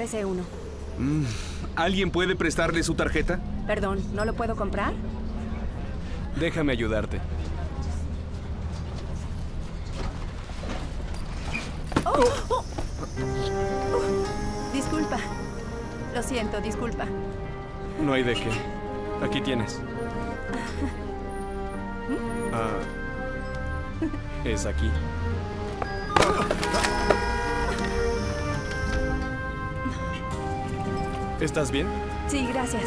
Uno. Mm, ¿Alguien puede prestarle su tarjeta? Perdón, ¿no lo puedo comprar? Déjame ayudarte. Oh, oh. Disculpa. Lo siento, disculpa. No hay de qué. Aquí tienes. Ah, es aquí. ¿Estás bien? Sí, gracias.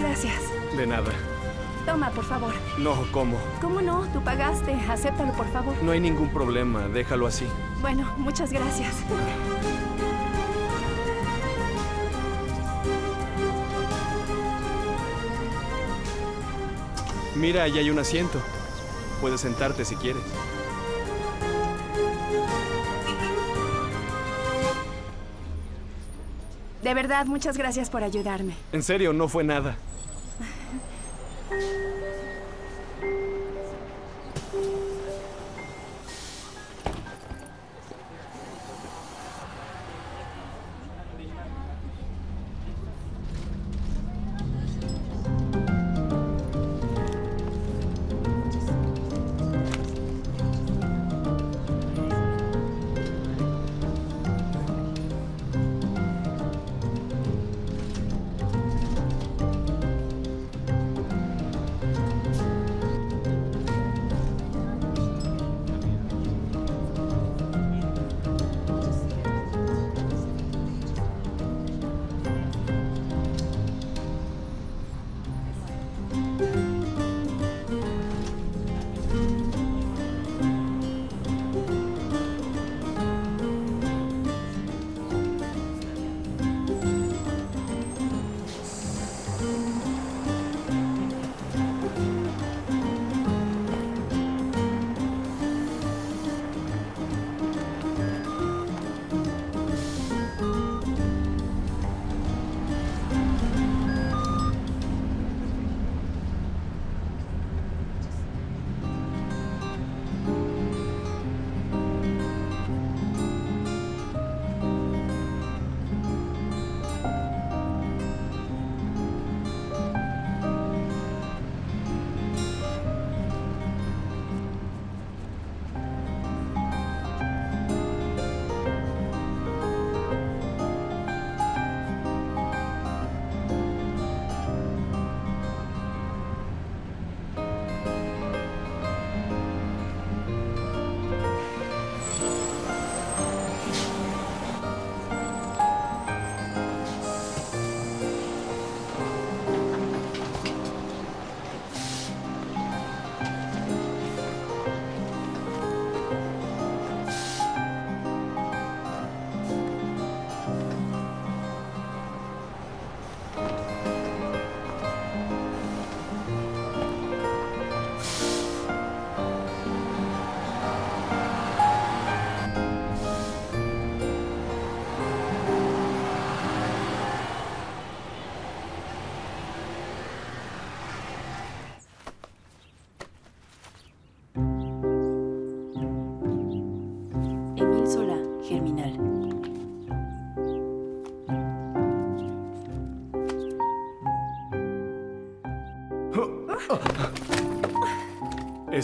Gracias. De nada. Toma, por favor. No, ¿cómo? ¿Cómo no? Tú pagaste. Acéptalo, por favor. No hay ningún problema. Déjalo así. Bueno, muchas gracias. Mira, ahí hay un asiento. Puedes sentarte si quieres. De verdad, muchas gracias por ayudarme. En serio, no fue nada.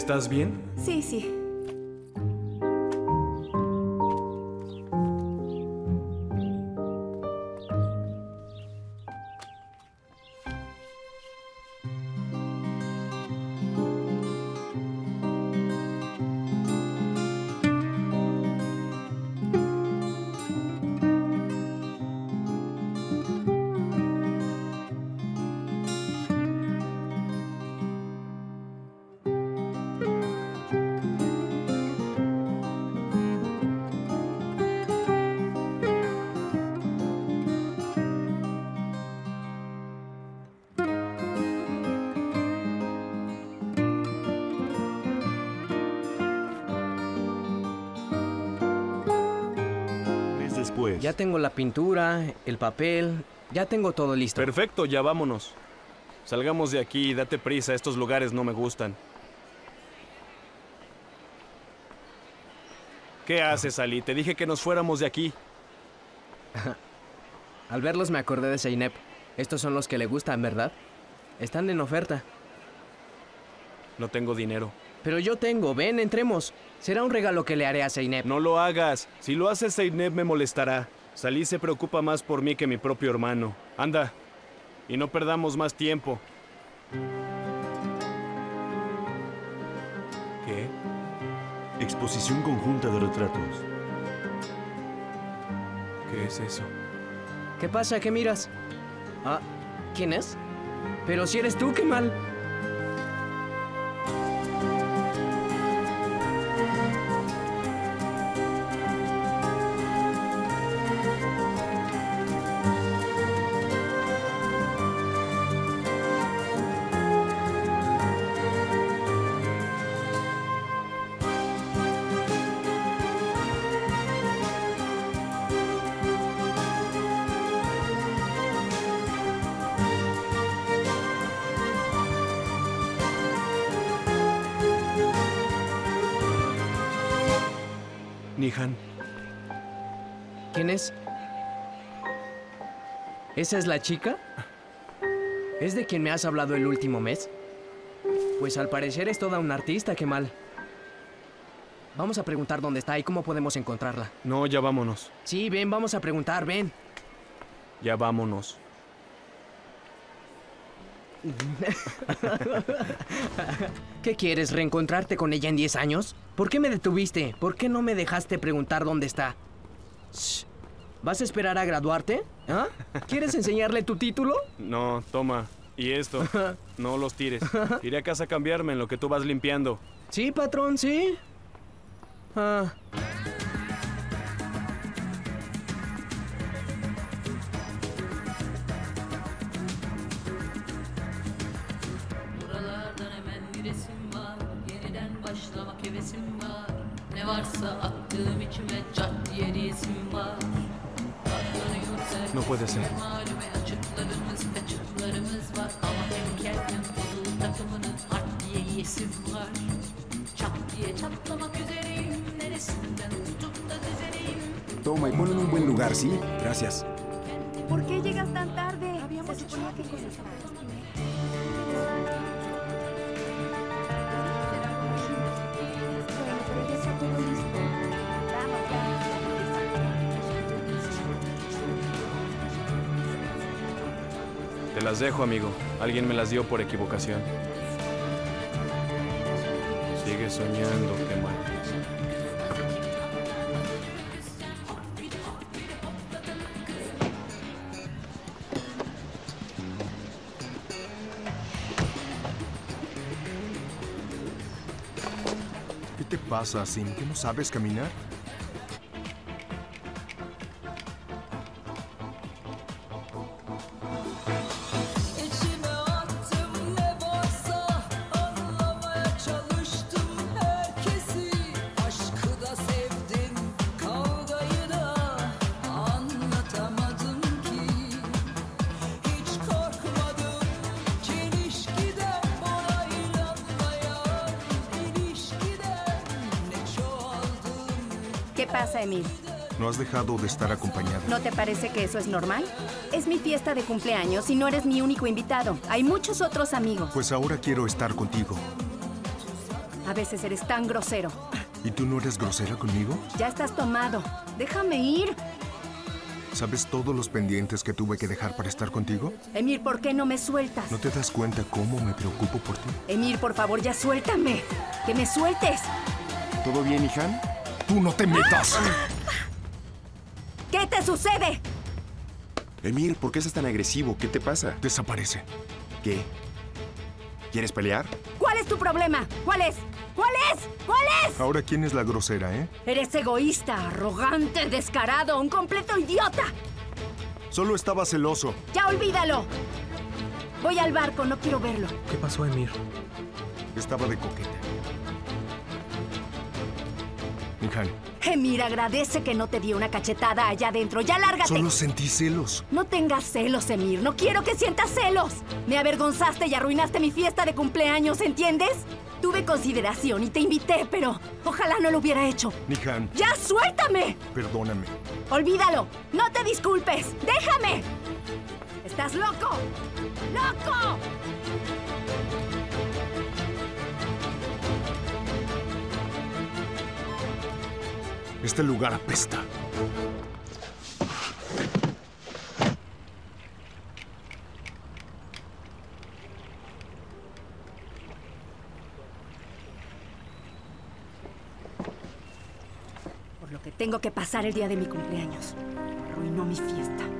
¿Estás bien? Sí, sí. Ya tengo la pintura, el papel, ya tengo todo listo. Perfecto, ya vámonos. Salgamos de aquí, date prisa, estos lugares no me gustan. ¿Qué haces, Ali? Te dije que nos fuéramos de aquí. Al verlos me acordé de Zeynep. Estos son los que le gustan, ¿verdad? Están en oferta. No tengo dinero. Pero yo tengo, ven, entremos. Será un regalo que le haré a Zeynep. No lo hagas. Si lo haces, Zeynep me molestará. Salí se preocupa más por mí que mi propio hermano. Anda. Y no perdamos más tiempo. ¿Qué? Exposición conjunta de retratos. ¿Qué es eso? ¿Qué pasa? ¿Qué miras? Ah, ¿quién es? Pero si eres tú, qué mal. ¿Esa es la chica? ¿Es de quien me has hablado el último mes? Pues al parecer es toda una artista, qué mal. Vamos a preguntar dónde está y cómo podemos encontrarla. no, ya vámonos. Sí, ven, vamos a preguntar, ven. Ya vámonos. ¿Qué quieres, reencontrarte con ella en 10 años? ¿Por qué me detuviste? ¿Por qué no me dejaste preguntar dónde está? Shh. ¿Vas a esperar a graduarte? ¿Ah? ¿Quieres enseñarle tu título? No, toma. Y esto, no los tires. Iré a casa a cambiarme en lo que tú vas limpiando. Sí, patrón, sí. Ah. Başlamak hevesim var Ne varsa attığım içime cat diye resim var Katlanıyorsak No puede ser. Toma y ponlo en un buen lugar, ¿sí? Gracias. ¿Por qué llegas tan tarde? Se suponía que las dejo, amigo. Alguien me las dio por equivocación. Sigue soñando, mal. ¿Qué te pasa, Sim? ¿Que no sabes caminar? Has dejado de estar acompañada? ¿No te parece que eso es normal? Es mi fiesta de cumpleaños y no eres mi único invitado. Hay muchos otros amigos. Pues ahora quiero estar contigo. A veces eres tan grosero. ¿Y tú no eres grosera conmigo? Ya estás tomado. Déjame ir. ¿Sabes todos los pendientes que tuve que dejar para estar contigo? Emir, ¿por qué no me sueltas? ¿No te das cuenta cómo me preocupo por ti? Emir, por favor, ya suéltame. Que me sueltes. ¿Todo bien, Ihan? ¡Tú no te metas! ¿Qué te sucede? Emir, ¿por qué estás tan agresivo? ¿Qué te pasa? Desaparece. ¿Qué? ¿Quieres pelear? ¿Cuál es tu problema? ¿Cuál es? ¿Cuál es? ¿Cuál es? Ahora, ¿quién es la grosera, eh? Eres egoísta, arrogante, descarado, un completo idiota. Solo estaba celoso. Ya olvídalo. Voy al barco, no quiero verlo. ¿Qué pasó, Emir? Estaba de coqueta. Ihan, Emir, agradece que no te di una cachetada allá adentro. Ya lárgate. solo sentí celos. No tengas celos, Emir. No quiero que sientas celos. Me avergonzaste y arruinaste mi fiesta de cumpleaños, ¿entiendes? Tuve consideración y te invité, pero ojalá no lo hubiera hecho. Nihan, ¡Ya suéltame! perdóname. Olvídalo. No te disculpes. Déjame. ¿Estás loco? ¡Loco! Este lugar apesta. Por lo que tengo que pasar el día de mi cumpleaños. Arruinó mi fiesta.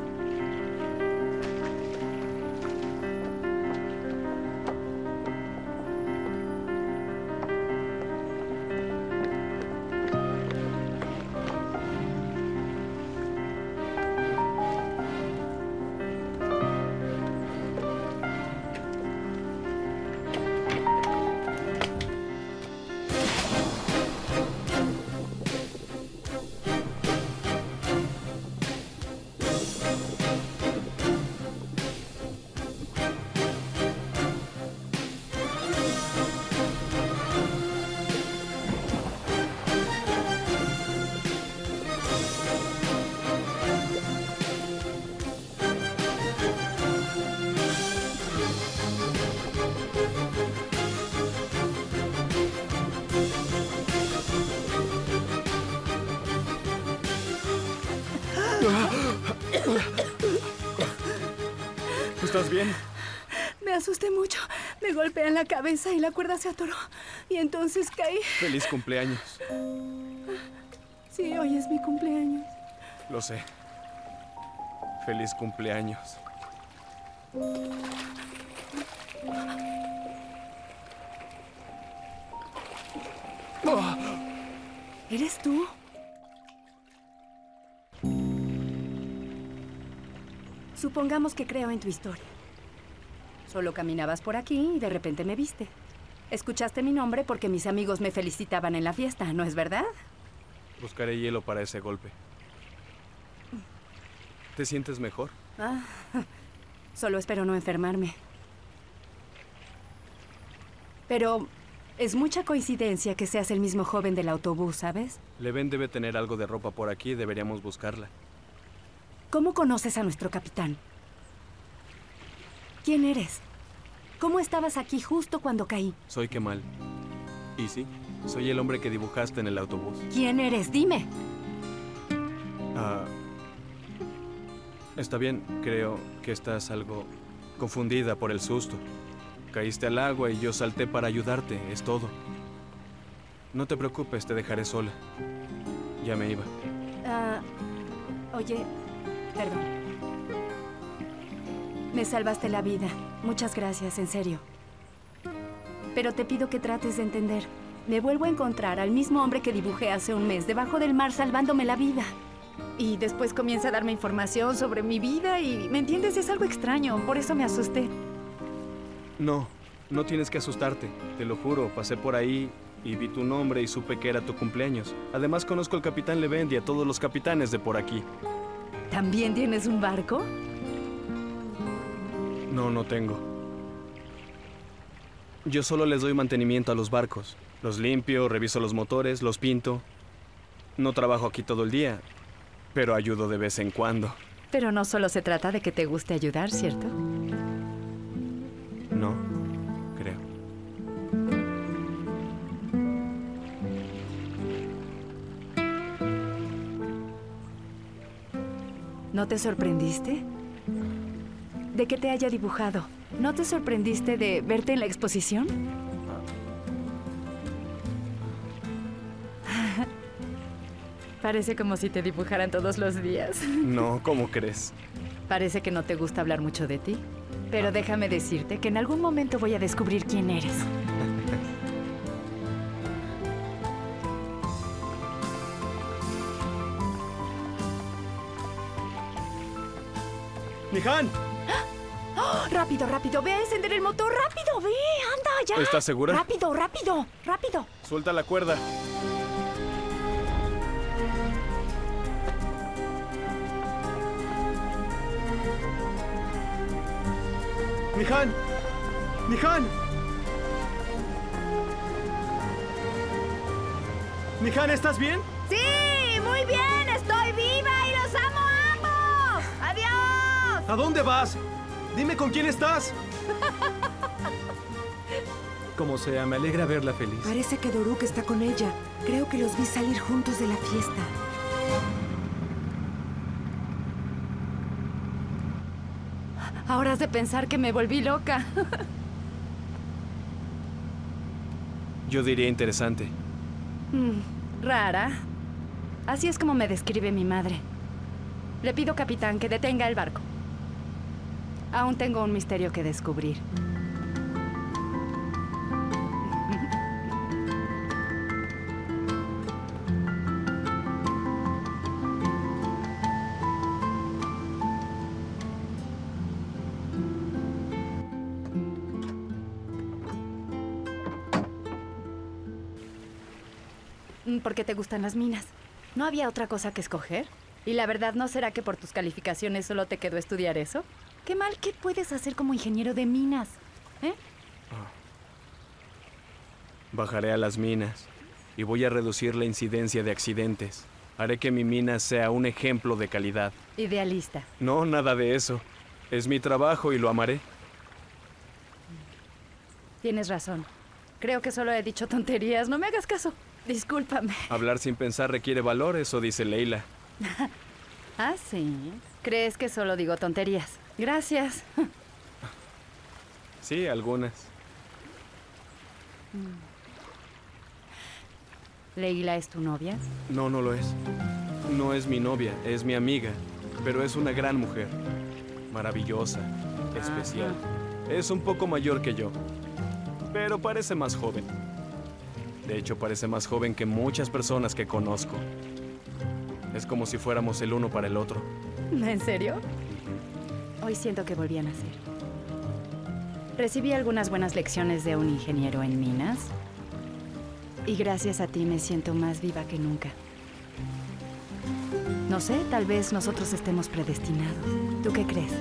Me golpeé en la cabeza y la cuerda se atoró. Y entonces caí. Feliz cumpleaños. Sí, hoy es mi cumpleaños. Lo sé. Feliz cumpleaños. ¿Eres tú? Supongamos que creo en tu historia. Solo caminabas por aquí y de repente me viste. Escuchaste mi nombre porque mis amigos me felicitaban en la fiesta, ¿no es verdad? Buscaré hielo para ese golpe. ¿Te sientes mejor? Ah, solo espero no enfermarme. Pero es mucha coincidencia que seas el mismo joven del autobús, ¿sabes? Leven debe tener algo de ropa por aquí, deberíamos buscarla. ¿Cómo conoces a nuestro capitán? ¿Quién eres? ¿Cómo estabas aquí justo cuando caí? Soy Kemal. Y sí, soy el hombre que dibujaste en el autobús. ¿Quién eres? Dime. Ah, está bien, creo que estás algo confundida por el susto. Caíste al agua y yo salté para ayudarte, es todo. No te preocupes, te dejaré sola. Ya me iba. Ah, oye, perdón. Me salvaste la vida. Muchas gracias, en serio. Pero te pido que trates de entender. Me vuelvo a encontrar al mismo hombre que dibujé hace un mes debajo del mar salvándome la vida. Y después comienza a darme información sobre mi vida y, ¿me entiendes? Es algo extraño, por eso me asusté. No, no tienes que asustarte, te lo juro. Pasé por ahí y vi tu nombre y supe que era tu cumpleaños. Además conozco al capitán Levend y a todos los capitanes de por aquí. ¿También tienes un barco? No, no tengo. Yo solo les doy mantenimiento a los barcos. Los limpio, reviso los motores, los pinto. No trabajo aquí todo el día, pero ayudo de vez en cuando. Pero no solo se trata de que te guste ayudar, ¿cierto? No, creo. ¿No te sorprendiste? De que te haya dibujado. ¿No te sorprendiste de verte en la exposición? Parece como si te dibujaran todos los días. No, ¿cómo crees? Parece que no te gusta hablar mucho de ti. Pero déjame decirte que en algún momento voy a descubrir quién eres. ¡Nihan! ¡Oh! ¡Rápido, rápido! ¡Ve a encender el motor! ¡Rápido! ¡Ve! ¡Anda, ya! ¿Estás segura? ¡Rápido, rápido! ¡Rápido! Suelta la cuerda. ¡Nihan! ¡Nihan! Nihan, ¿estás bien? Sí, muy bien, estoy viva y los amo. ¿A dónde vas? Dime con quién estás. Como sea, me alegra verla feliz. Parece que Doruk está con ella. Creo que los vi salir juntos de la fiesta. Ahora has de pensar que me volví loca. Yo diría interesante. Mm, Rara. Así es como me describe mi madre. Le pido, capitán, que detenga el barco. Aún tengo un misterio que descubrir. Mm, ¿Por qué te gustan las minas? ¿No había otra cosa que escoger? ¿Y la verdad no será que por tus calificaciones solo te quedó estudiar eso? Qué mal, ¿qué puedes hacer como ingeniero de minas? ¿Eh? Bajaré a las minas y voy a reducir la incidencia de accidentes. Haré que mi mina sea un ejemplo de calidad. Idealista. No, nada de eso. Es mi trabajo y lo amaré. Tienes razón. Creo que solo he dicho tonterías. No me hagas caso. Discúlpame. Hablar sin pensar requiere valor, eso dice Leila. Ah, sí. ¿Crees que solo digo tonterías? Gracias. Sí, algunas. ¿Leila es tu novia? No, no lo es. No es mi novia, es mi amiga, pero es una gran mujer. Maravillosa, especial. Es un poco mayor que yo, pero parece más joven. De hecho, parece más joven que muchas personas que conozco. Es como si fuéramos el uno para el otro. ¿En serio? Hoy siento que volví a nacer. Recibí algunas buenas lecciones de un ingeniero en minas. Y gracias a ti me siento más viva que nunca. No sé, tal vez nosotros estemos predestinados. ¿Tú qué crees?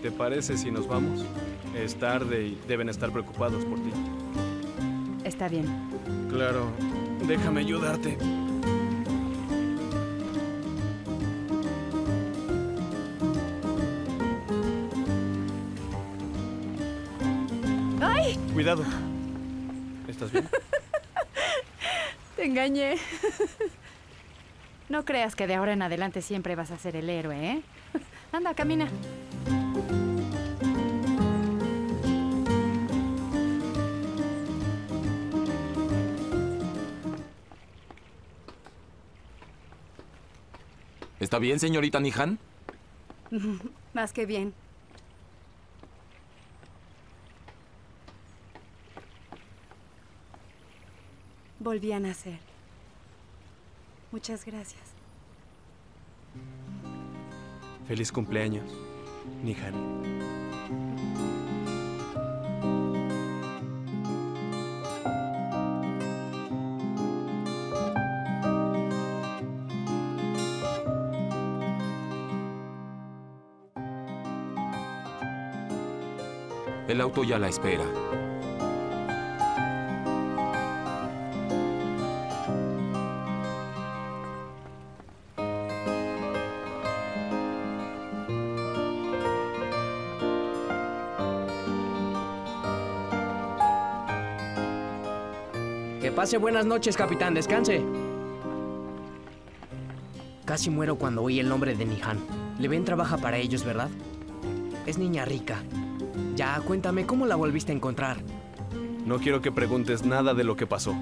¿Te parece si nos vamos? Es tarde y deben estar preocupados por ti. Está bien. Claro, déjame ayudarte. Cuidado. ¿Estás bien? Te engañé. No creas que de ahora en adelante siempre vas a ser el héroe, ¿eh? Anda, camina. ¿Está bien, señorita Nihan? Más que bien. Volví a nacer. Muchas gracias. Feliz cumpleaños, Nihan. El auto ya la espera. Pase buenas noches, capitán. Descanse. Casi muero cuando oí el nombre de Nihan. Leven trabaja para ellos, ¿verdad? Es niña rica. Ya, cuéntame, ¿cómo la volviste a encontrar? No quiero que preguntes nada de lo que pasó.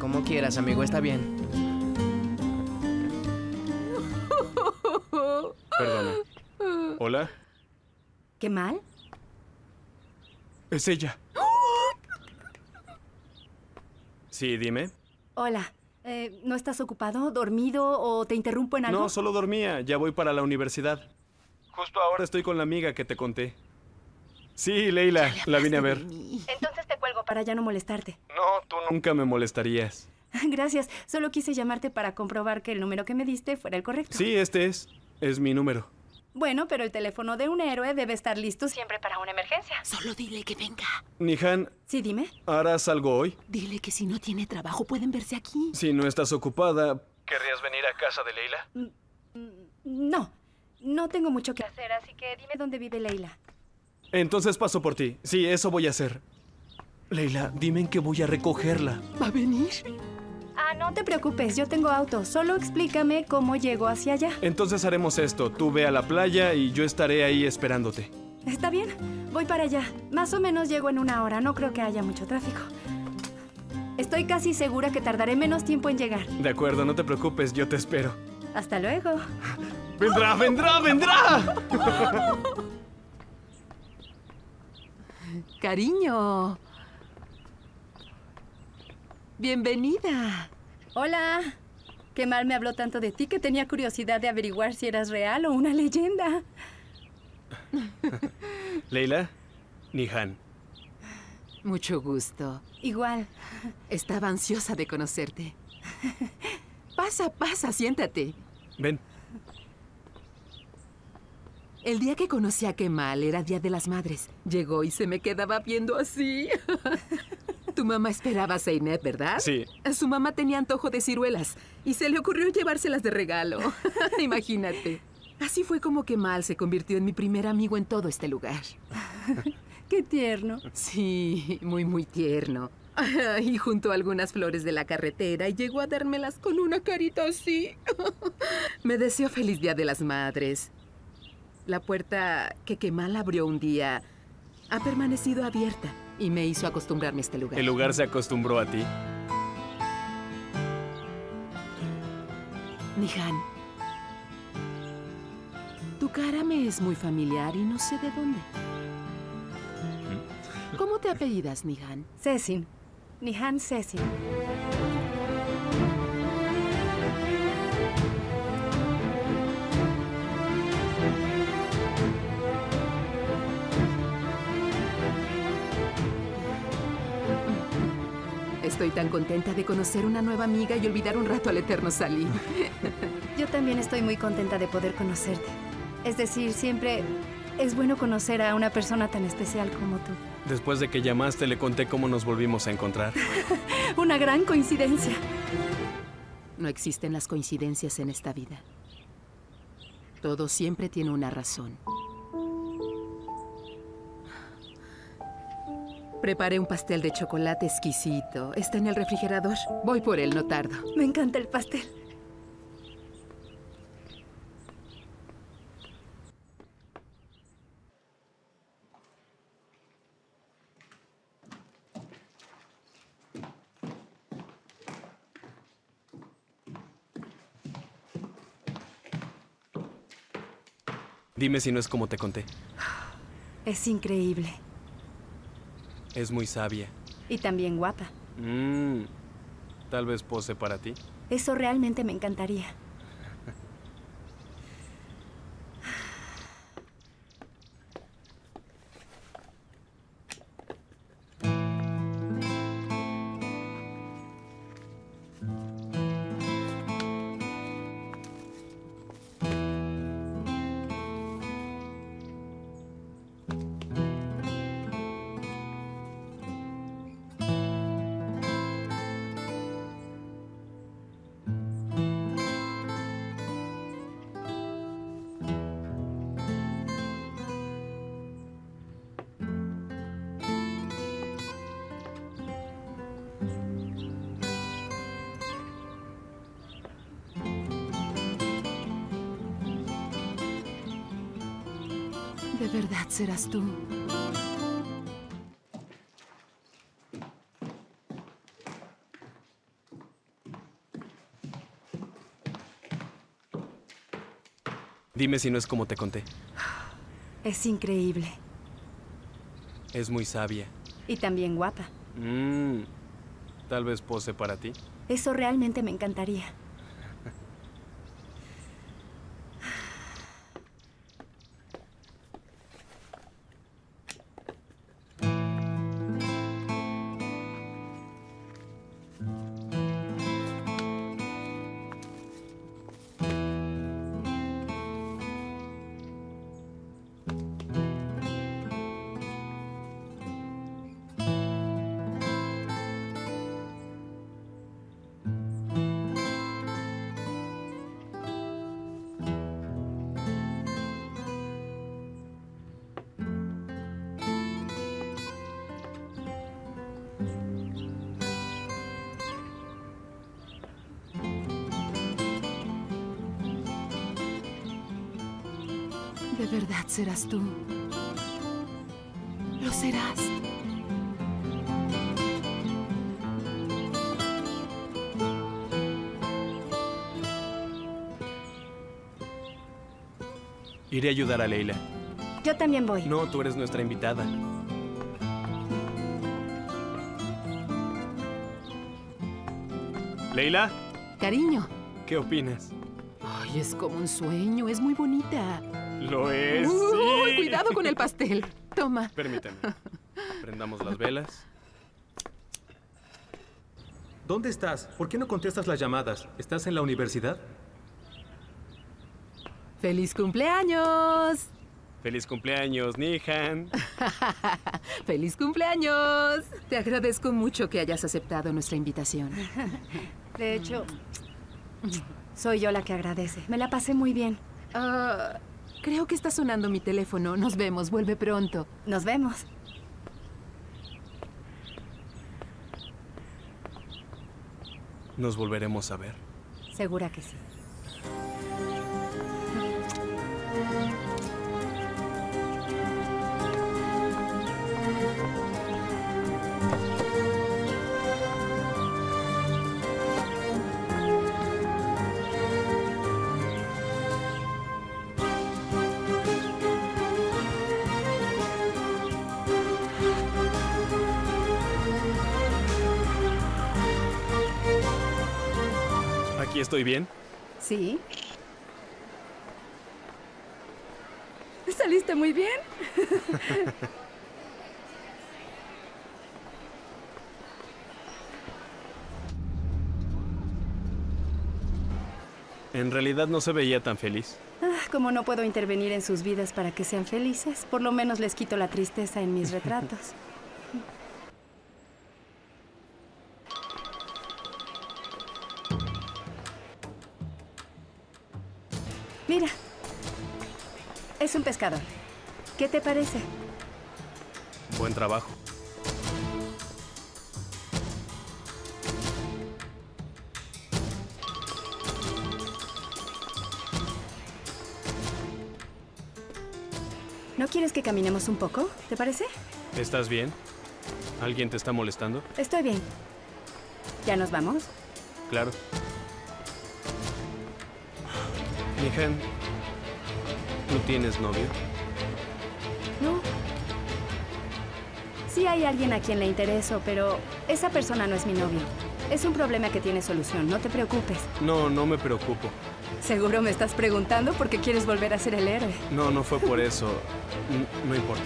Como quieras, amigo, está bien. Perdona. ¿Hola? ¿Qué mal? Es ella. Sí, dime. Hola. Eh, ¿No estás ocupado, dormido o te interrumpo en algo? No, solo dormía. Ya voy para la universidad. Justo ahora estoy con la amiga que te conté. Sí, Leila, la vine a ver. Entonces te cuelgo para ya no molestarte. No, tú nunca me molestarías. Gracias. Solo quise llamarte para comprobar que el número que me diste fuera el correcto. Sí, este es. Es mi número. Bueno, pero el teléfono de un héroe debe estar listo siempre para una emergencia. Solo dile que venga. Nihan, Sí, dime. ¿harás algo hoy? Dile que si no tiene trabajo pueden verse aquí. Si no estás ocupada, ¿querrías venir a casa de Leila? No, no tengo mucho que hacer, así que dime dónde vive Leila. Entonces paso por ti. Sí, eso voy a hacer. Leila, dime en qué voy a recogerla. ¿Va a venir? Ah, no te preocupes, yo tengo auto. Solo explícame cómo llego hacia allá. Entonces haremos esto. Tú ve a la playa y yo estaré ahí esperándote. Está bien, voy para allá. Más o menos llego en una hora, no creo que haya mucho tráfico. Estoy casi segura que tardaré menos tiempo en llegar. De acuerdo, no te preocupes, yo te espero. Hasta luego. ¡Vendrá, vendrá, vendrá! Cariño. Bienvenida. Hola. Qué mal me habló tanto de ti que tenía curiosidad de averiguar si eras real o una leyenda. Leila, Nihan. Mucho gusto. Igual. Estaba ansiosa de conocerte. Pasa, pasa, siéntate. Ven. El día que conocí a Kemal era Día de las Madres. Llegó y se me quedaba viendo así. Tu mamá esperaba a Zeynep, ¿verdad? Sí. Su mamá tenía antojo de ciruelas y se le ocurrió llevárselas de regalo. Imagínate. Así fue como Kemal se convirtió en mi primer amigo en todo este lugar. Qué tierno. Sí, muy, muy tierno. Y junto a algunas flores de la carretera y llegó a dármelas con una carita así. Me deseó feliz Día de las Madres. La puerta que Kemal abrió un día ha permanecido abierta y me hizo acostumbrarme a este lugar. El lugar se acostumbró a ti. Nihan, tu cara me es muy familiar y no sé de dónde. ¿Cómo te apellidas, Nihan? Cecin. Nihan Cecin. Estoy tan contenta de conocer una nueva amiga y olvidar un rato al eterno Salim. Yo también estoy muy contenta de poder conocerte. Es decir, siempre es bueno conocer a una persona tan especial como tú. Después de que llamaste, le conté cómo nos volvimos a encontrar. Una gran coincidencia. No existen las coincidencias en esta vida. Todo siempre tiene una razón. Preparé un pastel de chocolate exquisito. Está en el refrigerador. Voy por él, no tardo. Me encanta el pastel. Dime si no es como te conté. Es increíble. Es muy sabia. Y también guapa. Mm, tal vez pose para ti. Eso realmente me encantaría. Serás tú? Dime si no es como te conté. Es increíble. Es muy sabia. Y también guapa. Mm, tal vez pose para ti. Eso realmente me encantaría. Serás tú? Lo serás. Iré a ayudar a Leila. Yo también voy. No, tú eres nuestra invitada. Leila, Cariño. ¿qué opinas? Ay, es como un sueño, es muy bonita. Lo es. Uy, sí. cuidado con el pastel. Toma. Permíteme. Prendamos las velas. ¿Dónde estás? ¿Por qué no contestas las llamadas? ¿Estás en la universidad? ¡Feliz cumpleaños! Feliz cumpleaños, Nihan. ¡Feliz cumpleaños! Te agradezco mucho que hayas aceptado nuestra invitación. De hecho, soy yo la que agradece. Me la pasé muy bien. Ah, creo que está sonando mi teléfono. Nos vemos, vuelve pronto. Nos vemos. Nos volveremos a ver. Segura que sí. Estoy bien? Sí. Saliste muy bien. En realidad no se veía tan feliz. Ah, como no puedo intervenir en sus vidas para que sean felices, por lo menos les quito la tristeza en mis retratos. Mira, es un pescador. ¿Qué te parece? Buen trabajo. ¿No quieres que caminemos un poco? ¿Te parece? ¿Estás bien? ¿Alguien te está molestando? Estoy bien. ¿Ya nos vamos? Claro. Nihan, ¿tú tienes novio? No. Sí hay alguien a quien le intereso, pero esa persona no es mi novio. Es un problema que tiene solución, no te preocupes. No, no me preocupo. Seguro me estás preguntando por qué quieres volver a ser el héroe. No, no fue por eso. No importa.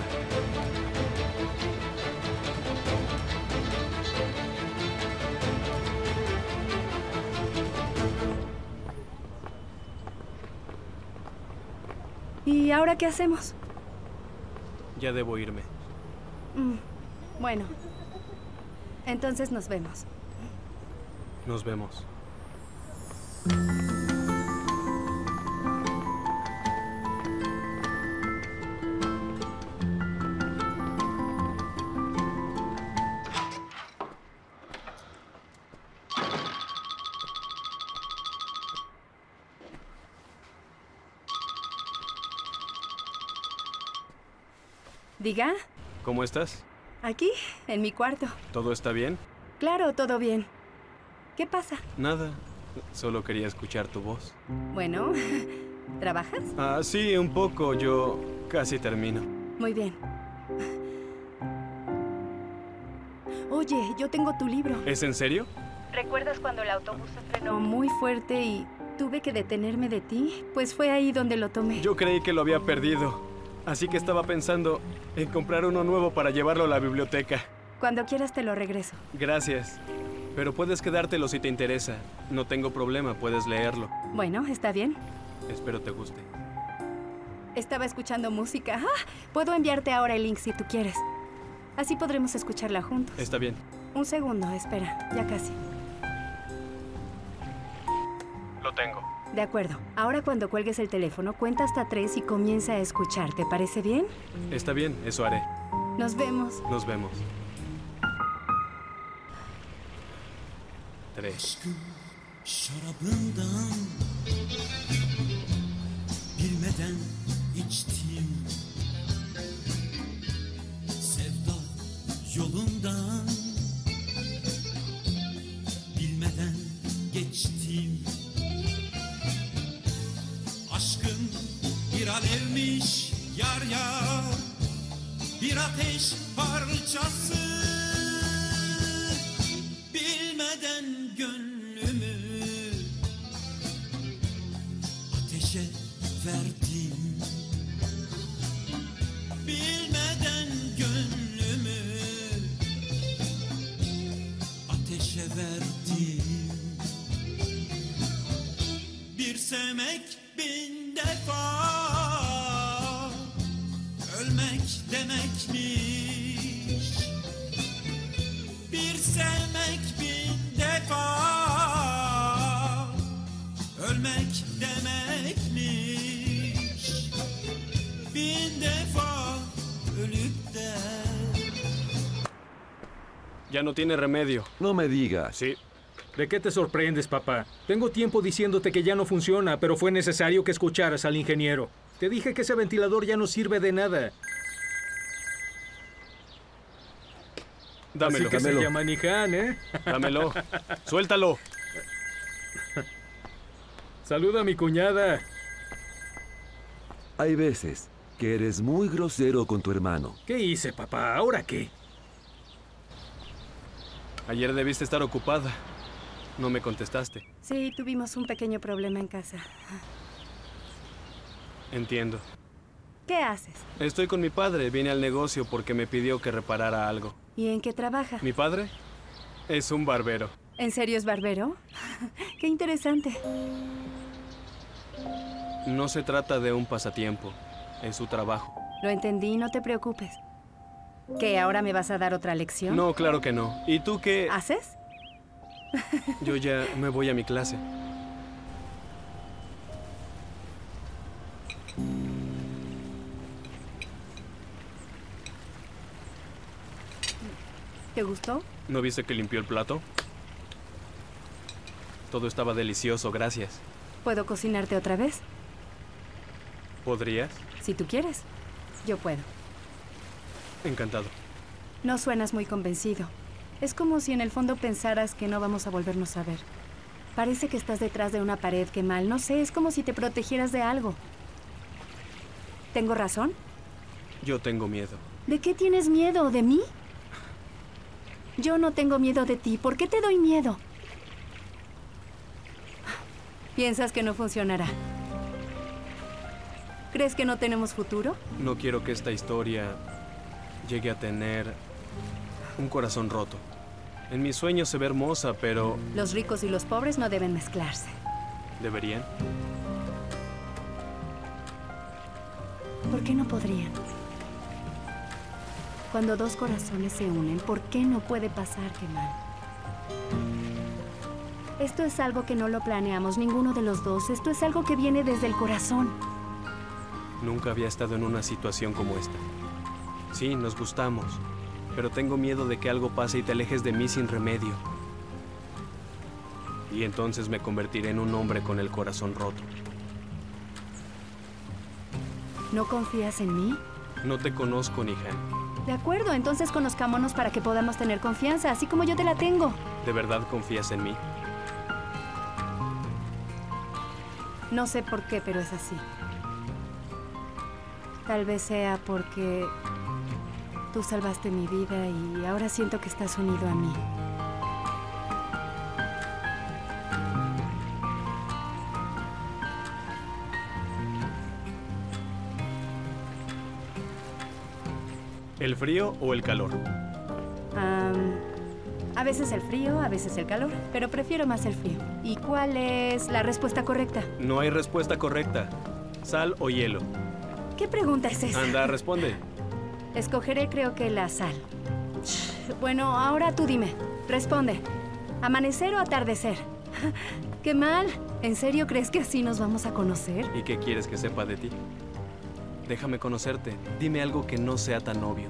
¿Y ahora qué hacemos? Ya debo irme. Mm, bueno. Entonces nos vemos. Nos vemos. Diga, ¿Cómo estás? aquí, en mi cuarto. ¿Todo está bien? Claro, todo bien. ¿Qué pasa? Nada. Solo quería escuchar tu voz. Bueno, ¿trabajas? Ah, sí, un poco. Yo casi termino. Muy bien. Oye, yo tengo tu libro. ¿Es en serio? ¿Recuerdas cuando el autobús se frenó muy fuerte y tuve que detenerme de ti? Pues fue ahí donde lo tomé. Yo creí que lo había perdido. Así que estaba pensando en comprar uno nuevo para llevarlo a la biblioteca. Cuando quieras te lo regreso. Gracias. Pero puedes quedártelo si te interesa. No tengo problema, puedes leerlo. Bueno, está bien. Espero te guste. Estaba escuchando música. Ah, puedo enviarte ahora el link si tú quieres. Así podremos escucharla juntos. Está bien. Un segundo, espera. Ya casi. De acuerdo. Ahora cuando cuelgues el teléfono, cuenta hasta tres y comienza a escuchar. ¿Te parece bien? Está bien, eso haré. Nos vemos. Nos vemos. Tres. şarabından bir alevmiş yar yar. Bir ateş parçası. Bilmeden gönlümü Ateşe verdim. Bilmeden gönlümü Ateşe verdim. Bir sevmek Ya no tiene remedio. No me digas. Sí. ¿De qué te sorprendes, papá? Tengo tiempo diciéndote que ya no funciona, pero fue necesario que escucharas al ingeniero. Te dije que ese ventilador ya no sirve de nada. Dámelo. Así que Dámelo. se llama Nihan, ¿eh? Dámelo. Suéltalo. Saluda a mi cuñada. Hay veces que eres muy grosero con tu hermano. ¿Qué hice, papá? ¿Ahora qué? Ayer debiste estar ocupada. No me contestaste. Sí, tuvimos un pequeño problema en casa. Entiendo. ¿Qué haces? Estoy con mi padre. Vine al negocio porque me pidió que reparara algo. ¿Y en qué trabaja? ¿Mi padre? Es un barbero. ¿En serio es barbero? qué interesante. No se trata de un pasatiempo. Es su trabajo. Lo entendí, no te preocupes. ¿Qué, ahora me vas a dar otra lección? No, claro que no. ¿Y tú qué? ¿Haces? Yo ya me voy a mi clase. ¿Te gustó? ¿No viste que limpió el plato? Todo estaba delicioso, gracias. ¿Puedo cocinarte otra vez? ¿Podrías? Si tú quieres. Yo puedo. Encantado. No suenas muy convencido. Es como si en el fondo pensaras que no vamos a volvernos a ver. Parece que estás detrás de una pared que mal. No sé, es como si te protegieras de algo. ¿Tengo razón? Yo tengo miedo. ¿De qué tienes miedo? ¿De mí? Yo no tengo miedo de ti. ¿Por qué te doy miedo? ¿Piensas que no funcionará? ¿Crees que no tenemos futuro? No quiero que esta historia llegue a tener un corazón roto. En mis sueños se ve hermosa, pero Los ricos y los pobres no deben mezclarse. ¿deberían? ¿Por qué no podrían? Cuando dos corazones se unen, ¿por qué no puede pasar que mal? Esto es algo que no lo planeamos ninguno de los dos. Esto es algo que viene desde el corazón. Nunca había estado en una situación como esta. Sí, nos gustamos, pero tengo miedo de que algo pase y te alejes de mí sin remedio. Y entonces me convertiré en un hombre con el corazón roto. ¿No confías en mí? No te conozco, Nihan. De acuerdo, entonces conozcámonos para que podamos tener confianza, así como yo te la tengo. ¿De verdad confías en mí? No sé por qué, pero es así. Tal vez sea porque tú salvaste mi vida y ahora siento que estás unido a mí. ¿El frío o el calor? A veces el frío, a veces el calor, pero prefiero más el frío. ¿Y cuál es la respuesta correcta? No hay respuesta correcta. ¿Sal o hielo? ¿Qué pregunta es esa? Anda, responde. Escogeré creo que la sal. Bueno, ahora tú dime. Responde. ¿Amanecer o atardecer? ¡Qué mal! ¿En serio crees que así nos vamos a conocer? ¿Y qué quieres que sepa de ti? Déjame conocerte. Dime algo que no sea tan obvio.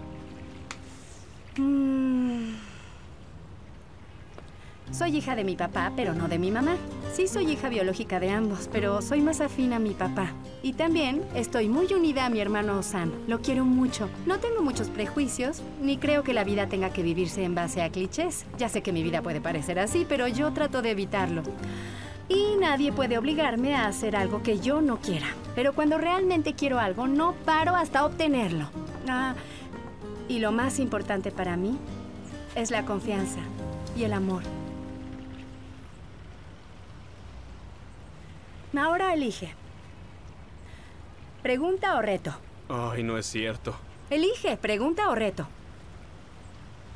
Mm. Soy hija de mi papá, pero no de mi mamá. Sí soy hija biológica de ambos, pero soy más afín a mi papá. Y también estoy muy unida a mi hermano Osan. Lo quiero mucho. No tengo muchos prejuicios, ni creo que la vida tenga que vivirse en base a clichés. Ya sé que mi vida puede parecer así, pero yo trato de evitarlo. Y nadie puede obligarme a hacer algo que yo no quiera. Pero cuando realmente quiero algo, no paro hasta obtenerlo. Ah, y lo más importante para mí es la confianza y el amor. Ahora elige. Pregunta o reto. Ay, no es cierto. Elige, pregunta o reto.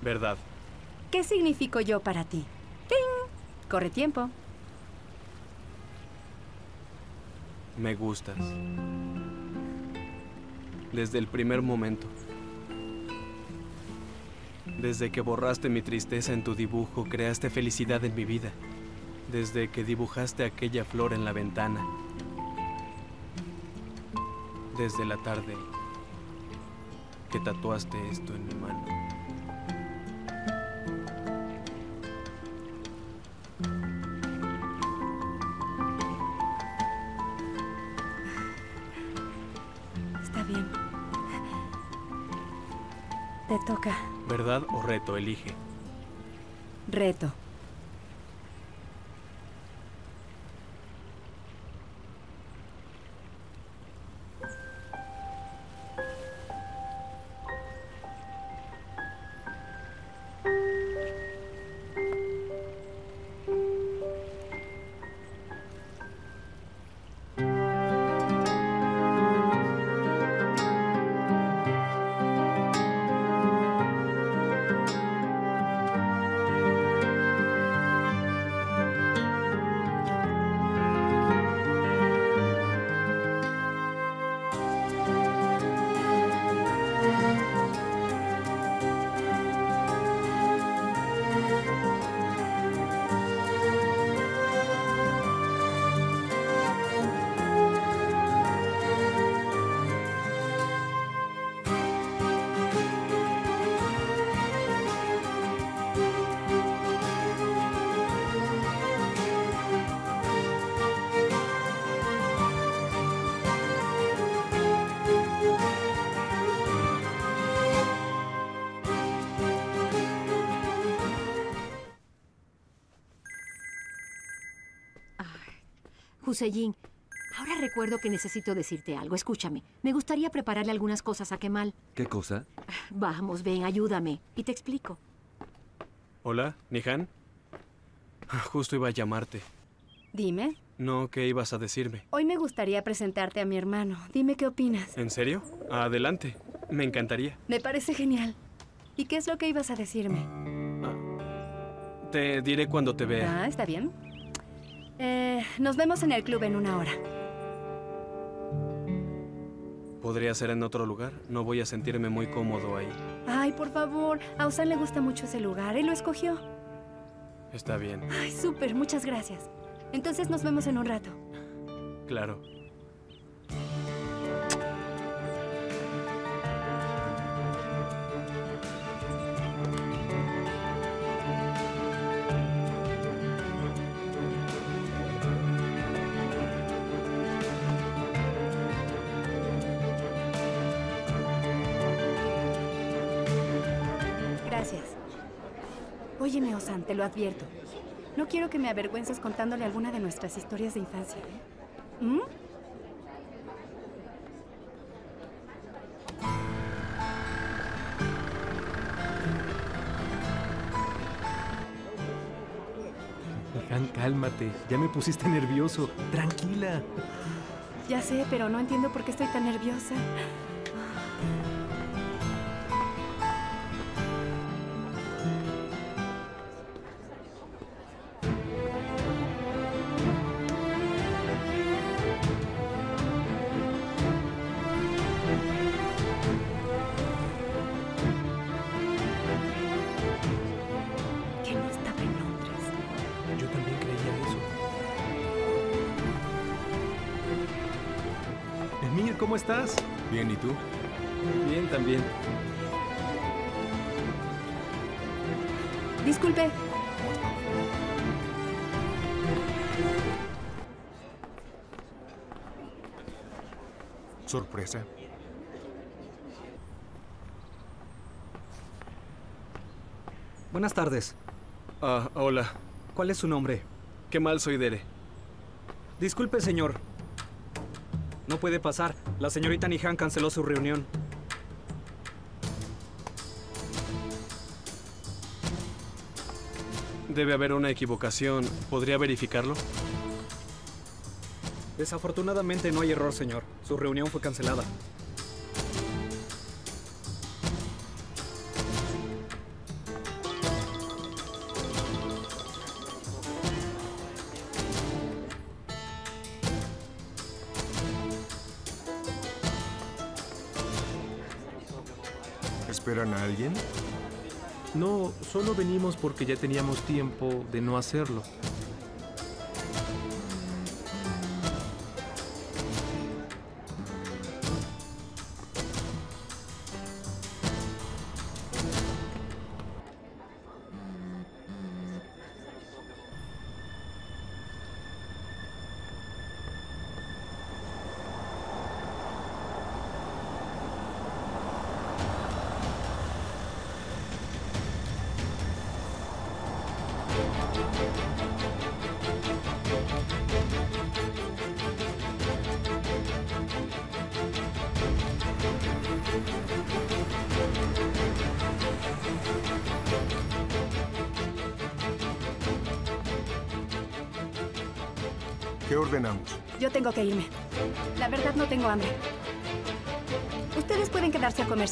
Verdad. ¿Qué significo yo para ti? ¡Ting! Corre tiempo. Me gustas. Desde el primer momento. Desde que borraste mi tristeza en tu dibujo, creaste felicidad en mi vida. Desde que dibujaste aquella flor en la ventana. Desde la tarde que tatuaste esto en mi mano. Está bien. Te toca. ¿Verdad o reto? Elige. Reto. Ahora recuerdo que necesito decirte algo. Escúchame, me gustaría prepararle algunas cosas a Kemal. ¿Qué cosa? Vamos, ven, ayúdame. Y te explico. Hola, Nihan. Justo iba a llamarte. Dime. No, ¿qué ibas a decirme? Hoy me gustaría presentarte a mi hermano. Dime qué opinas. ¿En serio? Adelante. Me encantaría. Me parece genial. ¿Y qué es lo que ibas a decirme? Te diré cuando te vea. Ah, está bien. Eh, nos vemos en el club en una hora. ¿Podría ser en otro lugar? No voy a sentirme muy cómodo ahí. Ay, por favor. A Osan le gusta mucho ese lugar. Él lo escogió. Está bien. Ay, súper. Muchas gracias. Entonces nos vemos en un rato. Claro. Te lo advierto. No quiero que me avergüences contándole alguna de nuestras historias de infancia. ¿eh? ¿Mm? Han, cálmate. Ya me pusiste nervioso. Tranquila. Ya sé, pero no entiendo por qué estoy tan nerviosa. estás? Bien, ¿y tú? Bien, también. Disculpe. Sorpresa. Buenas tardes. Ah, hola. ¿Cuál es su nombre? Qué mal soy Dere. Disculpe, señor. No puede pasar. La señorita Nihan canceló su reunión. Debe haber una equivocación. ¿Podría verificarlo? Desafortunadamente no hay error, señor. Su reunión fue cancelada. Solo venimos porque ya teníamos tiempo de no hacerlo.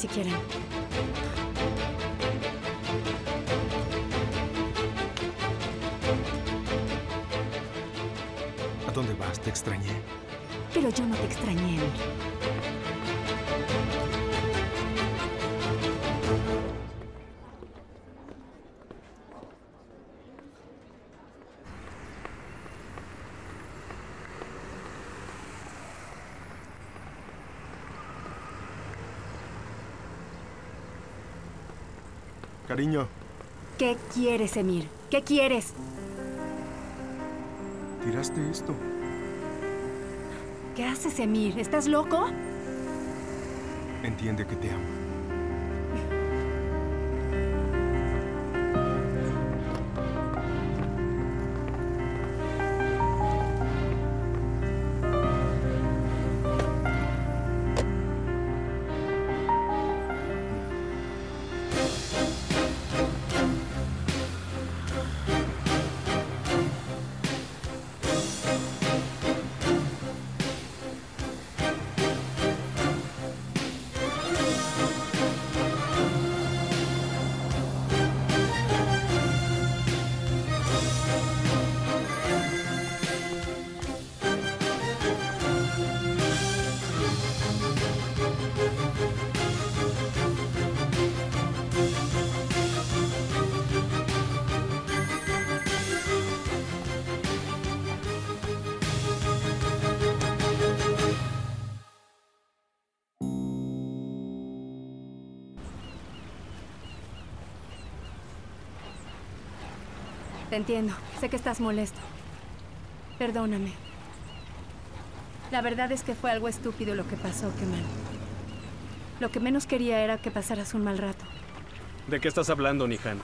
Si quieren. Quieres, Emir? ¿Qué quieres? tiraste esto. ¿Qué haces, Emir? ¿Estás loco? Entiende que te amo. Te entiendo. Sé que estás molesto. Perdóname. La verdad es que fue algo estúpido lo que pasó, Kemal. Lo que menos quería era que pasaras un mal rato. ¿De qué estás hablando, Nihan?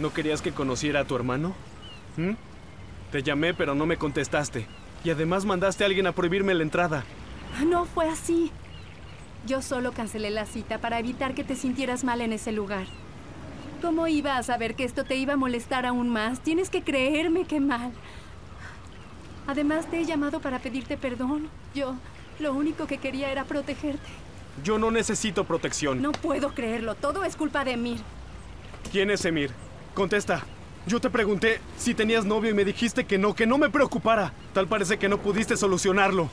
¿No querías que conociera a tu hermano? ¿Mm? Te llamé, pero no me contestaste. Y además mandaste a alguien a prohibirme la entrada. No fue así. Yo solo cancelé la cita para evitar que te sintieras mal en ese lugar. ¿Cómo iba a saber que esto te iba a molestar aún más? Tienes que creerme que mal. Además, te he llamado para pedirte perdón. Yo lo único que quería era protegerte. Yo no necesito protección. No puedo creerlo. Todo es culpa de Emir. ¿Quién es Emir? Contesta. Yo te pregunté si tenías novio y me dijiste que no, que no me preocupara. Tal parece que no pudiste solucionarlo.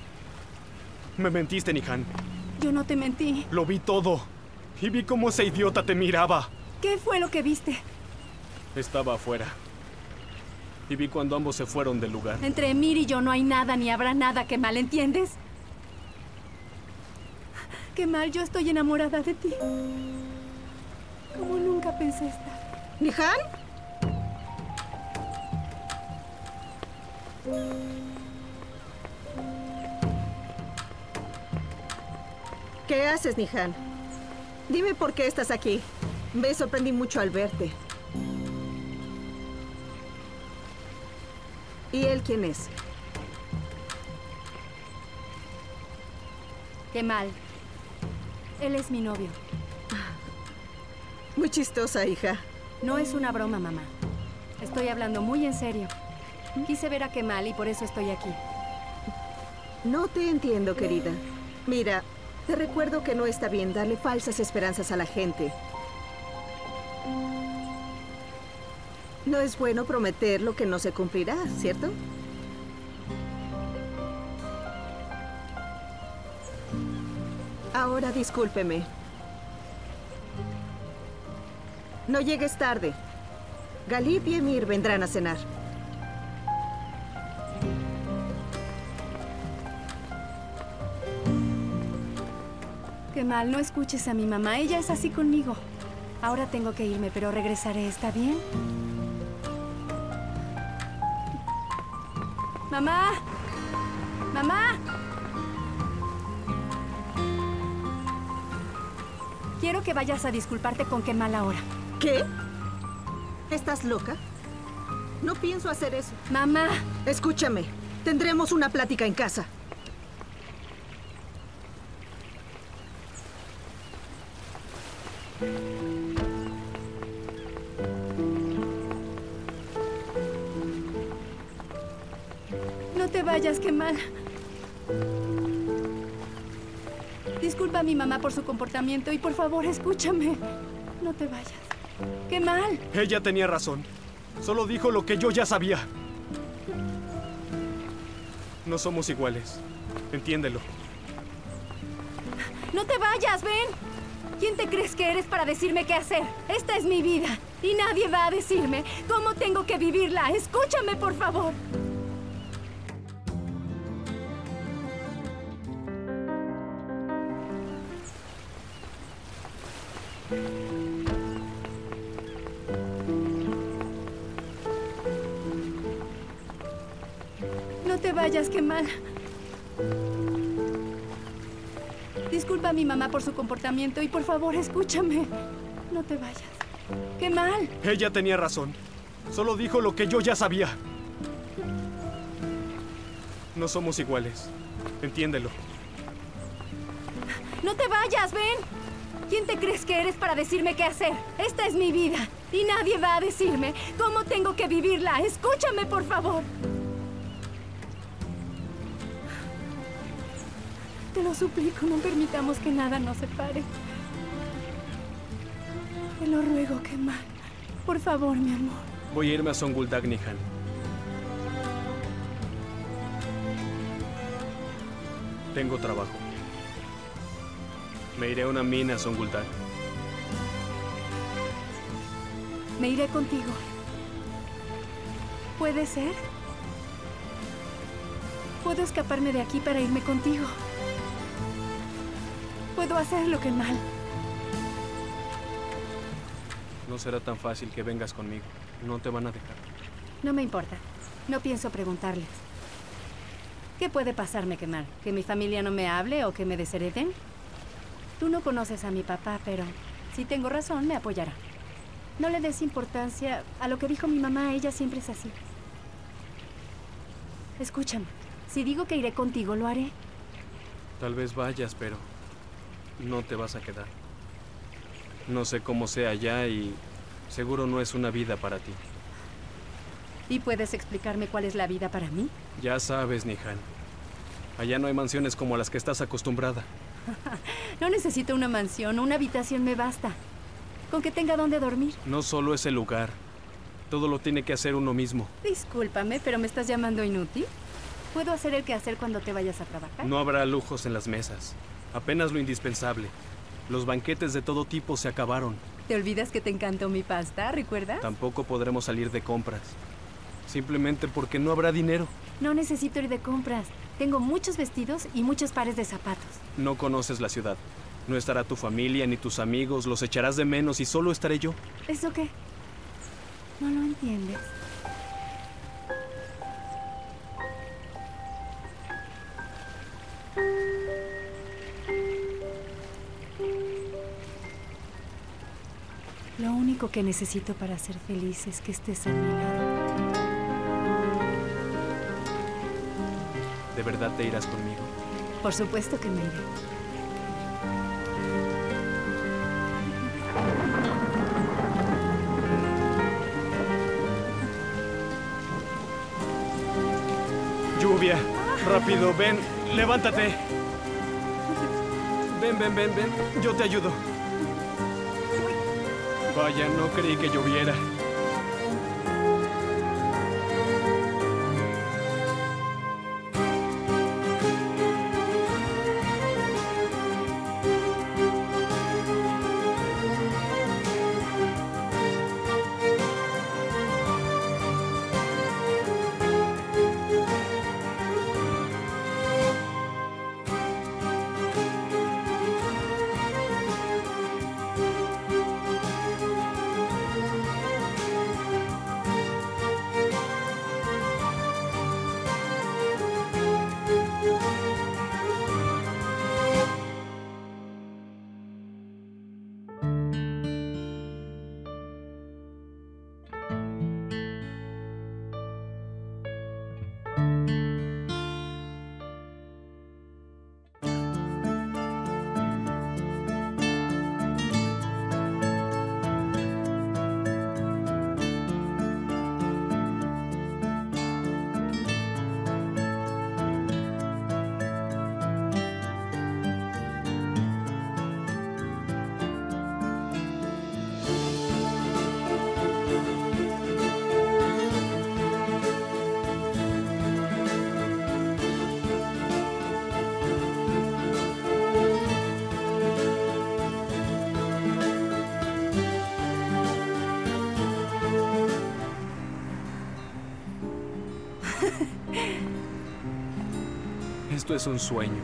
Me mentiste, Nihan. Yo no te mentí. Lo vi todo. Y vi cómo ese idiota te miraba. ¿Qué fue lo que viste? Estaba afuera. Y vi cuando ambos se fueron del lugar. Entre Emir y yo no hay nada ni habrá nada que mal, ¿entiendes? Qué mal, yo estoy enamorada de ti. Como nunca pensé estar. ¿Nihan? ¿Qué haces, Nihan? Dime por qué estás aquí. Me sorprendí mucho al verte. ¿Y él quién es? Qué mal. Él es mi novio. Muy chistosa, hija. No es una broma, mamá. Estoy hablando muy en serio. Quise ver a Kemal y por eso estoy aquí. No te entiendo, querida. Mira, te recuerdo que no está bien darle falsas esperanzas a la gente. No es bueno prometer lo que no se cumplirá, ¿cierto? Ahora discúlpeme. No llegues tarde. Galip y Emir vendrán a cenar. Qué mal, no escuches a mi mamá. Ella es así conmigo. Ahora tengo que irme, pero regresaré. ¿Está bien? Mamá. Mamá. Quiero que vayas a disculparte con qué mal ahora. ¿Qué? ¿Estás loca? No pienso hacer eso. Mamá. Escúchame. Tendremos una plática en casa. Te vayas, qué mal. Disculpa a mi mamá por su comportamiento y por favor, escúchame. No te vayas. ¡Qué mal! Ella tenía razón. Solo dijo lo que yo ya sabía. No somos iguales. Entiéndelo. ¡No te vayas, ven! ¿Quién te crees que eres para decirme qué hacer? Esta es mi vida y nadie va a decirme cómo tengo que vivirla. Escúchame, por favor. No te vayas, qué mal. Disculpa a mi mamá por su comportamiento y por favor, escúchame. No te vayas. ¡Qué mal! Ella tenía razón. Solo dijo lo que yo ya sabía. No somos iguales. Entiéndelo. ¡No te vayas, ven! ¿Quién te crees que eres para decirme qué hacer? Esta es mi vida y nadie va a decirme cómo tengo que vivirla. Escúchame, por favor. Te lo suplico, no permitamos que nada nos separe. Te lo ruego, que mal. Por favor, mi amor. Voy a irme a Songuldak Nihan. Tengo trabajo. Me iré a una mina a Songuldak. Me iré contigo. ¿Puede ser? Puedo escaparme de aquí para irme contigo. Puedo hacer lo que mal. No será tan fácil que vengas conmigo. No te van a dejar. No me importa. No pienso preguntarles. ¿Qué puede pasarme que mal? ¿Que mi familia no me hable o que me deshereden? Tú no conoces a mi papá, pero si tengo razón, me apoyará. No le des importancia a lo que dijo mi mamá. Ella siempre es así. Escúchame. Si digo que iré contigo, lo haré. Tal vez vayas, pero no te vas a quedar. No sé cómo sea allá y seguro no es una vida para ti. ¿Y puedes explicarme cuál es la vida para mí? Ya sabes, Nihan. Allá no hay mansiones como a las que estás acostumbrada. No necesito una mansión, una habitación me basta. Con que tenga dónde dormir. No solo es el lugar. Todo lo tiene que hacer uno mismo. Discúlpame, pero me estás llamando inútil. ¿Puedo hacer el quehacer cuando te vayas a trabajar? No habrá lujos en las mesas. Apenas lo indispensable. Los banquetes de todo tipo se acabaron. ¿Te olvidas que te encantó mi pasta, recuerdas? Tampoco podremos salir de compras. Simplemente porque no habrá dinero. No necesito ir de compras. Tengo muchos vestidos y muchos pares de zapatos. No conoces la ciudad. No estará tu familia ni tus amigos. Los echarás de menos y solo estaré yo. ¿Eso qué? No lo entiendes. Lo único que necesito para ser feliz es que estés a mi lado. ¿De verdad te irás conmigo? Por supuesto que me iré. Lluvia, rápido, ven, levántate. Ven, ven, ven, ven, yo te ayudo. Vaya, no creí que lloviera. Es un sueño.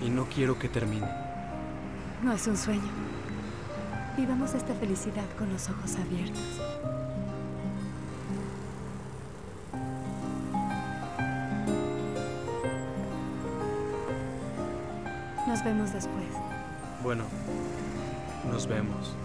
Y no quiero que termine. No es un sueño. Vivamos esta felicidad con los ojos abiertos. Nos vemos después. Bueno, nos vemos.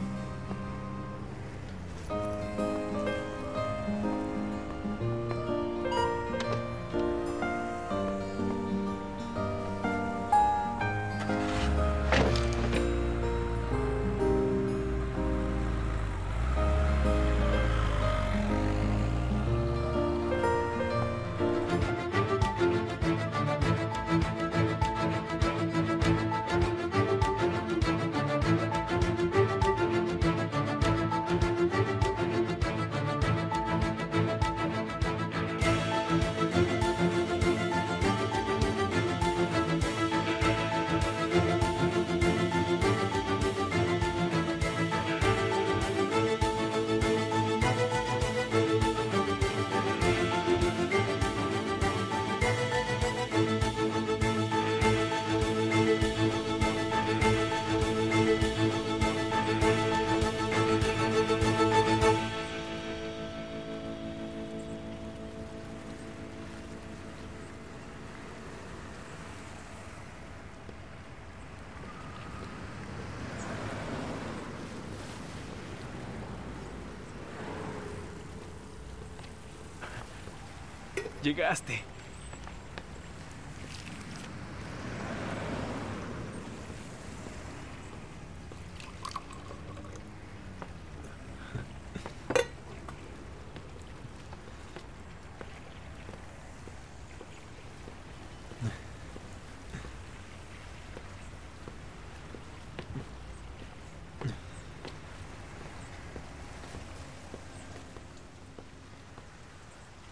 Llegaste.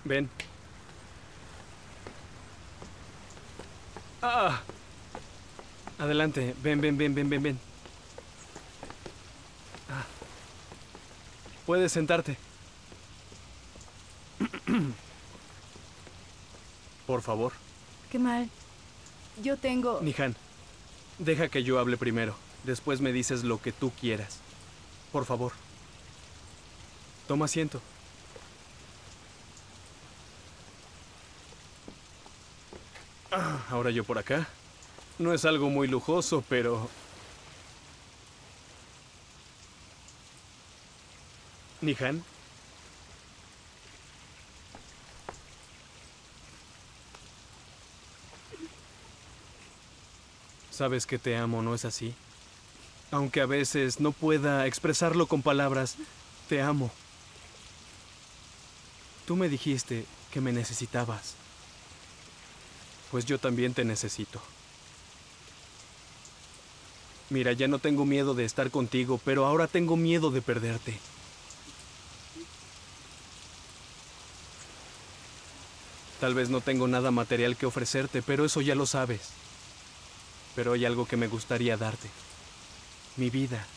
Ven. Ah. Adelante, ven, ven, ven, ven, ven, ven. Ah. Puedes sentarte. Por favor. Qué mal. Yo tengo... Nihan, deja que yo hable primero. Después me dices lo que tú quieras. Por favor. Toma asiento. Ah, ahora yo por acá. No es algo muy lujoso, pero... Nihan. Sabes que te amo, ¿no es así? Aunque a veces no pueda expresarlo con palabras, te amo. Tú me dijiste que me necesitabas. Pues yo también te necesito. Mira, ya no tengo miedo de estar contigo, pero ahora tengo miedo de perderte. Tal vez no tengo nada material que ofrecerte, pero eso ya lo sabes. Pero hay algo que me gustaría darte. Mi vida.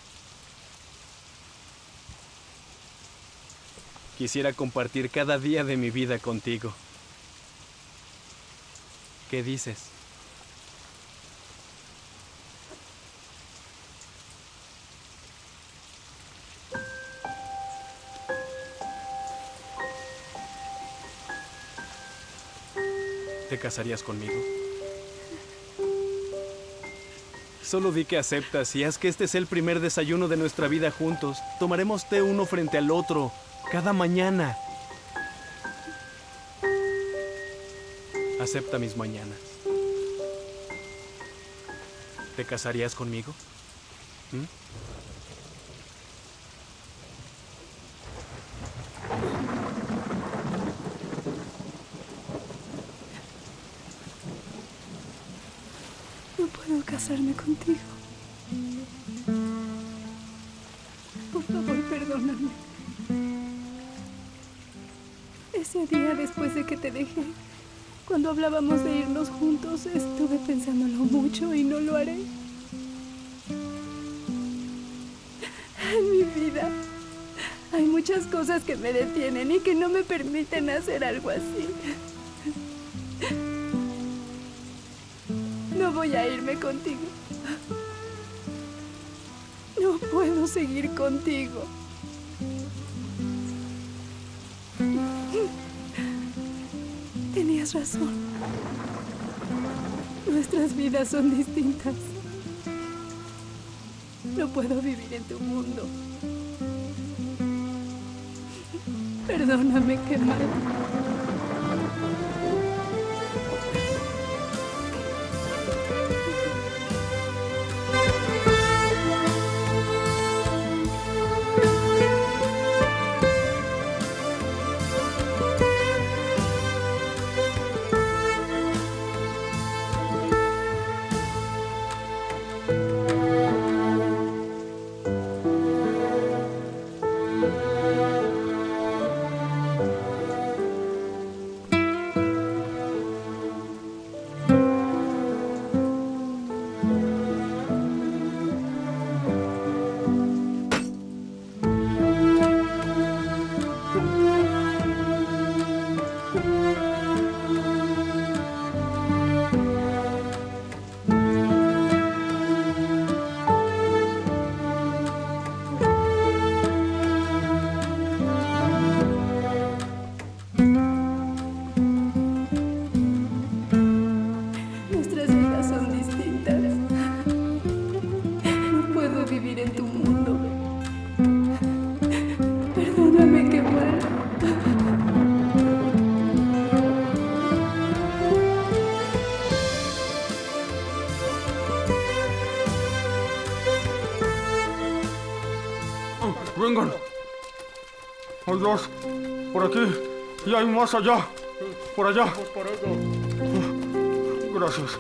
Quisiera compartir cada día de mi vida contigo. ¿Qué dices? ¿Te casarías conmigo? Solo di que aceptas y haz que este sea el primer desayuno de nuestra vida juntos. Tomaremos té uno frente al otro, cada mañana. Acepta mis mañanas. ¿Te casarías conmigo? ¿Mm? No puedo casarme contigo. Por favor, perdóname. Ese día después de que te dejé, cuando hablábamos de irnos juntos, estuve pensándolo mucho y no lo haré. En mi vida hay muchas cosas que me detienen y que no me permiten hacer algo así. No voy a irme contigo. Seguir contigo. Tenías razón. Nuestras vidas son distintas. No puedo vivir en tu mundo. Perdóname, qué mal. Hay dos. Por aquí. Y hay más allá. Por allá. Gracias.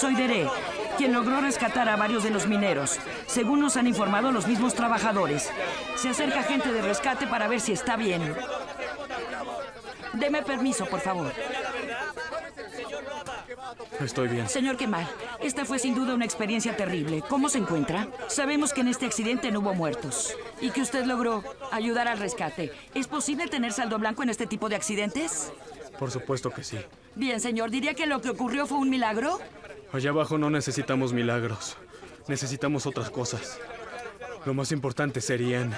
Soidere, quien logró rescatar a varios de los mineros, según nos han informado los mismos trabajadores. Se acerca gente de rescate para ver si está bien. Deme permiso, por favor. Estoy bien. Señor Kemal, esta fue sin duda una experiencia terrible. ¿Cómo se encuentra? Sabemos que en este accidente no hubo muertos y que usted logró ayudar al rescate. ¿Es posible tener saldo blanco en este tipo de accidentes? Por supuesto que sí. Bien, señor, ¿diría que lo que ocurrió fue un milagro? Allá abajo no necesitamos milagros. Necesitamos otras cosas. Lo más importante serían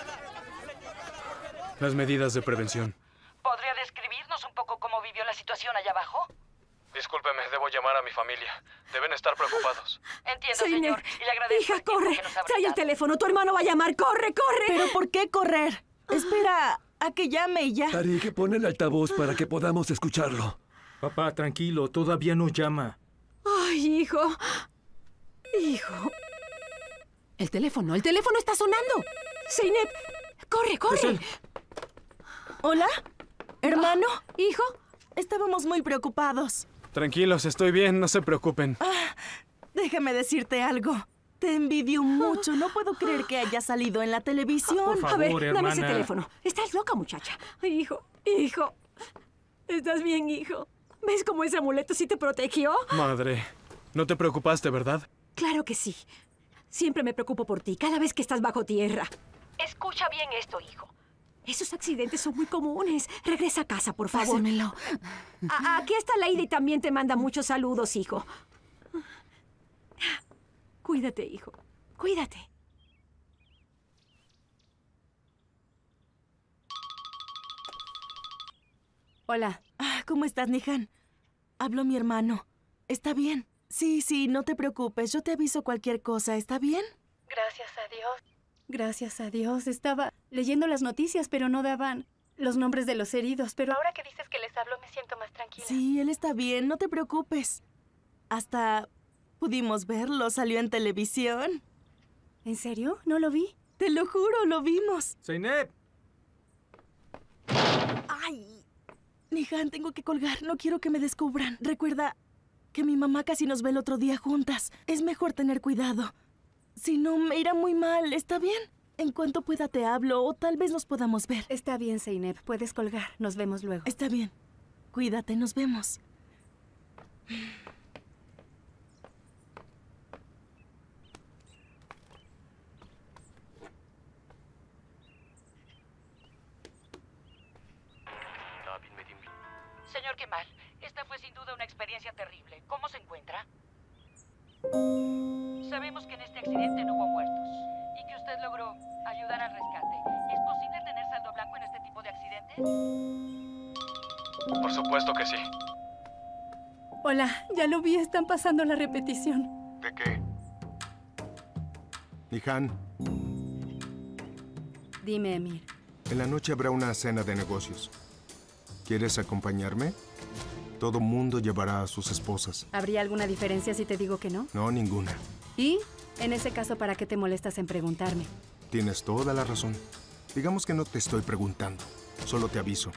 las medidas de prevención. ¿Podría describirnos un poco cómo vivió la situación allá abajo? Discúlpeme, debo llamar a mi familia. Deben estar preocupados. Entiendo, señor, y le agradezco Hija, corre. que Trae el teléfono. Tu hermano va a llamar. ¡Corre, corre! ¿Pero por qué correr? Espera a que llame y ya. Tarik, pon el altavoz para que podamos escucharlo. Papá, tranquilo, todavía no llama. Ay, hijo. Hijo. El teléfono, el teléfono está sonando. Zeynep, corre, corre. ¿Hola? ¿Hermano? ¿Hijo? Estábamos muy preocupados. Tranquilos, estoy bien, no se preocupen. Ah, déjame decirte algo. Te envidio mucho. No puedo creer que haya salido en la televisión. Por a ver, favor, dame ese teléfono. Estás loca, muchacha. Hijo, hijo. ¿Estás bien, hijo? ¿Ves cómo ese amuleto sí te protegió? Madre, no te preocupaste, ¿verdad? Claro que sí. Siempre me preocupo por ti, cada vez que estás bajo tierra. Escucha bien esto, hijo. Esos accidentes son muy comunes. Regresa a casa, por favor. Pásemelo. A- aquí está Lady, también te manda muchos saludos, hijo. Cuídate, hijo. Cuídate. Hola. Ah, ¿Cómo estás, Nihan? Habló mi hermano. ¿Está bien? Sí, sí, no te preocupes. Yo te aviso cualquier cosa. ¿Está bien? Gracias a Dios. Gracias a Dios. Estaba leyendo las noticias, pero no daban los nombres de los heridos. Pero ahora que dices que les hablo, me siento más tranquila. Sí, él está bien. No te preocupes. Hasta pudimos verlo. Salió en televisión. ¿En serio? ¿No lo vi? Te lo juro, lo vimos. Zeynep. Nihan, tengo que colgar. No quiero que me descubran. Recuerda que mi mamá casi nos ve el otro día juntas. Es mejor tener cuidado. Si no, me irá muy mal. ¿Está bien? En cuanto pueda te hablo o tal vez nos podamos ver. Está bien, Zeynep. Puedes colgar. Nos vemos luego. Está bien. Cuídate, nos vemos. Señor Kemal, esta fue sin duda una experiencia terrible. ¿Cómo se encuentra? Sabemos que en este accidente no hubo muertos y que usted logró ayudar al rescate. ¿Es posible tener saldo blanco en este tipo de accidentes? Por supuesto que sí. Hola, ya lo vi. Están pasando la repetición. ¿De qué? Nihan, Dime, Emir. en la noche habrá una cena de negocios. ¿Quieres acompañarme? Todo mundo llevará a sus esposas. ¿Habría alguna diferencia si te digo que no? No, ninguna. ¿Y? En ese caso, ¿para qué te molestas en preguntarme? Tienes toda la razón. Digamos que no te estoy preguntando. Solo te aviso.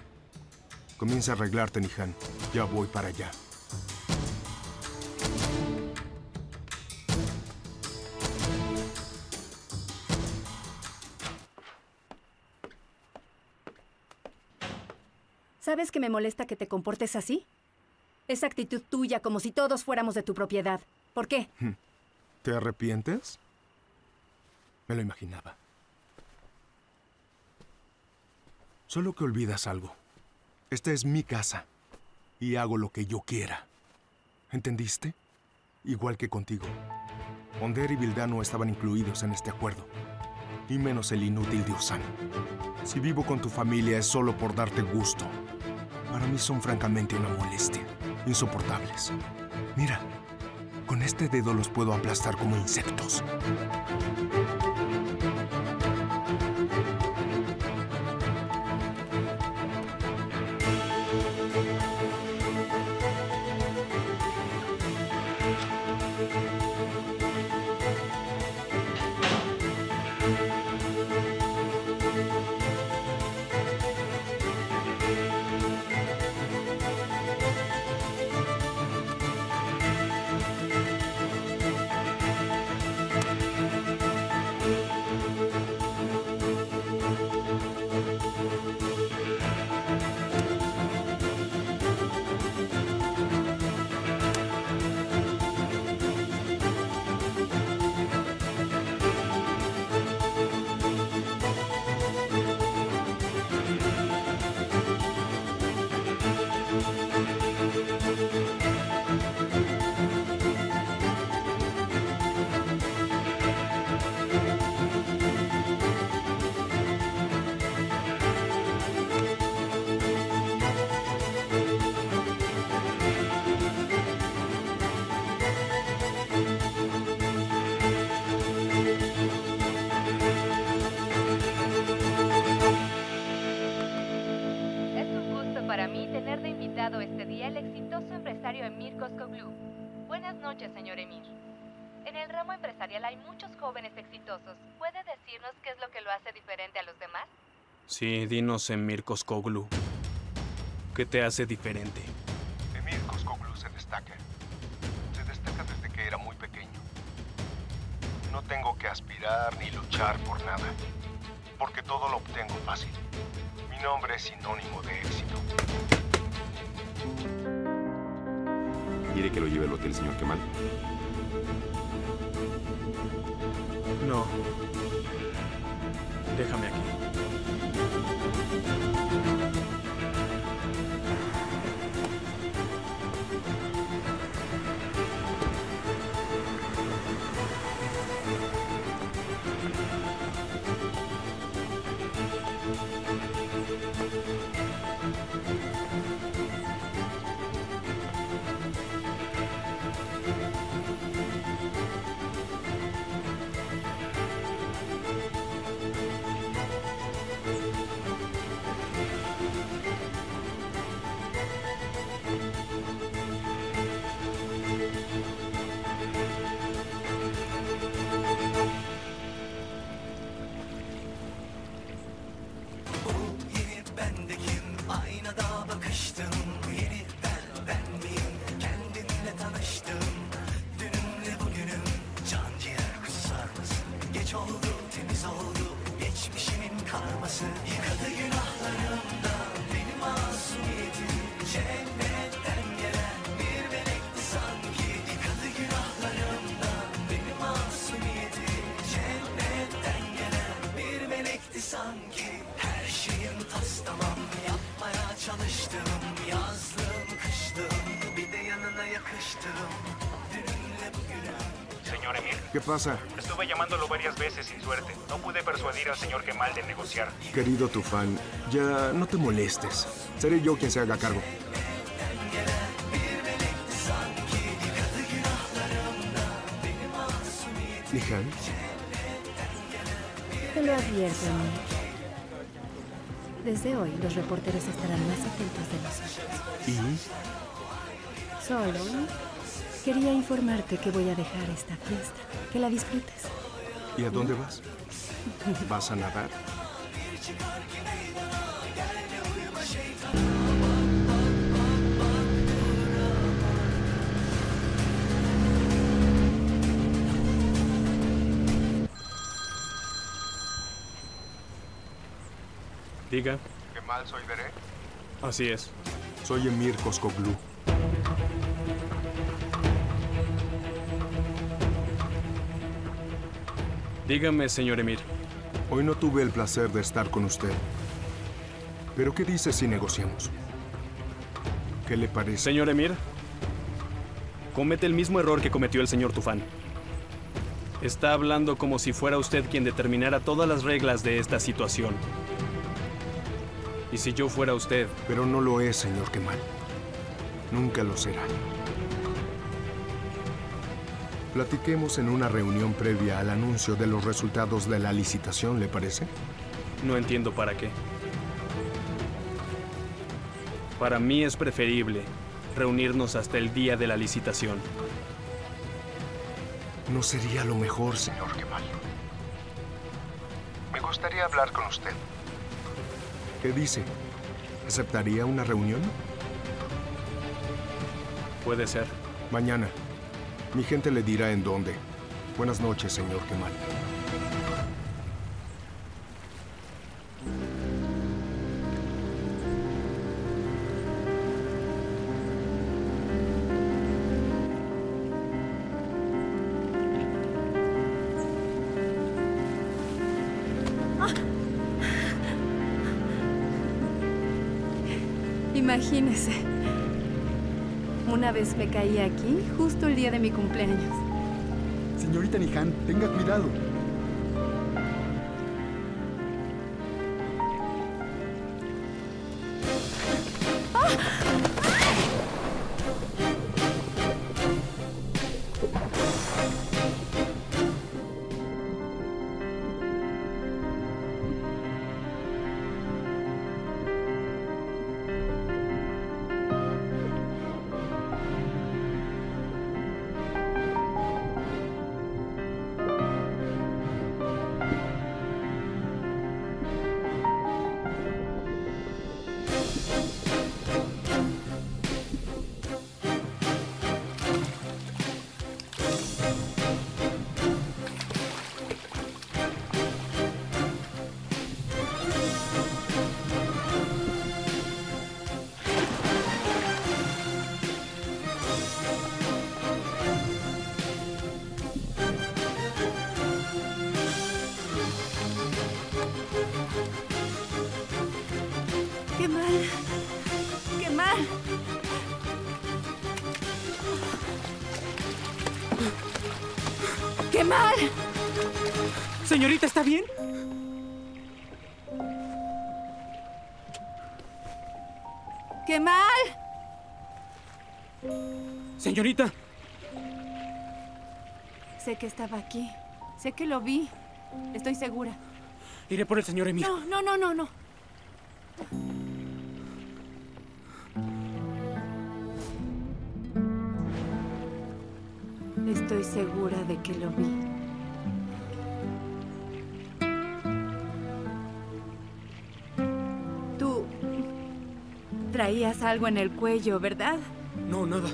Comienza a arreglarte, Nihan. Ya voy para allá. ¿Sabes que me molesta que te comportes así? Esa actitud tuya, como si todos fuéramos de tu propiedad. ¿Por qué? ¿Te arrepientes? Me lo imaginaba. Solo que olvidas algo. Esta es mi casa y hago lo que yo quiera. ¿Entendiste? Igual que contigo. Onder y Vilda no estaban incluidos en este acuerdo. Y menos el inútil Diosan. Si vivo con tu familia es solo por darte gusto. Para mí son francamente una molestia. Insoportables. Mira, con este dedo los puedo aplastar como insectos. Exitosos. ¿Puede decirnos qué es lo que lo hace diferente a los demás? Sí, dinos Emir Koskoglu. ¿Qué te hace diferente? Emir Koskoglu se destaca. Se destaca desde que era muy pequeño. No tengo que aspirar ni luchar por nada, porque todo lo obtengo fácil. Mi nombre es sinónimo de éxito. ¿Quiere que lo lleve al hotel, señor Kemal? No. Déjame aquí. Pasa? estuve llamándolo varias veces sin suerte. No pude persuadir al señor Kemal de negociar. Querido Tufán, ya no te molestes. Seré yo quien se haga cargo. Nihan, Te lo advierto, Emir. Desde hoy, los reporteros estarán más atentos de nosotros. ¿y? Solo quería informarte que voy a dejar esta fiesta. Que la disfrutes. ¿Y a dónde vas? ¿Vas a nadar? Diga. ¿Qué mal soy, Derek? Así es. Soy Emir Koskoglu. Dígame, señor Emir. Hoy no tuve el placer de estar con usted. Pero ¿qué dice si negociamos? ¿Qué le parece? Señor Emir, comete el mismo error que cometió el señor Tufán. Está hablando como si fuera usted quien determinara todas las reglas de esta situación. Y si yo fuera usted... Pero no lo es, señor Kemal. Nunca lo será. Platiquemos en una reunión previa al anuncio de los resultados de la licitación, ¿le parece? No entiendo para qué. Para mí es preferible reunirnos hasta el día de la licitación. No sería lo mejor, señor Kemal. Me gustaría hablar con usted. ¿Qué dice? ¿Aceptaría una reunión? Puede ser. Mañana. Mi gente le dirá en dónde. Buenas noches, señor Kemal. Me caí aquí, justo el día de mi cumpleaños. Señorita Nihan, tenga cuidado. Bien? ¡Qué mal! Señorita, Sé que estaba aquí. Sé que lo vi. Estoy segura. iré por el señor Emir. No, no, no, no, no. Estoy segura de que lo vi. Traías algo en el cuello, ¿verdad? No, nada.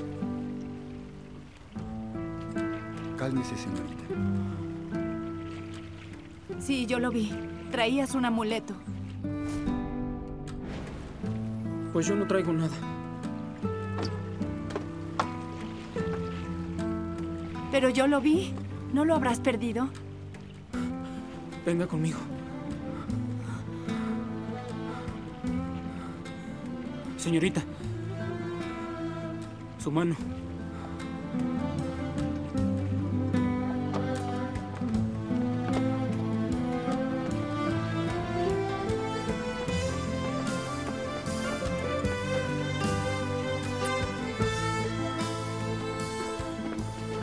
Cálmese, señorita. Sí, yo lo vi. Traías un amuleto. Pues yo no traigo nada. Pero yo lo vi. ¿No lo habrás perdido? Venga conmigo. Señorita. Su mano.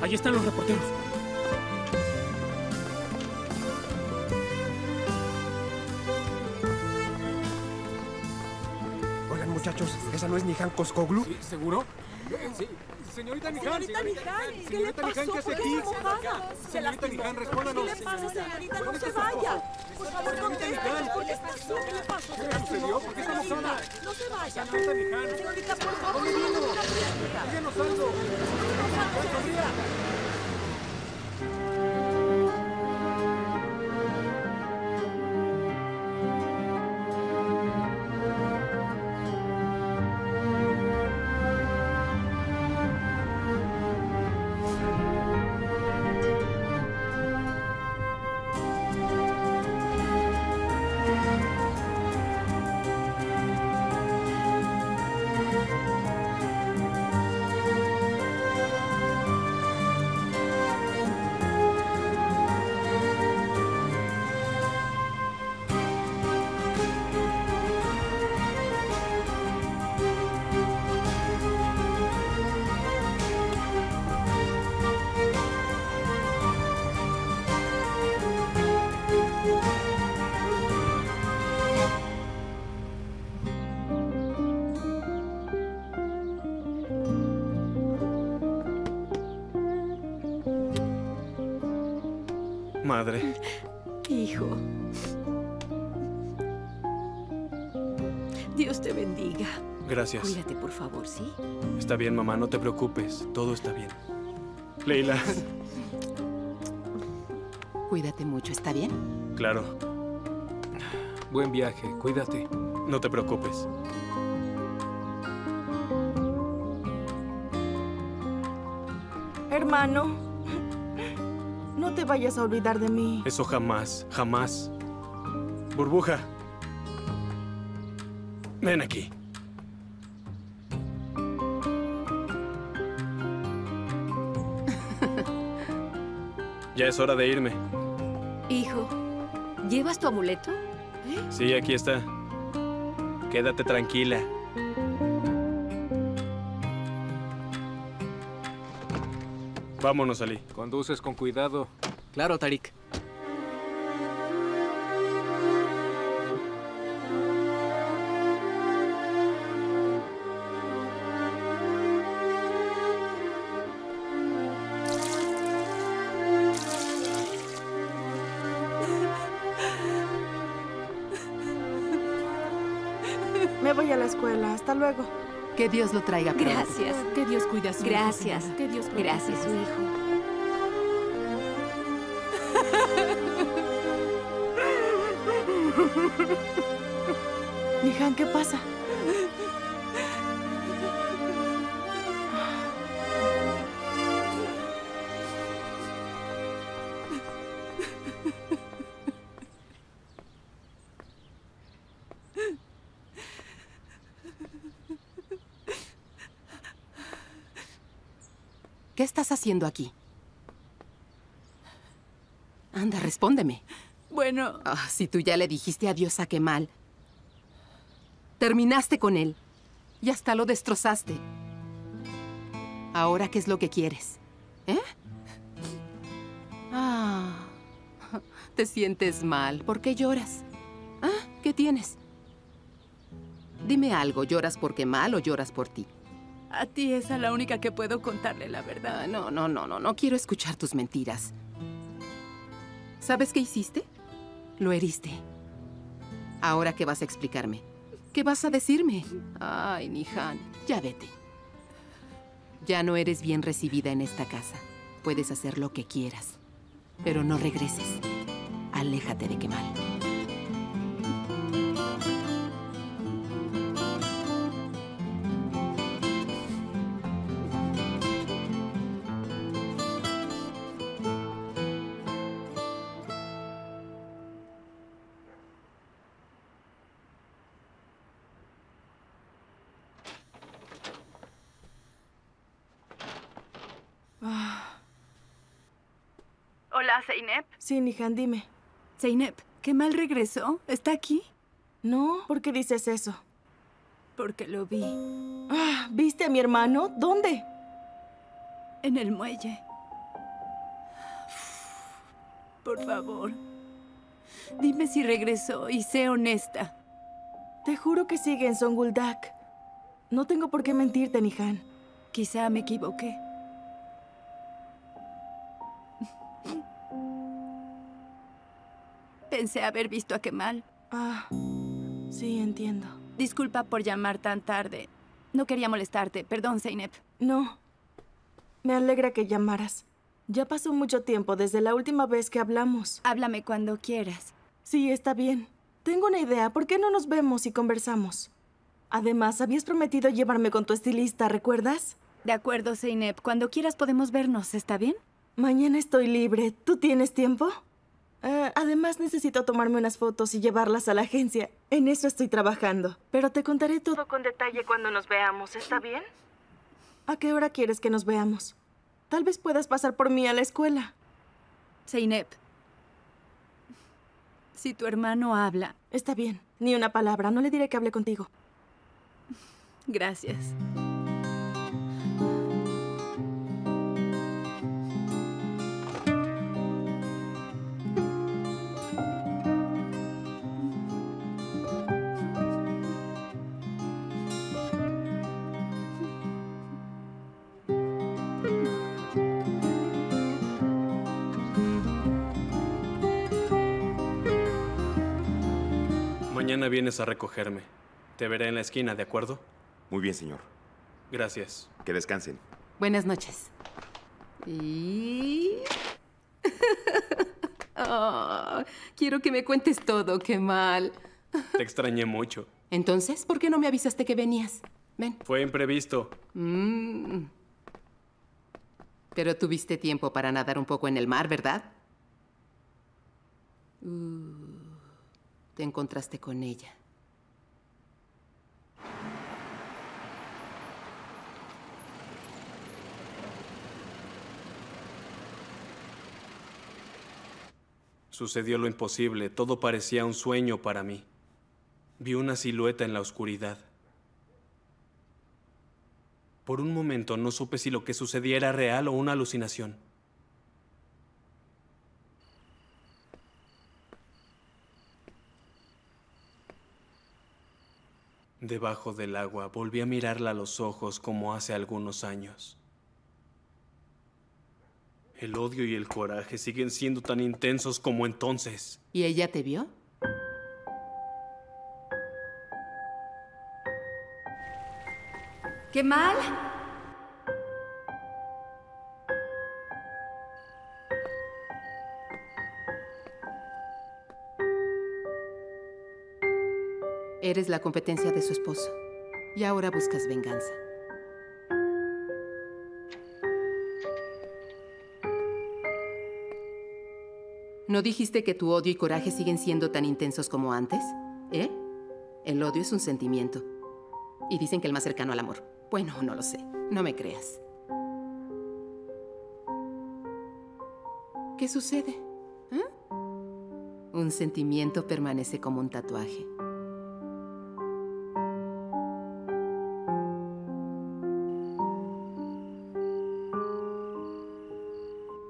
Allí están los reporteros. Es Nihan Koskoglu? ¿Seguro? Sí. Señorita Nihan, Señorita Nihan, ¿qué le Nihan? ¿qué hace ¿Por qué aquí? Señorita. Nihan, respóndanos. ¿Qué le pasa, señorita? No ¿Dónde se vaya. Por favor. ¿Qué le pasó? ¿Qué le pasó? ¿Qué le sucedió? ¿Por qué está mojada? No se vaya. Señorita Nihan. Señorita, por favor. Madre, Hijo. Dios te bendiga. gracias. Cuídate, por favor, ¿sí? Está bien, mamá, no te preocupes. Todo está bien. Leila. Cuídate mucho, ¿está bien? Claro. Buen viaje, cuídate. No te preocupes. Hermano, no te vayas a olvidar de mí. Eso jamás, jamás. Burbuja. Ven aquí. Ya es hora de irme. Hijo, ¿llevas tu amuleto? Sí, aquí está. Quédate tranquila. Vámonos, Ali. Conduces con cuidado. Claro, Tarik. Que Dios lo traiga pronto. Gracias. Que Dios cuide a su hijo, Gracias. señora. Que Dios Gracias, su hijo. Nihan, ¿qué pasa? Haciendo aquí? Anda, respóndeme. Bueno, Ah, si tú ya le dijiste adiós a Kemal. Terminaste con él. Y hasta lo destrozaste. Ahora, ¿qué es lo que quieres? ¿Eh? Ah, te sientes mal. ¿Por qué lloras? ¿Ah? ¿Qué tienes? Dime algo, ¿lloras por Kemal o lloras por ti? A ti es a la única que puedo contarle la verdad. No, no, no, no, no quiero escuchar tus mentiras. ¿Sabes qué hiciste? Lo heriste. Ahora, ¿qué vas a explicarme? ¿Qué vas a decirme? Ay, Nihan, ya vete. Ya no eres bien recibida en esta casa. Puedes hacer lo que quieras, pero no regreses. Aléjate de Kemal. Sí, Nihan, dime. Zeynep, ¿qué mal regresó? ¿Está aquí? No, ¿por qué dices eso? Porque lo vi. Ah, ¿Viste a mi hermano? ¿Dónde? En el muelle. Por favor. Dime si regresó y sé honesta. Te juro que sigue en Zonguldak. No tengo por qué mentirte, Nihan. Quizá me equivoqué. Pensé haber visto a Kemal. Ah, sí, entiendo. Disculpa por llamar tan tarde. No quería molestarte. Perdón, Zeynep. No. Me alegra que llamaras. Ya pasó mucho tiempo desde la última vez que hablamos. Háblame cuando quieras. Sí, está bien. Tengo una idea. ¿Por qué no nos vemos y conversamos? Además, habías prometido llevarme con tu estilista, ¿recuerdas? De acuerdo, Zeynep. Cuando quieras podemos vernos, ¿está bien? Mañana estoy libre. ¿Tú tienes tiempo? Eh, además, necesito tomarme unas fotos y llevarlas a la agencia. En eso estoy trabajando. Pero te contaré todo con detalle cuando nos veamos, ¿está bien? ¿A qué hora quieres que nos veamos? Tal vez puedas pasar por mí a la escuela. Zeynep. Si tu hermano habla. Está bien. Ni una palabra. No le diré que hable contigo. Gracias. Mañana vienes a recogerme. Te veré en la esquina, ¿de acuerdo? Muy bien, señor. Gracias. Que descansen. Buenas noches. Y... Ah, quiero que me cuentes todo, qué mal. Te extrañé mucho. Entonces, ¿por qué no me avisaste que venías? Ven. Fue imprevisto. Mm. Pero tuviste tiempo para nadar un poco en el mar, ¿verdad? Uh, te encontraste con ella. Sucedió lo imposible. Todo parecía un sueño para mí. Vi una silueta en la oscuridad. Por un momento no supe si lo que sucedía era real o una alucinación. Debajo del agua volví a mirarla a los ojos como hace algunos años. El odio y el coraje siguen siendo tan intensos como entonces. ¿Y ella te vio? ¿Qué mal? Eres la competencia de su esposo. Y ahora buscas venganza. ¿No dijiste que tu odio y coraje siguen siendo tan intensos como antes? ¿Eh? El odio es un sentimiento. Y dicen que el más cercano al amor. Bueno, no lo sé. No me creas. ¿Qué sucede? Un sentimiento permanece como un tatuaje.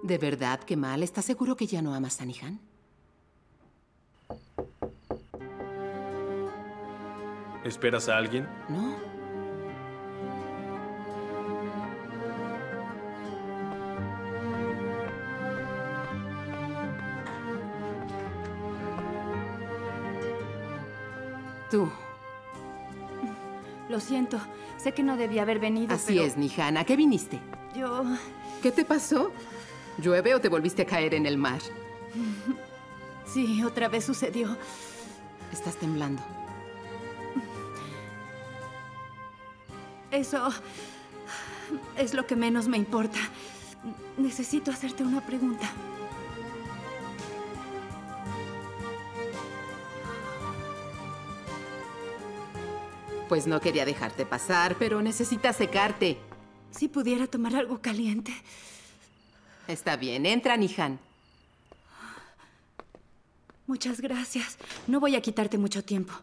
¿De verdad que mal? ¿Estás seguro que ya no amas a Nihan? ¿Esperas a alguien? No. Tú. Lo siento. Sé que no debía haber venido, Así pero es, Nihan. ¿A qué viniste? Yo... ¿Qué te pasó? ¿Llueve o te volviste a caer en el mar? Sí, otra vez sucedió. Estás temblando. Eso es lo que menos me importa. Necesito hacerte una pregunta. Pues no quería dejarte pasar, pero necesitas secarte. Si pudiera tomar algo caliente. Está bien, entra, Nihan. Muchas gracias. No voy a quitarte mucho tiempo.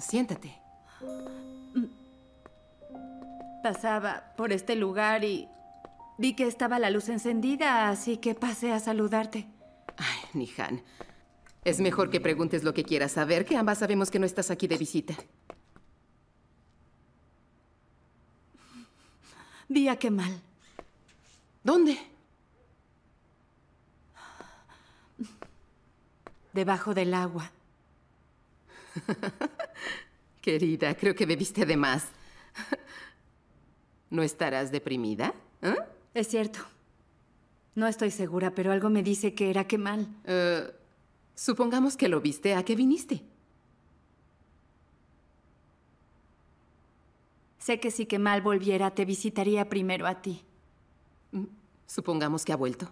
Siéntate. Pasaba por este lugar y vi que estaba la luz encendida, así que pasé a saludarte. Ay, Nihan. Es mejor que preguntes lo que quieras saber, que ambas sabemos que no estás aquí de visita. Vi a Kemal. ¿Dónde? Debajo del agua. Querida, creo que bebiste de más. ¿No estarás deprimida? ¿Eh? Es cierto. No estoy segura, pero algo me dice que era Kemal. Eh, supongamos que lo viste. ¿A qué viniste? Sé que si Kemal volviera, te visitaría primero a ti. Supongamos que ha vuelto.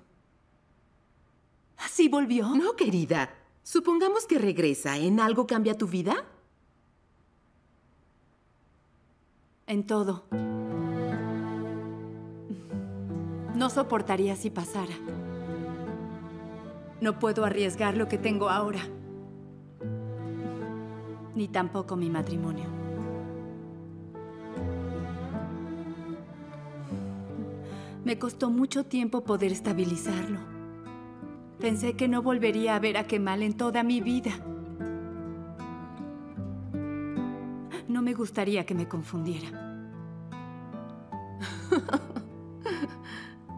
¿Sí volvió? No, querida. Supongamos que regresa. ¿En algo cambia tu vida? En todo. No soportaría si pasara. No puedo arriesgar lo que tengo ahora. Ni tampoco mi matrimonio. Me costó mucho tiempo poder estabilizarlo. Pensé que no volvería a ver a Kemal en toda mi vida. No me gustaría que me confundiera.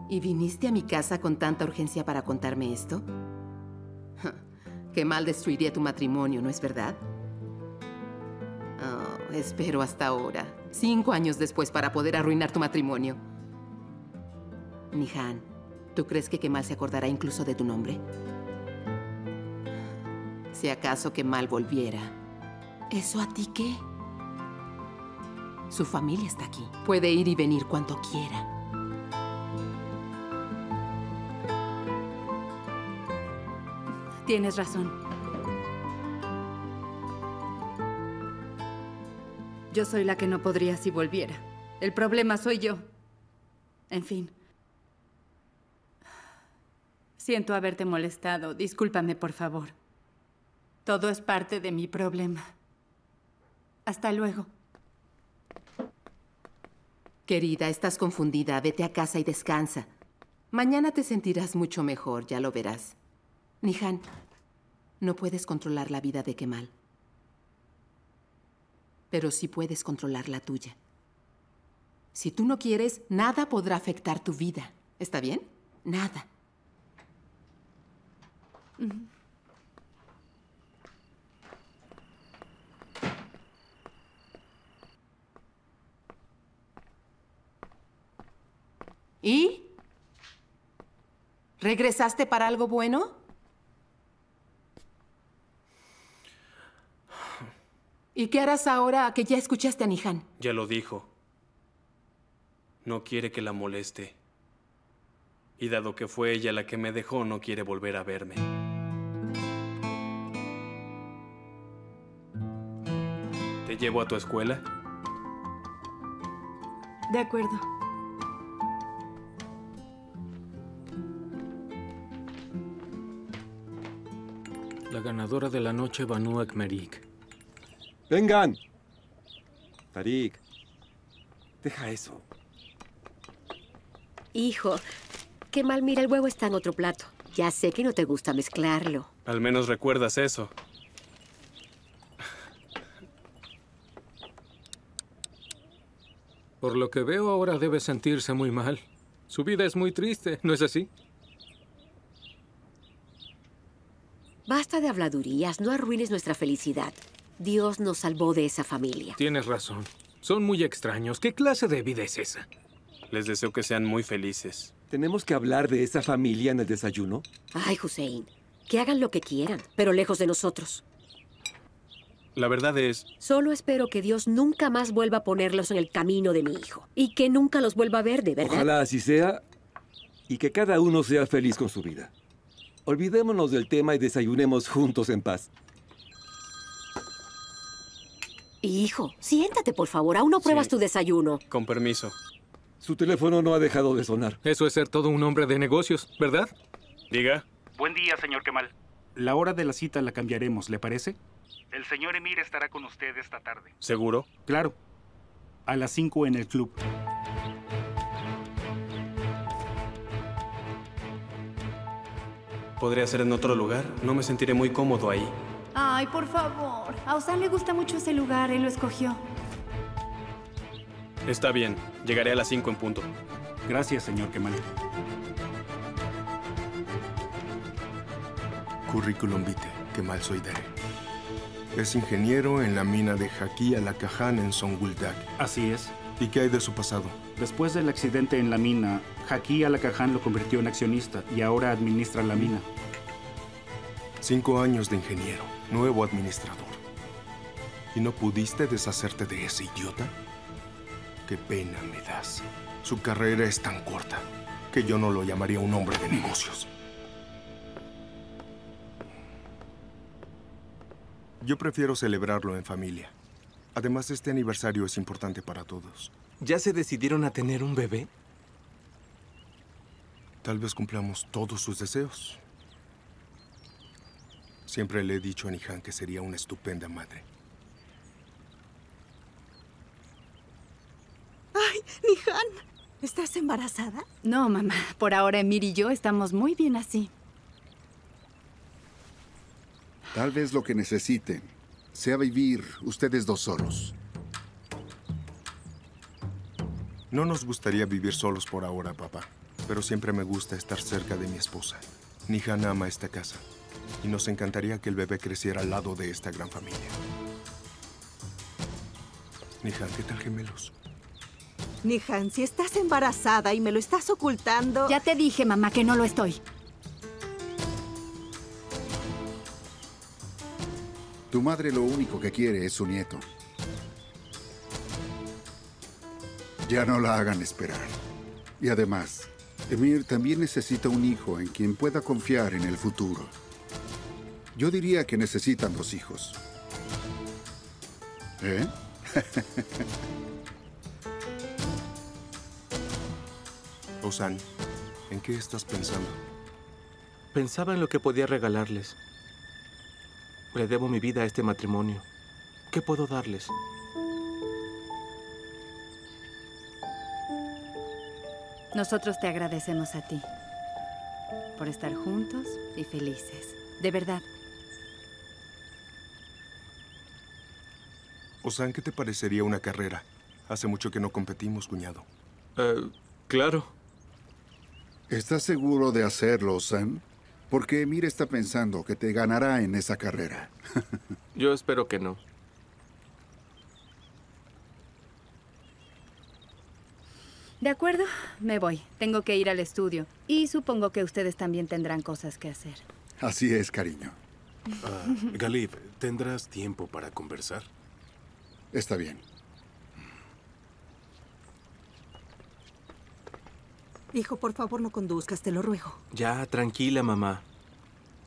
¿Y viniste a mi casa con tanta urgencia para contarme esto? Qué mal destruiría tu matrimonio, ¿no es verdad? Oh, espero hasta ahora, cinco años después, para poder arruinar tu matrimonio. Nihan, ¿tú crees que Kemal se acordará incluso de tu nombre? Si acaso Kemal volviera, ¿eso a ti qué? Su familia está aquí. Puede ir y venir cuanto quiera. Tienes razón. Yo soy la que no podría si volviera. El problema soy yo. En fin. Siento haberte molestado. Discúlpame, por favor. Todo es parte de mi problema. Hasta luego. Querida, estás confundida. Vete a casa y descansa. Mañana te sentirás mucho mejor, ya lo verás. Nihan, no puedes controlar la vida de Kemal. Pero sí puedes controlar la tuya. Si tú no quieres, nada podrá afectar tu vida. ¿Está bien? Nada. ¿Y? ¿Regresaste para algo bueno? ¿Y qué harás ahora que ya escuchaste a Nihan? Ya lo dijo. No quiere que la moleste. Y dado que fue ella la que me dejó, no quiere volver a verme. ¿Te llevo a tu escuela? De acuerdo. La ganadora de la noche, Banu Ekmerik. ¡Vengan! Tarik, deja eso. Hijo, qué mal mira el huevo está en otro plato. Ya sé que no te gusta mezclarlo. Al menos recuerdas eso. Por lo que veo ahora debe sentirse muy mal. Su vida es muy triste, ¿no es así? Basta de habladurías, no arruines nuestra felicidad. Dios nos salvó de esa familia. Tienes razón. Son muy extraños. ¿Qué clase de vida es esa? Les deseo que sean muy felices. ¿Tenemos que hablar de esa familia en el desayuno? Ay, Hussein, que hagan lo que quieran, pero lejos de nosotros. La verdad es, Solo espero que Dios nunca más vuelva a ponerlos en el camino de mi hijo. Y que nunca los vuelva a ver, de verdad. Ojalá así sea y que cada uno sea feliz con su vida. Olvidémonos del tema y desayunemos juntos en paz. Hijo, siéntate, por favor. Aún no pruebas Sí. tu desayuno. con permiso. Su teléfono no ha dejado de sonar. Eso es ser todo un hombre de negocios, ¿verdad? Diga. Buen día, señor Kemal. La hora de la cita la cambiaremos, ¿le parece? El señor Emir estará con usted esta tarde. ¿Seguro? Claro. A las 5 en el club. ¿Podría ser en otro lugar? No me sentiré muy cómodo ahí. Ay, por favor. A Osan le gusta mucho ese lugar, él lo escogió. Está bien. Llegaré a las 5 en punto. Gracias, señor Kemal. Currículum vitae, Kemal Soidere. Es ingeniero en la mina de Haki Alakaján en Zonguldak. Así es. ¿Y qué hay de su pasado? Después del accidente en la mina, Haki Alakaján lo convirtió en accionista y ahora administra la mina. Cinco años de ingeniero, nuevo administrador. ¿Y no pudiste deshacerte de ese idiota? Qué pena me das. Su carrera es tan corta que yo no lo llamaría un hombre de negocios. Yo prefiero celebrarlo en familia. Además, este aniversario es importante para todos. ¿Ya se decidieron a tener un bebé? Tal vez cumplamos todos sus deseos. Siempre le he dicho a Nihan que sería una estupenda madre. ¡Ay, Nihan! ¿Estás embarazada? No, mamá. Por ahora Emir y yo estamos muy bien así. Tal vez lo que necesiten sea vivir ustedes dos solos. No nos gustaría vivir solos por ahora, papá. Pero siempre me gusta estar cerca de mi esposa. Nihan ama esta casa. Y nos encantaría que el bebé creciera al lado de esta gran familia. Nihan, ¿qué tal gemelos? Nihan, si estás embarazada y me lo estás ocultando... Ya te dije, mamá, que no lo estoy. Tu madre lo único que quiere es su nieto. Ya no la hagan esperar. Y además, Emir también necesita un hijo en quien pueda confiar en el futuro. Yo diría que necesitan dos hijos. ¿Eh? Osan, ¿en qué estás pensando? Pensaba en lo que podía regalarles. Le debo mi vida a este matrimonio. ¿Qué puedo darles? Nosotros te agradecemos a ti por estar juntos y felices. De verdad. Osan, ¿qué te parecería una carrera? Hace mucho que no competimos, cuñado. Eh, claro. ¿Estás seguro de hacerlo, Sam? Porque Emir está pensando que te ganará en esa carrera. Yo espero que no. De acuerdo, me voy. Tengo que ir al estudio. Y supongo que ustedes también tendrán cosas que hacer. Así es, cariño. Ah, Galib, ¿tendrás tiempo para conversar? Está bien. Hijo, por favor no conduzcas, te lo ruego. Ya, tranquila, mamá.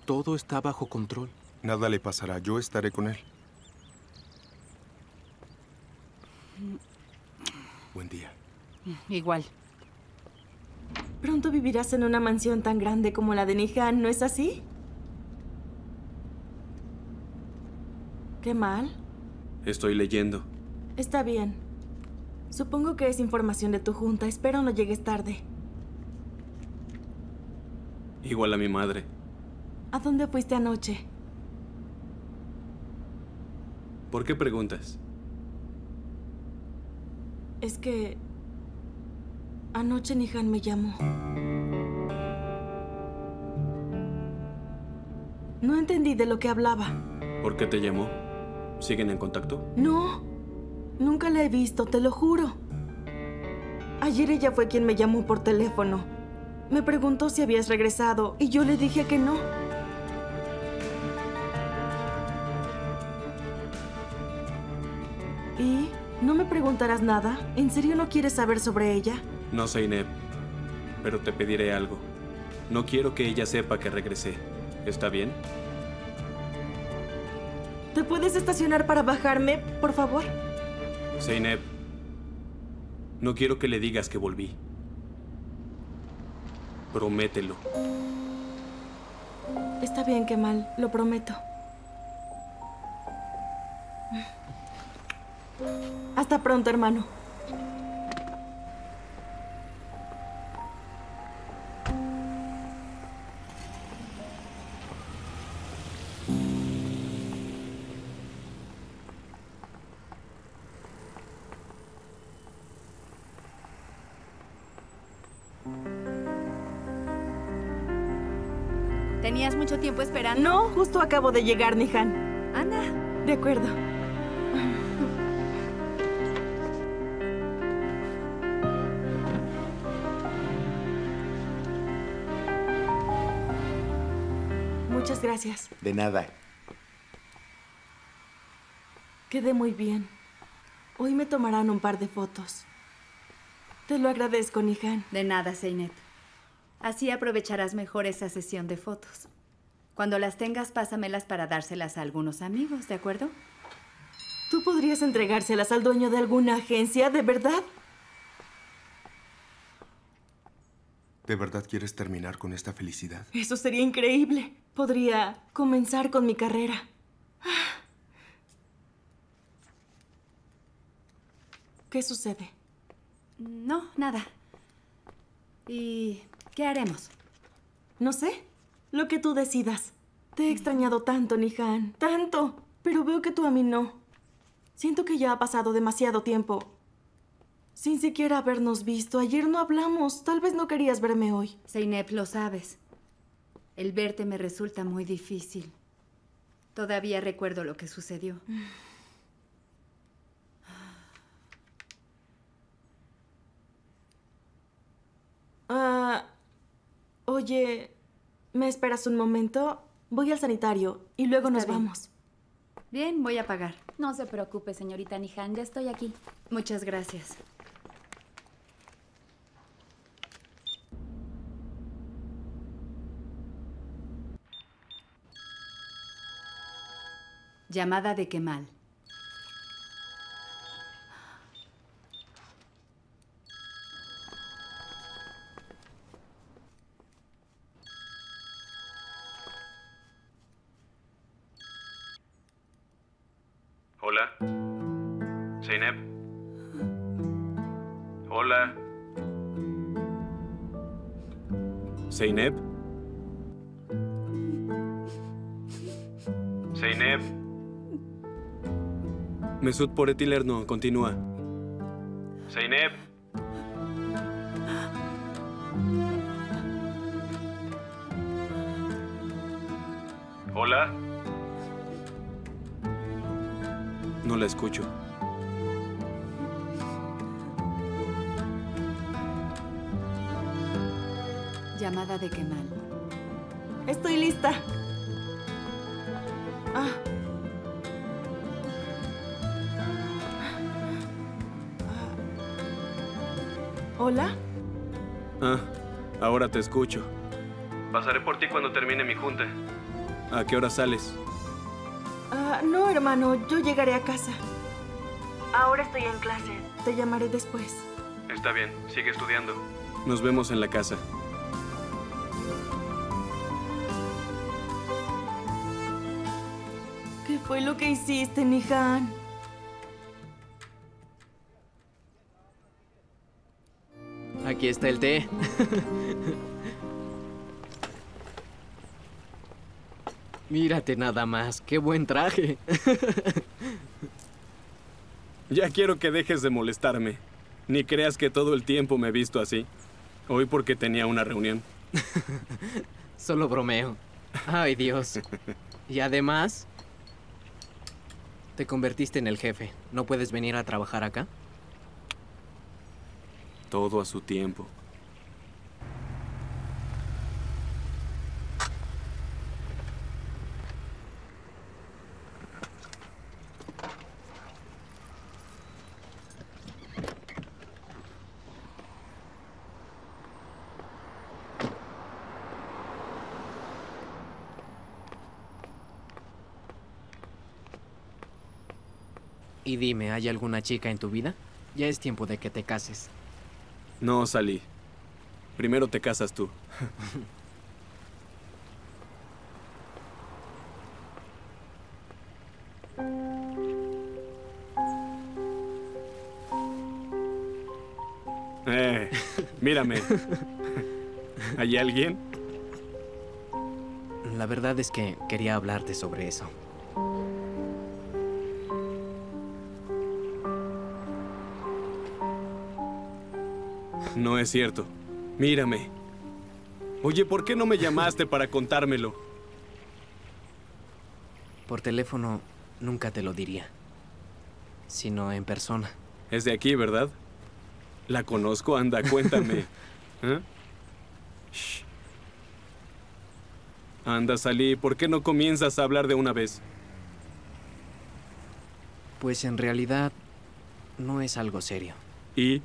Todo está bajo control. Nada le pasará, yo estaré con él. Buen día. Igual. Pronto vivirás en una mansión tan grande como la de Nihan, ¿no es así? Qué mal. Estoy leyendo. Está bien. Supongo que es información de tu junta. Espero no llegues tarde. Igual a mi madre. ¿A dónde fuiste anoche? ¿Por qué preguntas? Es que... Anoche Nihan me llamó. No entendí de lo que hablaba. ¿Por qué te llamó? ¿Siguen en contacto? No, nunca la he visto, te lo juro. Ayer ella fue quien me llamó por teléfono. Me preguntó si habías regresado y yo le dije que no. ¿Y? ¿No me preguntarás nada? ¿En serio no quieres saber sobre ella? No, Zeynep. Pero te pediré algo. No quiero que ella sepa que regresé. ¿Está bien? ¿Te puedes estacionar para bajarme, por favor? Zeynep. No quiero que le digas que volví. Promételo. Está bien, Kemal, lo prometo. Hasta pronto, hermano. Justo acabo de llegar, Nihan. Anda. De acuerdo. Muchas gracias. De nada. Quedé muy bien. Hoy me tomarán un par de fotos. Te lo agradezco, Nihan. De nada, Zeynep. Así aprovecharás mejor esa sesión de fotos. Cuando las tengas, pásamelas para dárselas a algunos amigos, ¿de acuerdo? ¿Tú podrías entregárselas al dueño de alguna agencia, de verdad? ¿De verdad quieres terminar con esta felicidad? Eso sería increíble. Podría comenzar con mi carrera. ¿Qué sucede? No, nada. ¿Y qué haremos? No sé. Lo que tú decidas. Te he extrañado tanto, Nihan. Tanto. Pero veo que tú a mí no. Siento que ya ha pasado demasiado tiempo. Sin siquiera habernos visto. Ayer no hablamos. Tal vez no querías verme hoy. Zeynep, lo sabes. El verte me resulta muy difícil. Todavía recuerdo lo que sucedió. Ah, oye, ¿me esperas un momento? Voy al sanitario y luego nos bien. vamos. Bien, voy a pagar. No se preocupe, señorita Nihan, ya estoy aquí. Muchas gracias. Llamada de Kemal. Zeynep. Zeynep. Mesut por etiler no, continúa. Zeynep. Hola. No la escucho. Llamada de Kemal. Estoy lista. Ah. ¿Hola? Ah, ahora te escucho. Pasaré por ti cuando termine mi junta. ¿A qué hora sales? Ah, no, hermano, yo llegaré a casa. Ahora estoy en clase. Te llamaré después. Está bien, sigue estudiando. Nos vemos en la casa. Fue lo que hiciste, Nihan? Aquí está el té. Mírate nada más, qué buen traje. Ya quiero que dejes de molestarme. Ni creas que todo el tiempo me he visto así. Hoy porque tenía una reunión. Solo bromeo. Ay, Dios. Y además, te convertiste en el jefe. ¿No puedes venir a trabajar acá? Todo a su tiempo. Dime, ¿hay alguna chica en tu vida? Ya es tiempo de que te cases. No salí. Primero te casas tú. Eh, mírame. ¿Hay alguien? La verdad es que quería hablarte sobre eso. No es cierto. Mírame. Oye, ¿por qué no me llamaste para contármelo? Por teléfono nunca te lo diría. Sino en persona. Es de aquí, ¿verdad? La conozco, anda, cuéntame. ¿Eh? Shh. Anda, salí, ¿por qué no comienzas a hablar de una vez? Pues en realidad no es algo serio. ¿Y?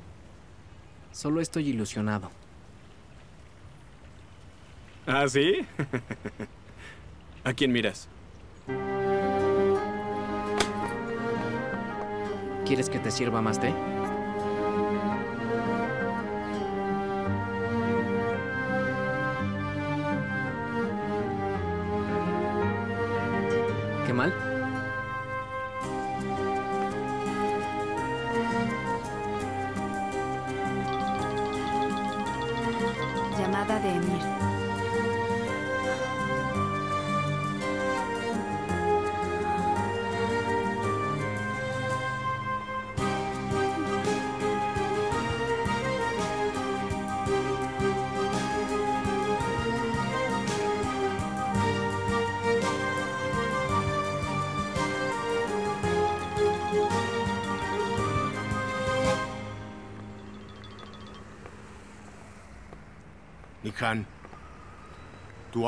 Solo estoy ilusionado. ¿Ah, sí? ¿A quién miras? ¿Quieres que te sirva más té? ¿Qué mal?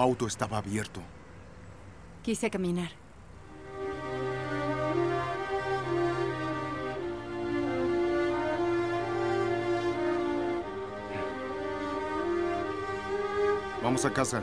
Auto estaba abierto. Quise caminar. Vamos a casa.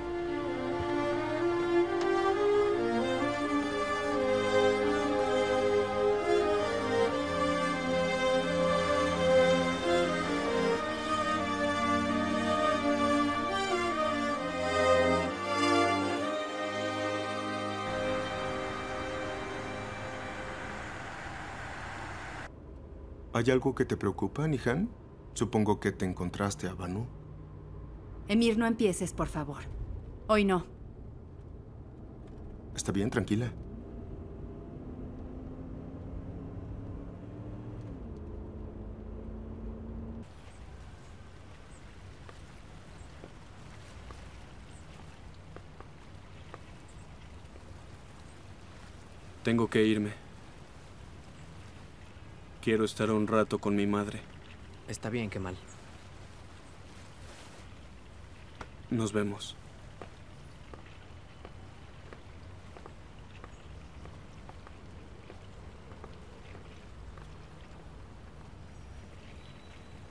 ¿Hay algo que te preocupa, Nihan? Supongo que te encontraste a Banu. Emir, no empieces, por favor. Hoy no. Está bien, tranquila. Tengo que irme. Quiero estar un rato con mi madre. Está bien, qué mal. Nos vemos.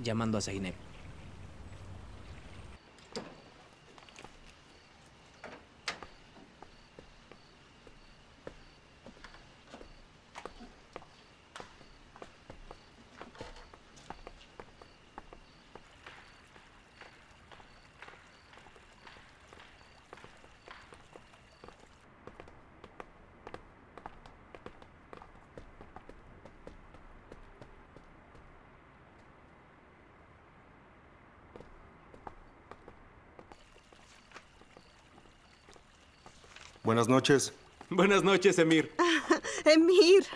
Llamando a Zeynep. Buenas noches. Buenas noches, Emir. Emir,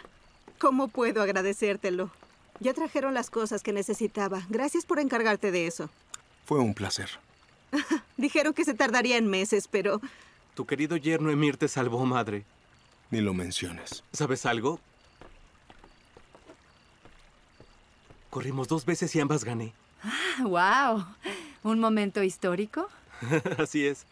¿cómo puedo agradecértelo? Ya trajeron las cosas que necesitaba. Gracias por encargarte de eso. Fue un placer. Dijeron que se tardaría en meses, pero Tu querido yerno Emir te salvó, madre. Ni lo menciones. ¿Sabes algo? Corrimos dos veces y ambas gané. ¡Wow! ¿Un momento histórico? Así es.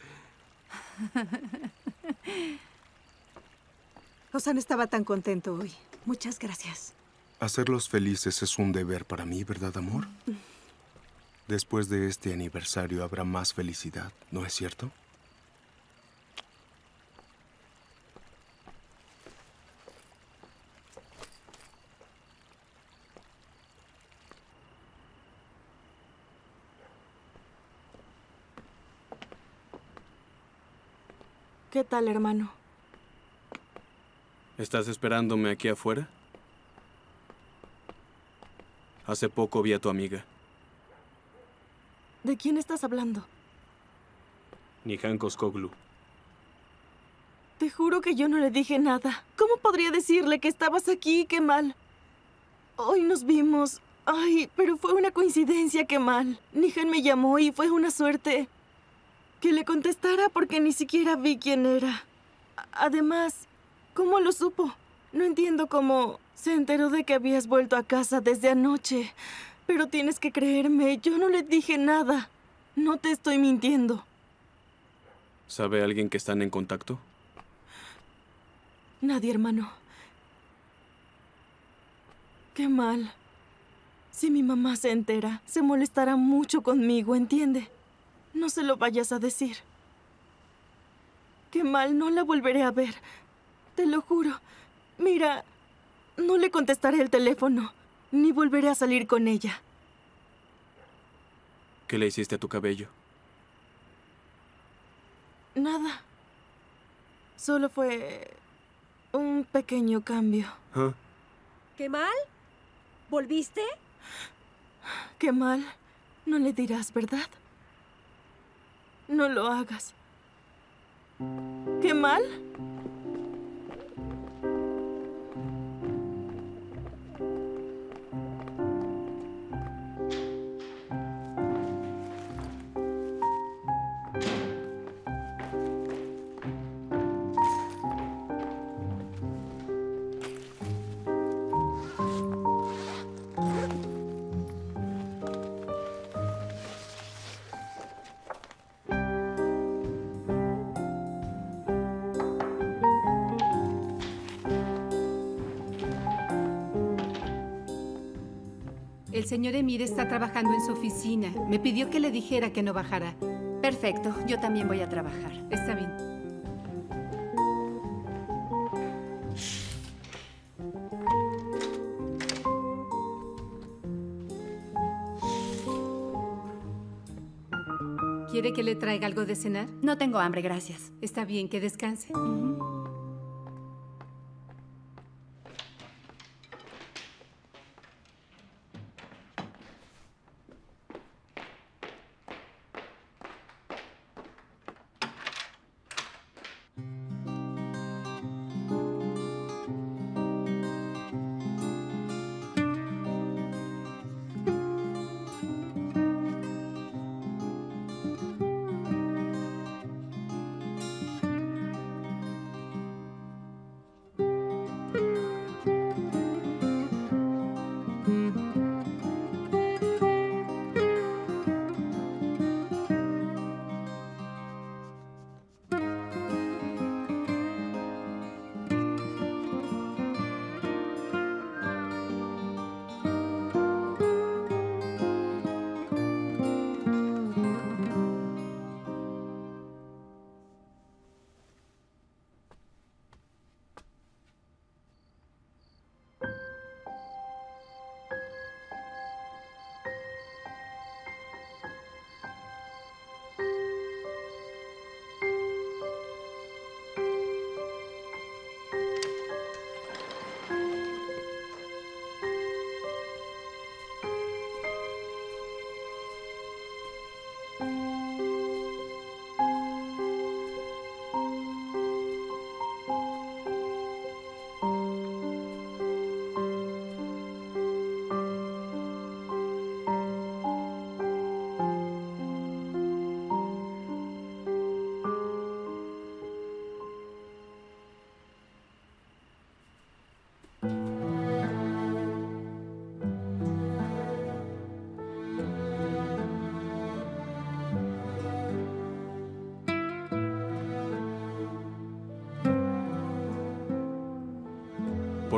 Osan estaba tan contento hoy. Muchas gracias. Hacerlos felices es un deber para mí, ¿verdad, amor? Después de este aniversario habrá más felicidad, ¿no es cierto? ¿Qué tal, hermano? ¿Estás esperándome aquí afuera? Hace poco vi a tu amiga, ¿De quién estás hablando? Nihan Koskoglu. Te juro que yo no le dije nada. ¿Cómo podría decirle que estabas aquí? ¡Qué mal! Hoy nos vimos. Ay, pero fue una coincidencia, qué mal. Nihan me llamó y fue una suerte que le contestara porque ni siquiera vi quién era. Además, ¿cómo lo supo? No entiendo cómo se enteró de que habías vuelto a casa desde anoche. Pero tienes que creerme, yo no le dije nada. No te estoy mintiendo. ¿Sabe alguien que están en contacto? Nadie, hermano. Qué mal. Si mi mamá se entera, se molestará mucho conmigo, ¿entiende? No se lo vayas a decir. Qué mal, no la volveré a ver. Te lo juro. Mira, no le contestaré el teléfono, ni volveré a salir con ella. ¿Qué le hiciste a tu cabello? Nada. Solo fue un pequeño cambio. ¿Ah? ¿Qué mal? ¿Volviste? Qué mal. No le dirás, ¿verdad? No lo hagas. ¿Qué mal? El señor Emir está trabajando en su oficina. Me pidió que le dijera que no bajara. Perfecto, yo también voy a trabajar. Está bien. ¿Quiere que le traiga algo de cenar? No tengo hambre, gracias. Está bien, que descanse.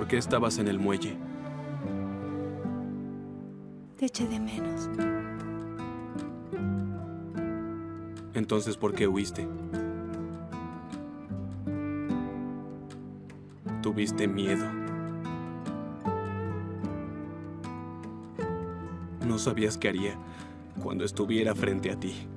¿Por qué estabas en el muelle? Te eché de menos. Entonces, ¿por qué huiste? Tuviste miedo. No sabías qué haría cuando estuviera frente a ti.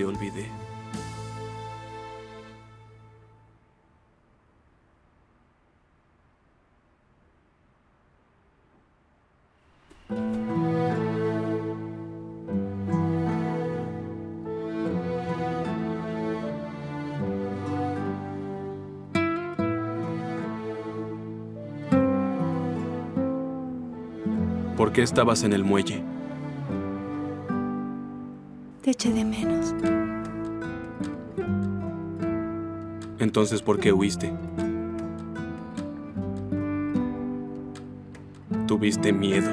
Te olvidé? ¿Por qué estabas en el muelle? Te eché de menos. Entonces, ¿por qué huiste? Tuviste miedo.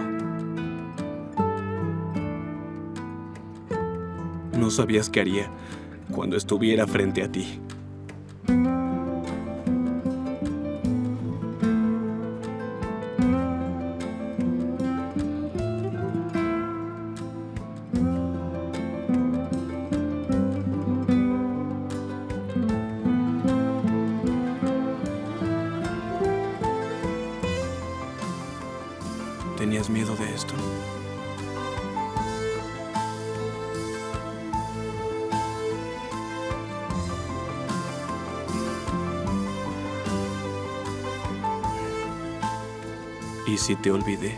No sabías qué haría cuando estuviera frente a ti. Te olvidé?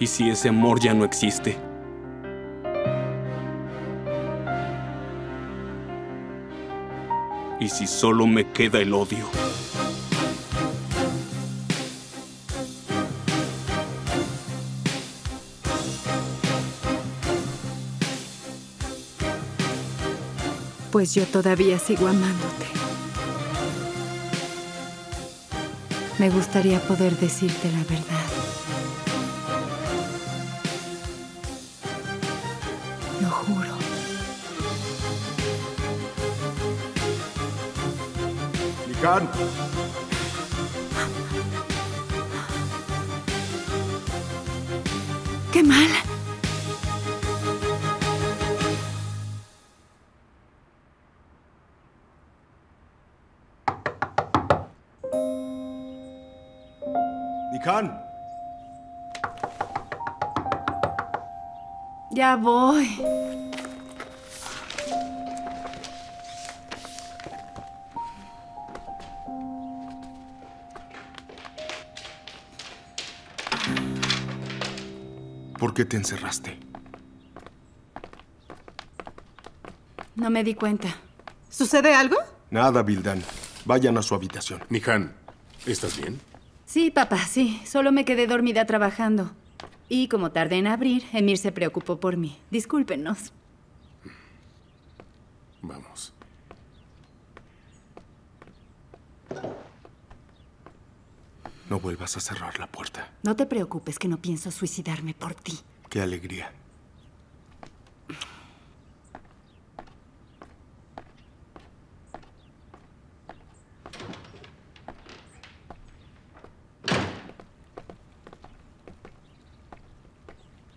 ¿Y si ese amor ya no existe? Si solo me queda el odio? Pues yo todavía sigo amándote. Me gustaría poder decirte la verdad. on. Qué te encerraste? No me di cuenta. ¿Sucede algo? Nada, Vildan. Vayan a su habitación. Nihan, ¿estás bien? Sí, papá, sí. Solo me quedé dormida trabajando. Y como tardé en abrir, Emir se preocupó por mí. Discúlpenos. Vamos. No vuelvas a cerrar la puerta. No te preocupes que no pienso suicidarme por ti. Qué alegría.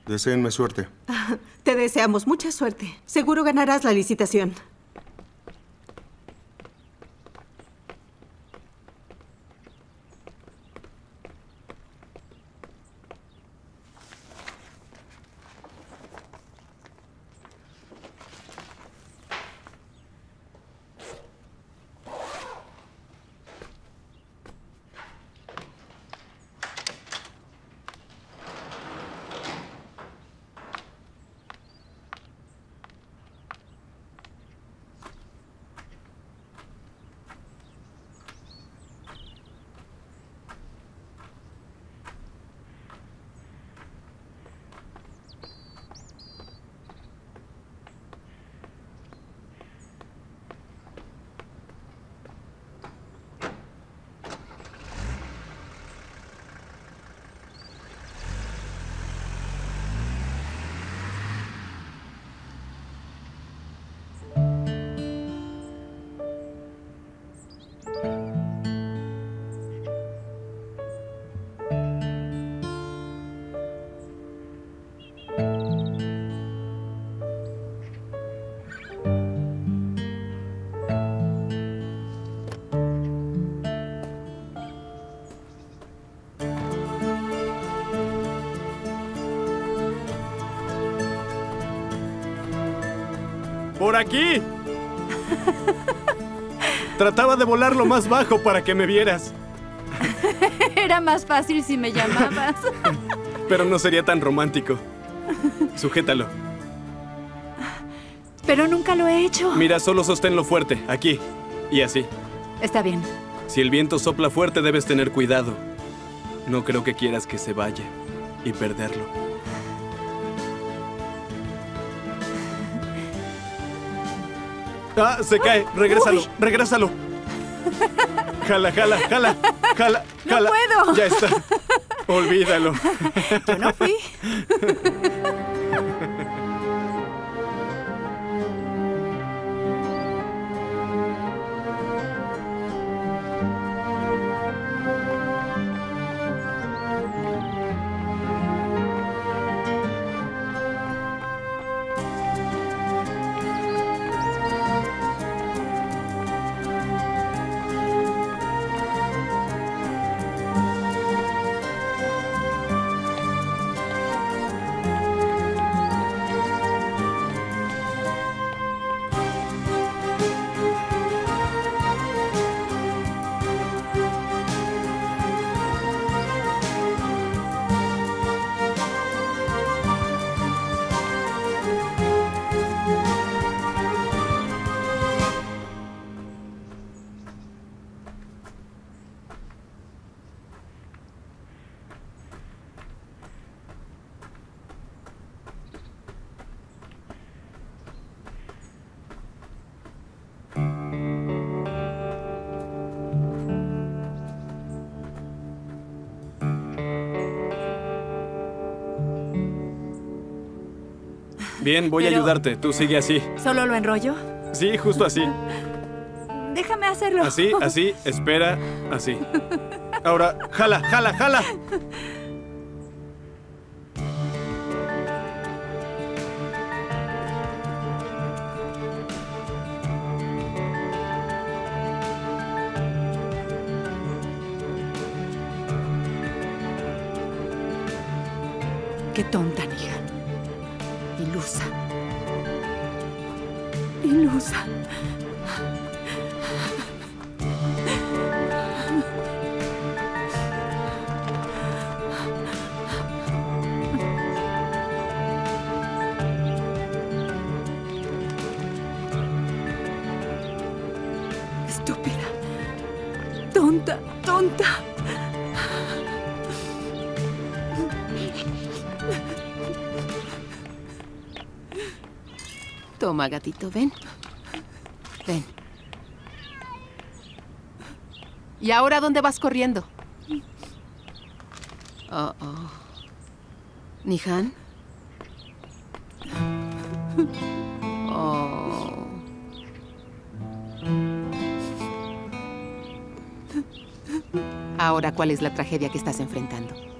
Deseenme suerte. Te deseamos mucha suerte. Seguro ganarás la licitación. Aquí! Trataba de volar lo más bajo para que me vieras, Era más fácil si me llamabas. pero no sería tan romántico. Sujétalo. Pero nunca lo he hecho. Mira, solo sosténlo fuerte, aquí. Y así. Está bien. Si el viento sopla fuerte, debes tener cuidado. No creo que quieras que se vaya y perderlo. Ah, se cae. Regrésalo, Uy. regrésalo. Jala, jala, jala, jala, No jala. puedo. Ya está. Olvídalo. Yo no fui. Bien, voy a ayudarte. Tú sigue así. ¿Solo lo enrollo? Sí, justo así. Déjame hacerlo. Así, así, espera, así. Ahora, jala, jala, jala. Toma, gatito, ven. Ven. ¿Y ahora dónde vas corriendo? Oh, oh. ¿Nihan? Oh. Ahora, ¿cuál es la tragedia que estás enfrentando?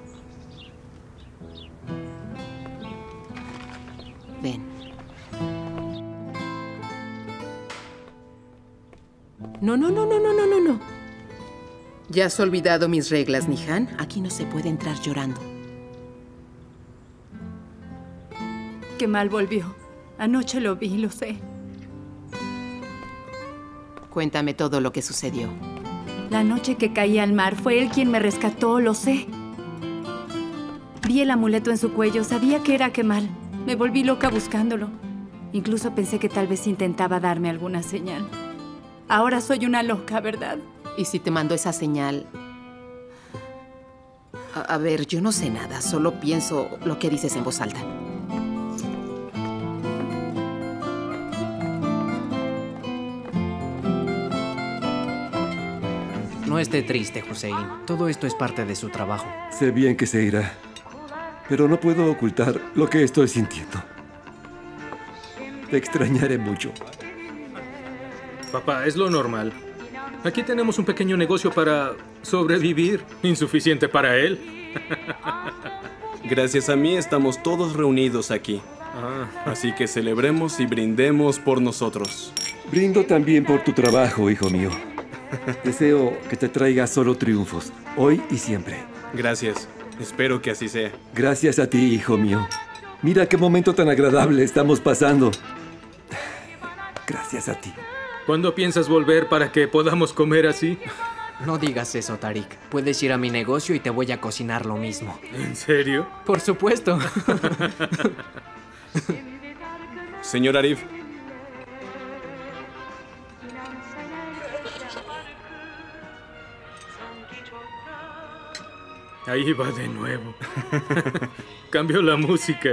¿Ya has olvidado mis reglas, Nihan? Aquí no se puede entrar llorando. Qué mal volvió. Anoche lo vi, lo sé. Cuéntame todo lo que sucedió. La noche que caí al mar fue él quien me rescató, lo sé. Vi el amuleto en su cuello, sabía que era Kemal. Me volví loca buscándolo. Incluso pensé que tal vez intentaba darme alguna señal. Ahora soy una loca, ¿verdad? ¿Y si te mandó esa señal? A, a ver, yo no sé nada, solo pienso lo que dices en voz alta. No esté triste, Hussein. Todo esto es parte de su trabajo. Sé bien que se irá, pero no puedo ocultar lo que estoy sintiendo. Te extrañaré mucho. Papá, es lo normal. Aquí tenemos un pequeño negocio para sobrevivir. Insuficiente para él. Gracias a mí estamos todos reunidos aquí. Así que celebremos y brindemos por nosotros. Brindo también por tu trabajo, hijo mío. Deseo que te traiga solo triunfos, hoy y siempre. Gracias. Espero que así sea. Gracias a ti, hijo mío. Mira qué momento tan agradable estamos pasando. gracias a ti. ¿Cuándo piensas volver para que podamos comer así? No digas eso, Tarik. Puedes ir a mi negocio y te voy a cocinar lo mismo. ¿En serio? Por supuesto. Señor Arif, Ahí va de nuevo. Cambió la música.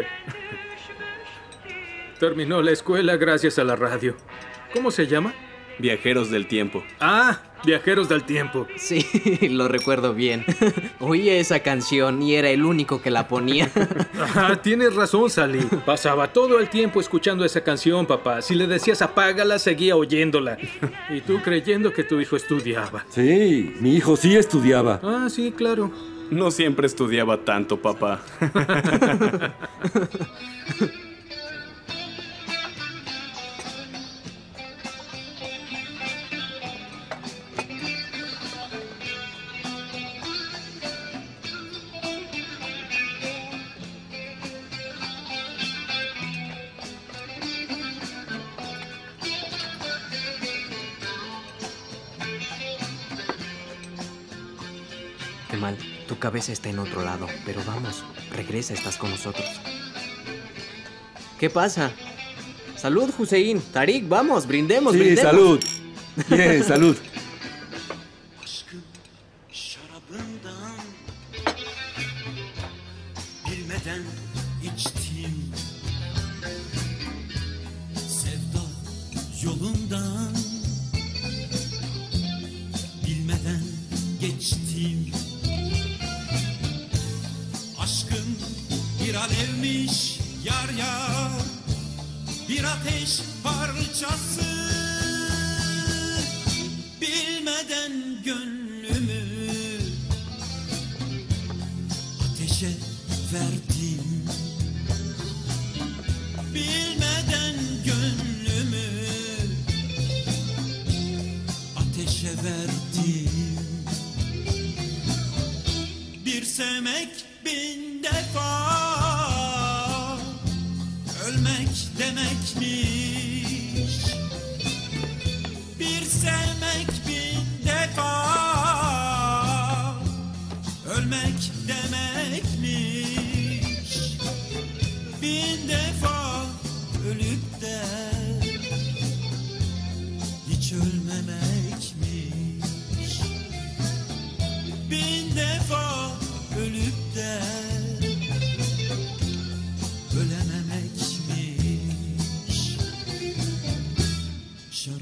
Terminó la escuela gracias a la radio. ¿Cómo se llama? Viajeros del Tiempo. Ah, Viajeros del Tiempo. Sí, lo recuerdo bien. Oí esa canción y era el único que la ponía. Ah, tienes razón, Sally. Pasaba todo el tiempo escuchando esa canción, papá. Si le decías apágala, seguía oyéndola. Y tú creyendo que tu hijo estudiaba. Sí, mi hijo sí estudiaba. Ah, sí, claro. No siempre estudiaba tanto, papá. Mal. Tu cabeza está en otro lado. Pero vamos, regresa, estás con nosotros. ¿Qué pasa? Salud, Hussein. Tarik, vamos, brindemos, Sí, brindemos. salud. Bien, salud. alevmiş yar yar. Bir ateş parçası. Bilmeden gönlümü ateşe verdim. Bilmeden gönlümü ateşe verdim. Bir sevmek bin defa demekmiş. Bir sevmek bin defa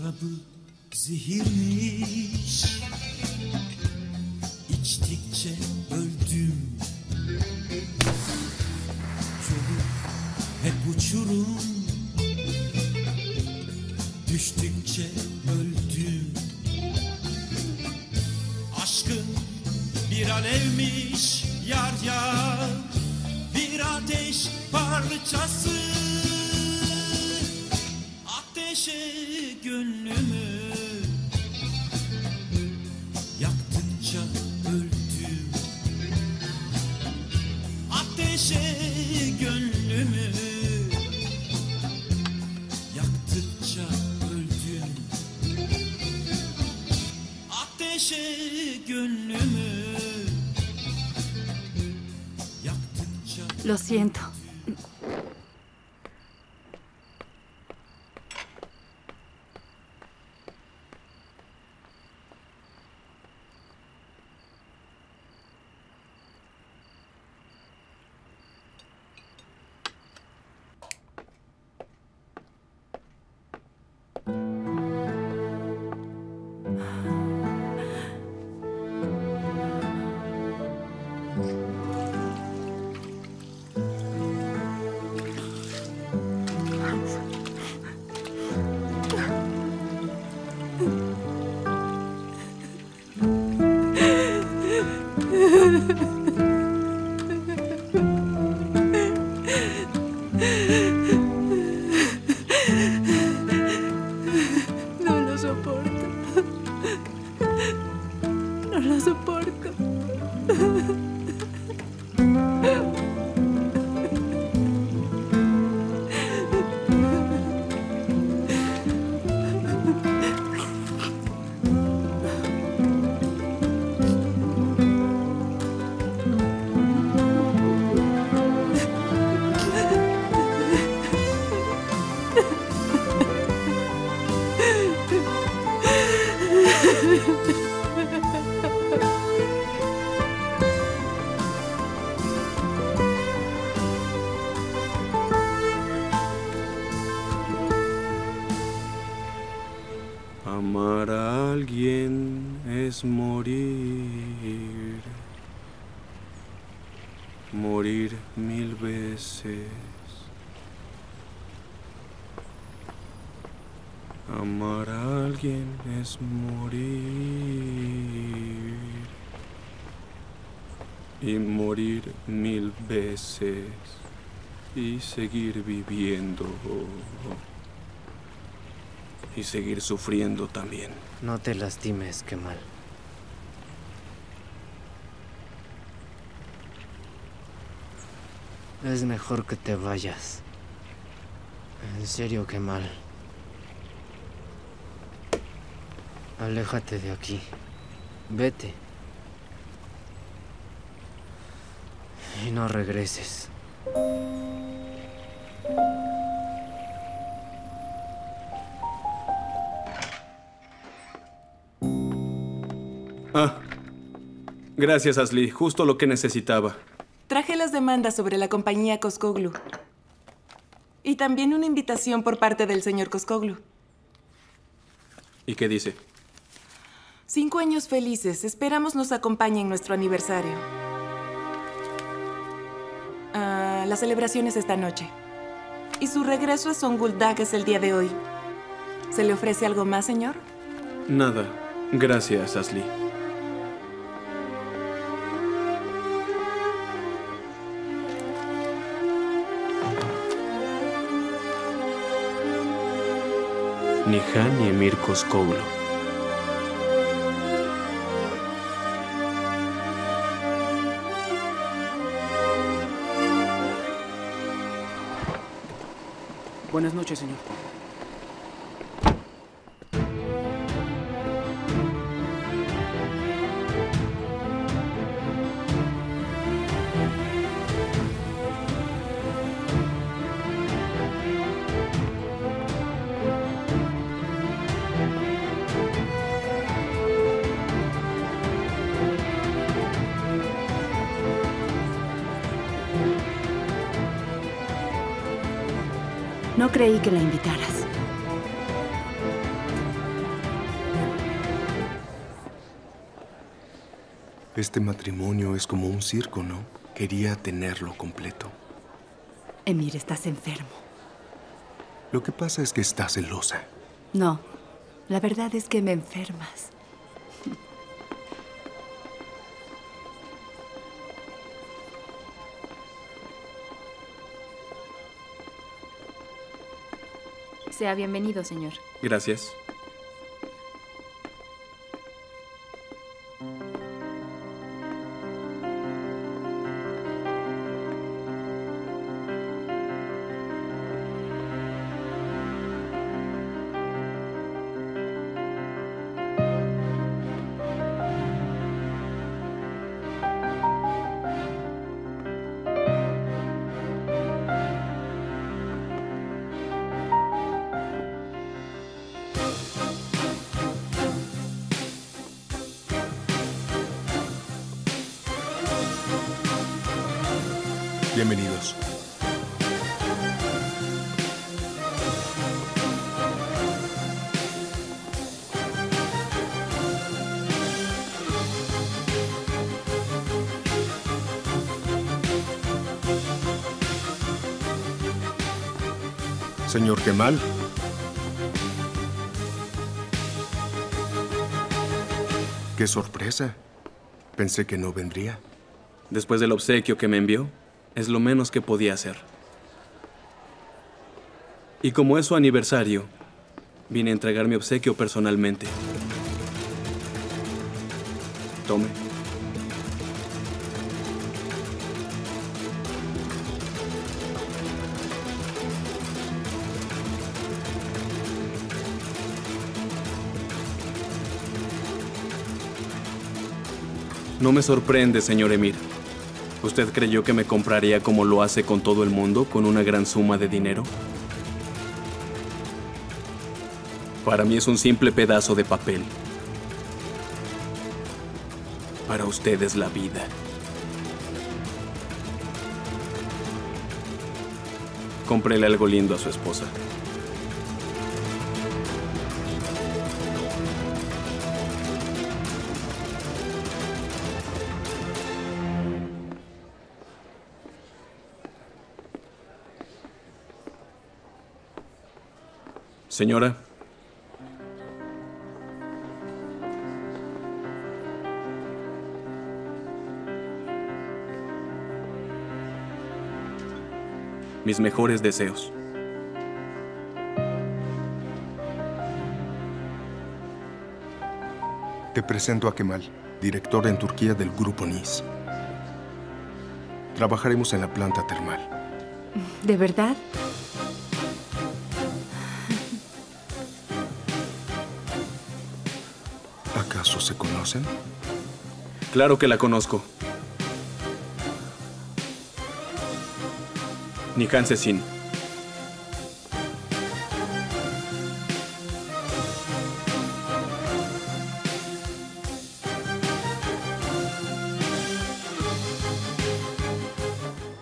Şarabı zehirmiş. İçtikçe öldüm. Yolu hep uçurum. Düştükçe öldüm. Aşkın bir alevmiş yar yar. Bir ateş parçası Ateşe gönlümü. Yaktıkça öldüm. Ateşe gönlümü. Yaktıkça öldüm. Ateşe gönlümü. Lo siento. Seguir viviendo. Y seguir sufriendo también. No te lastimes, qué mal. Es mejor que te vayas. En serio, qué mal. Aléjate de aquí. Vete. Y no regreses. Ah. Gracias, Ashley. Justo lo que necesitaba. Traje las demandas sobre la compañía Koskoglu. Y también una invitación por parte del señor Koskoglu. ¿Y qué dice? Cinco años felices. Esperamos nos acompañe en nuestro aniversario. Ah, la celebración es esta noche. Y su regreso a Songuldak es el día de hoy. ¿Se le ofrece algo más, señor? Nada. Gracias, Ashley. Ni Han ni Emir Koskoglu. Buenas noches, señor. Creí que la invitaras. Este matrimonio es como un circo, ¿no? Quería tenerlo completo. Emir, estás enfermo. Lo que pasa es que estás celosa. No, la verdad es que me enfermas. Sea bienvenido, señor. Gracias. Señor Kemal. Qué sorpresa. Pensé que no vendría. Después del obsequio que me envió, es lo menos que podía hacer. Y como es su aniversario, vine a entregar mi obsequio personalmente. Tome. No me sorprende, señor Emir. ¿Usted creyó que me compraría como lo hace con todo el mundo, con una gran suma de dinero? Para mí es un simple pedazo de papel. Para usted es la vida. Cómprele algo lindo a su esposa. Señora. Mis mejores deseos. Te presento a Kemal, director en Turquía del Grupo NIS. Trabajaremos en la planta termal. ¿De verdad? Se conocen? Claro que la conozco. Nihan Sesin.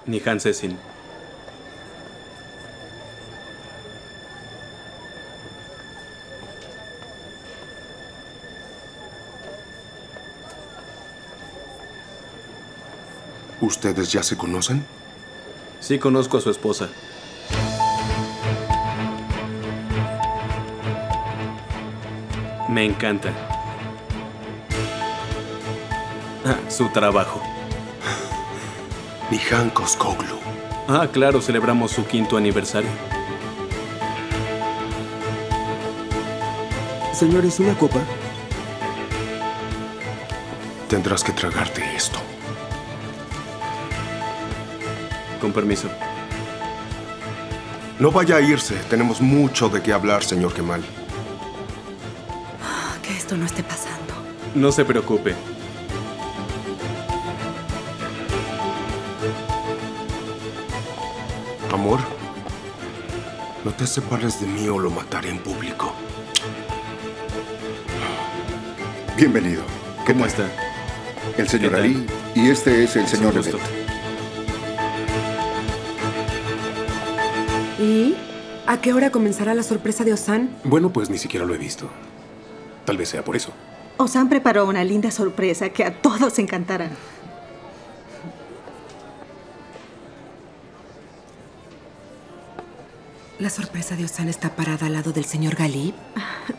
Nihan Sesin. ¿Ustedes ya se conocen? Sí conozco a su esposa. Me encanta. Ah, su trabajo. Nihan Koskoglu. Ah, claro, celebramos su quinto aniversario. Señores, ¿una copa? Tendrás que tragarte esto. Con permiso. No vaya a irse. Tenemos mucho de qué hablar, señor Kemal. Que esto no esté pasando. No se preocupe. Amor, no te separes de mí o lo mataré en público. Bienvenido. ¿Qué ¿Cómo tal? está? El señor. Ali y este es el señor. A qué hora comenzará la sorpresa de Osan? Bueno, pues ni siquiera lo he visto. Tal vez sea por eso. Osan preparó una linda sorpresa que a todos encantará. ¿La sorpresa de Osan está parada al lado del señor Galib?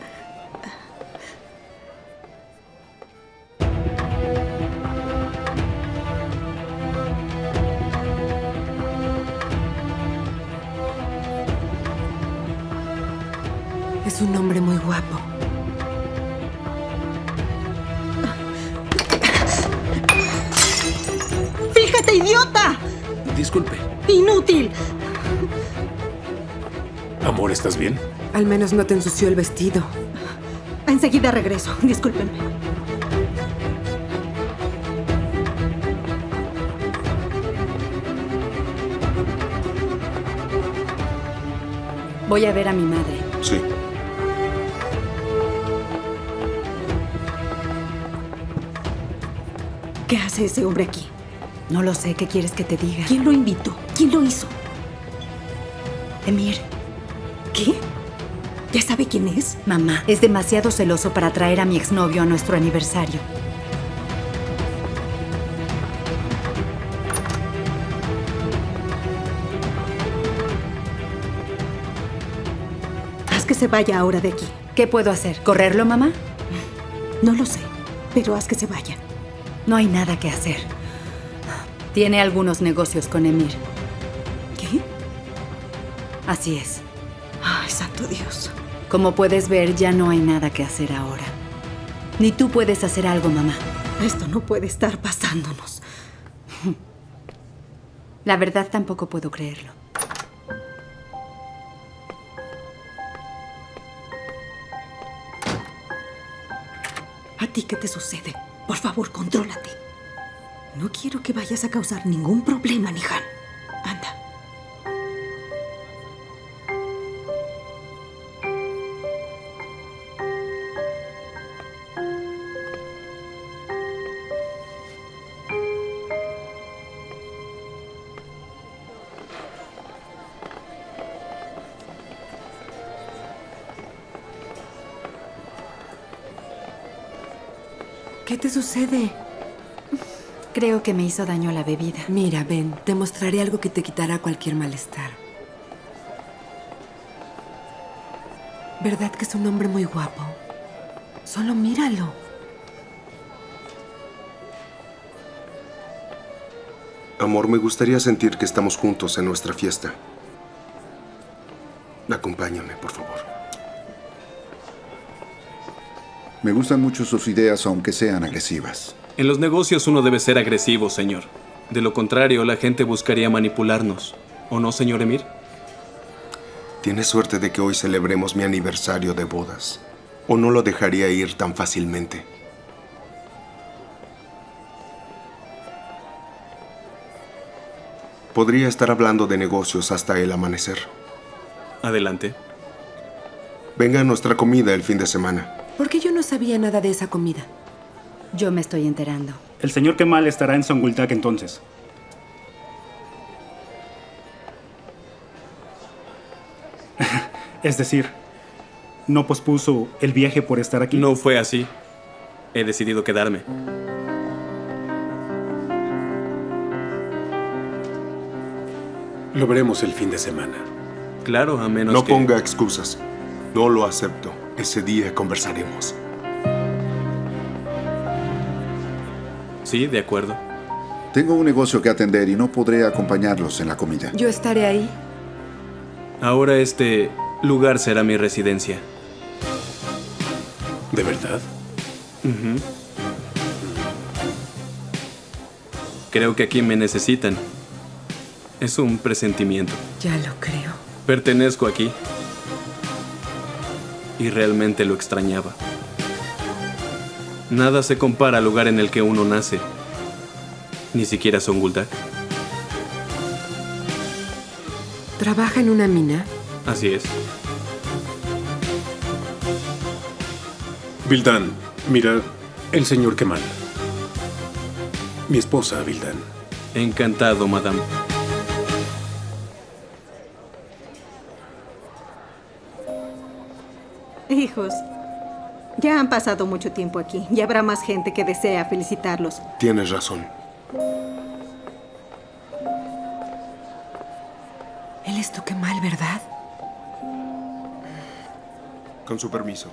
menos no te ensució el vestido. Enseguida regreso. Discúlpenme. Voy a ver a mi madre. Sí. ¿Qué hace ese hombre aquí? No lo sé. ¿Qué quieres que te diga? ¿Quién lo invitó? ¿Quién lo hizo? Emir. ¿Qué? ¿Ya sabe quién es? Mamá, es demasiado celoso para traer a mi exnovio a nuestro aniversario. Haz que se vaya ahora de aquí. ¿Qué puedo hacer? ¿Correrlo, mamá? No lo sé, pero haz que se vaya. No hay nada que hacer. Tiene algunos negocios con Emir. ¿Qué? Así es. Ay, santo Dios. Como puedes ver, ya no hay nada que hacer ahora. Ni tú puedes hacer algo, mamá. Esto no puede estar pasándonos. La verdad tampoco puedo creerlo. ¿A ti qué te sucede? Por favor, contrólate. No quiero que vayas a causar ningún problema, Nihan. Sucede? Creo que me hizo daño la bebida. Mira, ven, te mostraré algo que te quitará cualquier malestar. ¿Verdad que es un hombre muy guapo? Solo míralo. Amor, me gustaría sentir que estamos juntos en nuestra fiesta. Acompáñame, por favor. Me gustan mucho sus ideas, aunque sean agresivas. En los negocios uno debe ser agresivo, señor. De lo contrario, la gente buscaría manipularnos. ¿O no, señor Emir? Tienes suerte de que hoy celebremos mi aniversario de bodas. O no lo dejaría ir tan fácilmente. Podría estar hablando de negocios hasta el amanecer. Adelante. Venga a nuestra comida el fin de semana. ¿Por qué yo no sabía nada de esa comida? Yo me estoy enterando. El señor Kemal estará en Zonguldak entonces. es decir, no pospuso el viaje por estar aquí. No fue así. He decidido quedarme. Lo veremos el fin de semana. Claro, a menos no que... ponga excusas. No lo acepto. Ese día conversaremos. Sí, de acuerdo. Tengo un negocio que atender y no podré acompañarlos en la comida. Yo estaré ahí. Ahora este lugar será mi residencia. ¿De verdad? Creo que aquí me necesitan. Es un presentimiento. Ya lo creo. Pertenezco aquí. Y realmente lo extrañaba. Nada se compara al lugar en el que uno nace. Ni siquiera Zonguldak. ¿Trabaja en una mina? Así es. Vildan, mira, el señor Kemal. Mi esposa, Vildan. Encantado, madame. Hijos, ya han pasado mucho tiempo aquí y habrá más gente que desea felicitarlos. Tienes razón. Él es tu Kemal, ¿verdad? Con su permiso.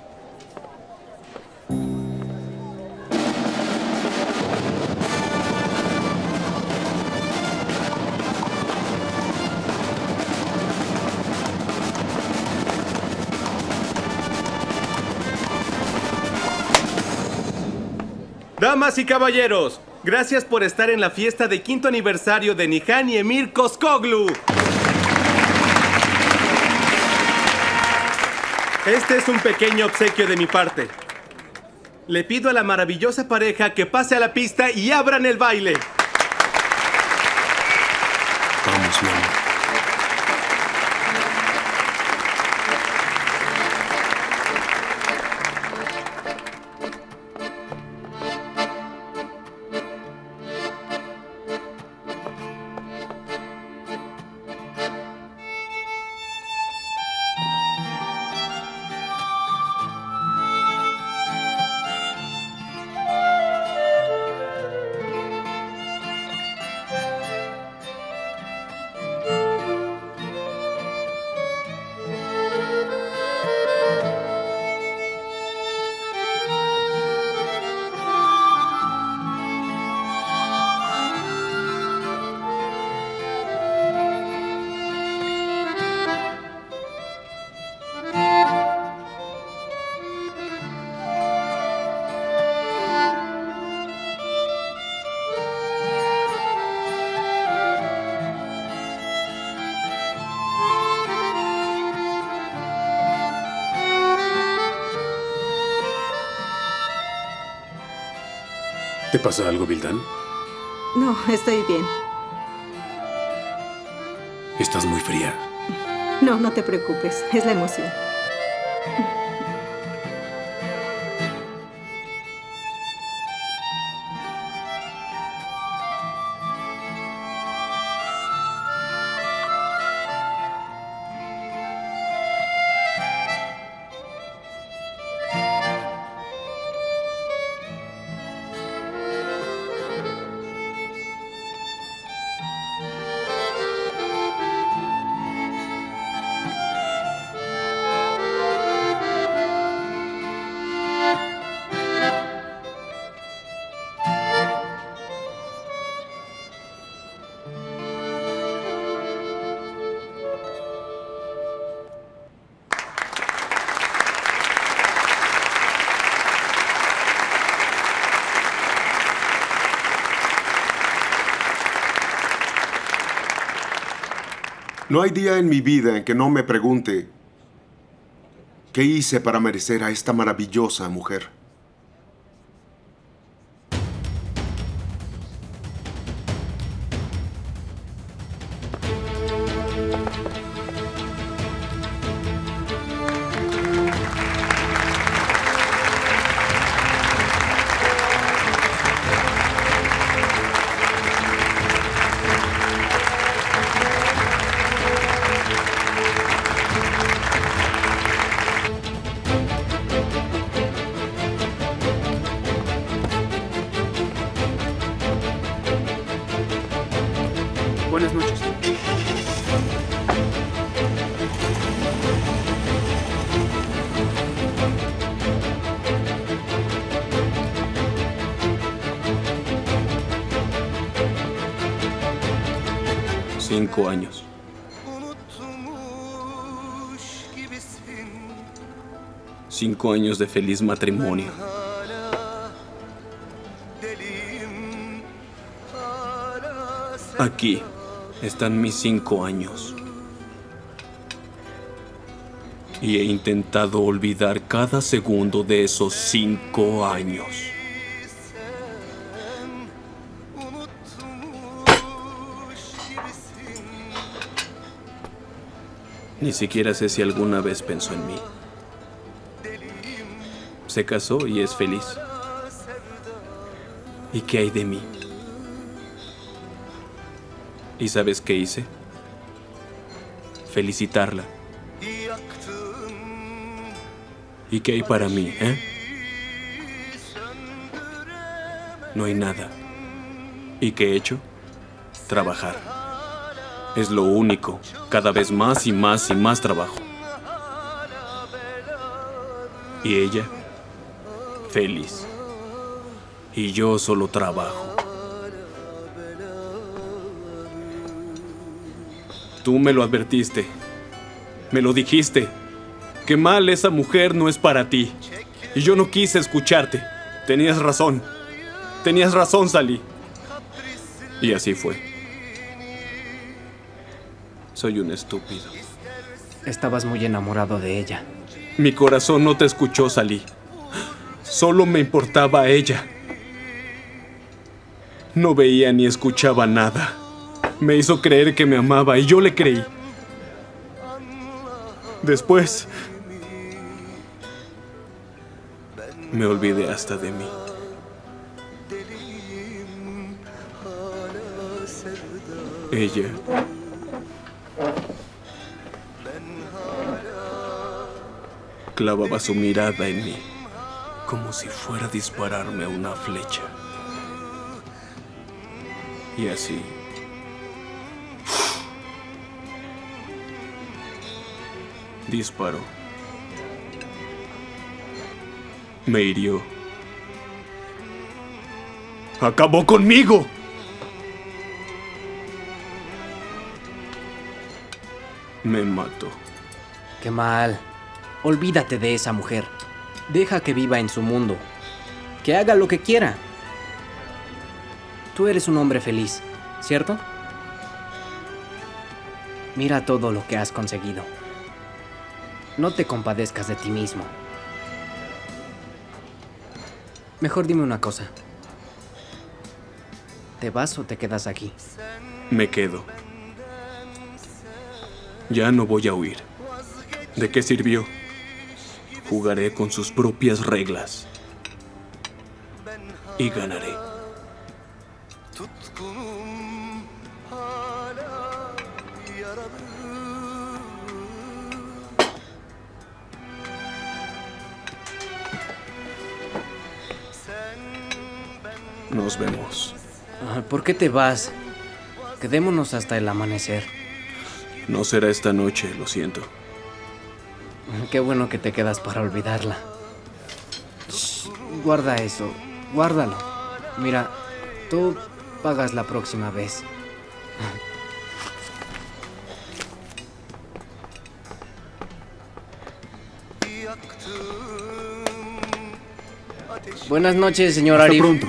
Damas y caballeros, gracias por estar en la fiesta de quinto aniversario de Nihan y Emir Koskoglu. Este es un pequeño obsequio de mi parte. Le pido a la maravillosa pareja que pase a la pista y abran el baile. ¿Te pasa algo, Vildan? No, estoy bien. Estás muy fría. No, no te preocupes. Es la emoción. No hay día en mi vida en que no me pregunte qué hice para merecer a esta maravillosa mujer. Años de feliz matrimonio. Aquí están mis cinco años. Y he intentado olvidar cada segundo de esos cinco años. Ni siquiera sé si alguna vez pensó en mí. Se casó y es feliz. ¿Y qué hay de mí? ¿Y sabes qué hice? Felicitarla. ¿Y qué hay para mí, eh? No hay nada. ¿Y qué he hecho? Trabajar. Es lo único. Cada vez más y más y más trabajo. Y ella, feliz. Y yo solo trabajo. Tú me lo advertiste. Me lo dijiste. Que mal esa mujer no es para ti. Y yo no quise escucharte. Tenías razón. Tenías razón, Salí. Y así fue. Soy un estúpido. Estabas muy enamorado de ella. Mi corazón no te escuchó, Salí. Solo me importaba ella. No veía ni escuchaba nada. Me hizo creer que me amaba y yo le creí. Después... Me olvidé hasta de mí. Ella... Clavaba su mirada en mí, como si fuera a dispararme una flecha. Y así... Disparó. Me hirió. ¡Acabó conmigo! Me mató. Qué mal. Olvídate de esa mujer. Deja que viva en su mundo. Que haga lo que quiera. Tú eres un hombre feliz, ¿cierto? Mira todo lo que has conseguido. No te compadezcas de ti mismo. Mejor dime una cosa. ¿Te vas o te quedas aquí? Me quedo. Ya no voy a huir. ¿De qué sirvió? Jugaré con sus propias reglas. Y ganaré. Nos vemos. Ah, ¿Por qué te vas? Quedémonos hasta el amanecer. No será esta noche, lo siento. Qué bueno que te quedas para olvidarla. Shh, guarda eso, guárdalo. Mira, tú pagas la próxima vez. Buenas noches, señor Hasta Arif. pronto.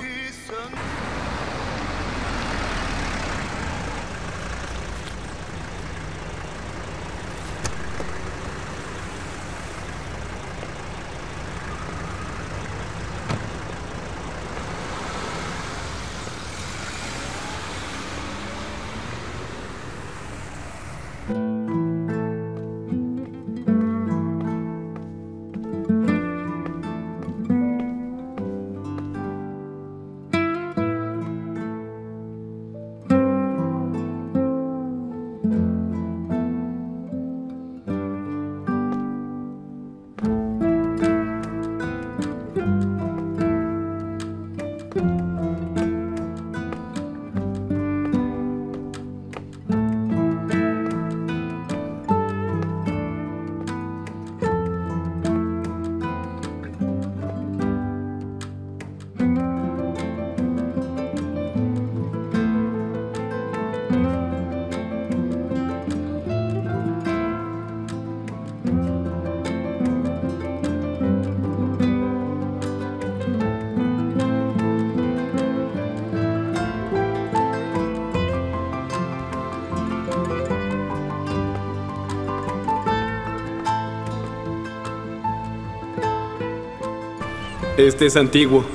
Este es antiguo.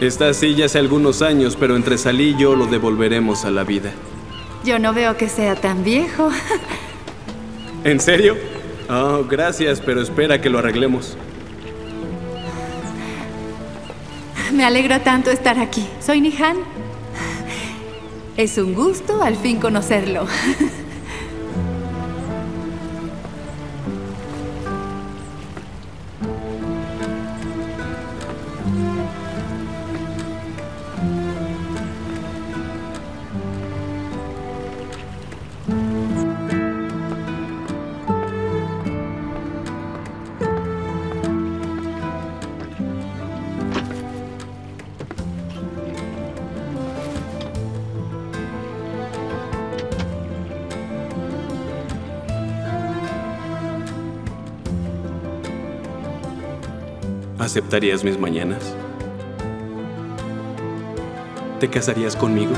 Está así ya hace algunos años, pero entre Salí y yo lo devolveremos a la vida. Yo no veo que sea tan viejo. ¿En serio? Oh, gracias, pero espera que lo arreglemos. Me alegra tanto estar aquí. Soy Nihan. Es un gusto al fin conocerlo. ¿Aceptarías mis mañanas? ¿Te casarías conmigo?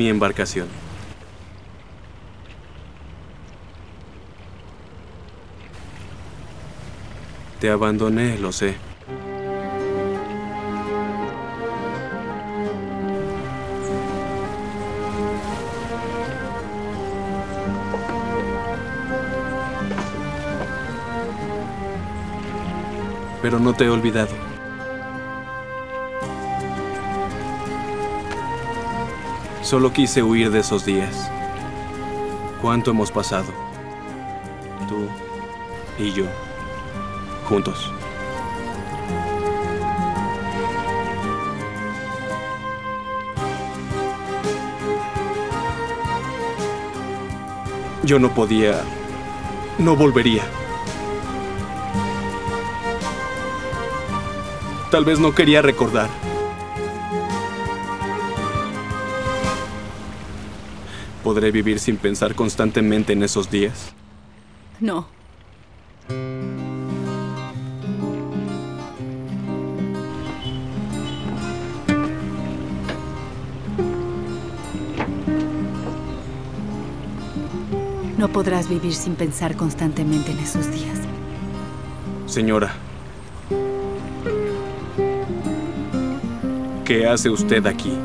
Mi embarcación. Te abandoné, lo sé. Pero no te he olvidado. Solo quise huir de esos días. ¿Cuánto hemos pasado? Tú y yo. Juntos. Yo no podía... No volvería. Tal vez no quería recordar. ¿Podré vivir sin pensar constantemente en esos días? No. No podrás vivir sin pensar constantemente en esos días. Señora. ¿Qué hace usted aquí?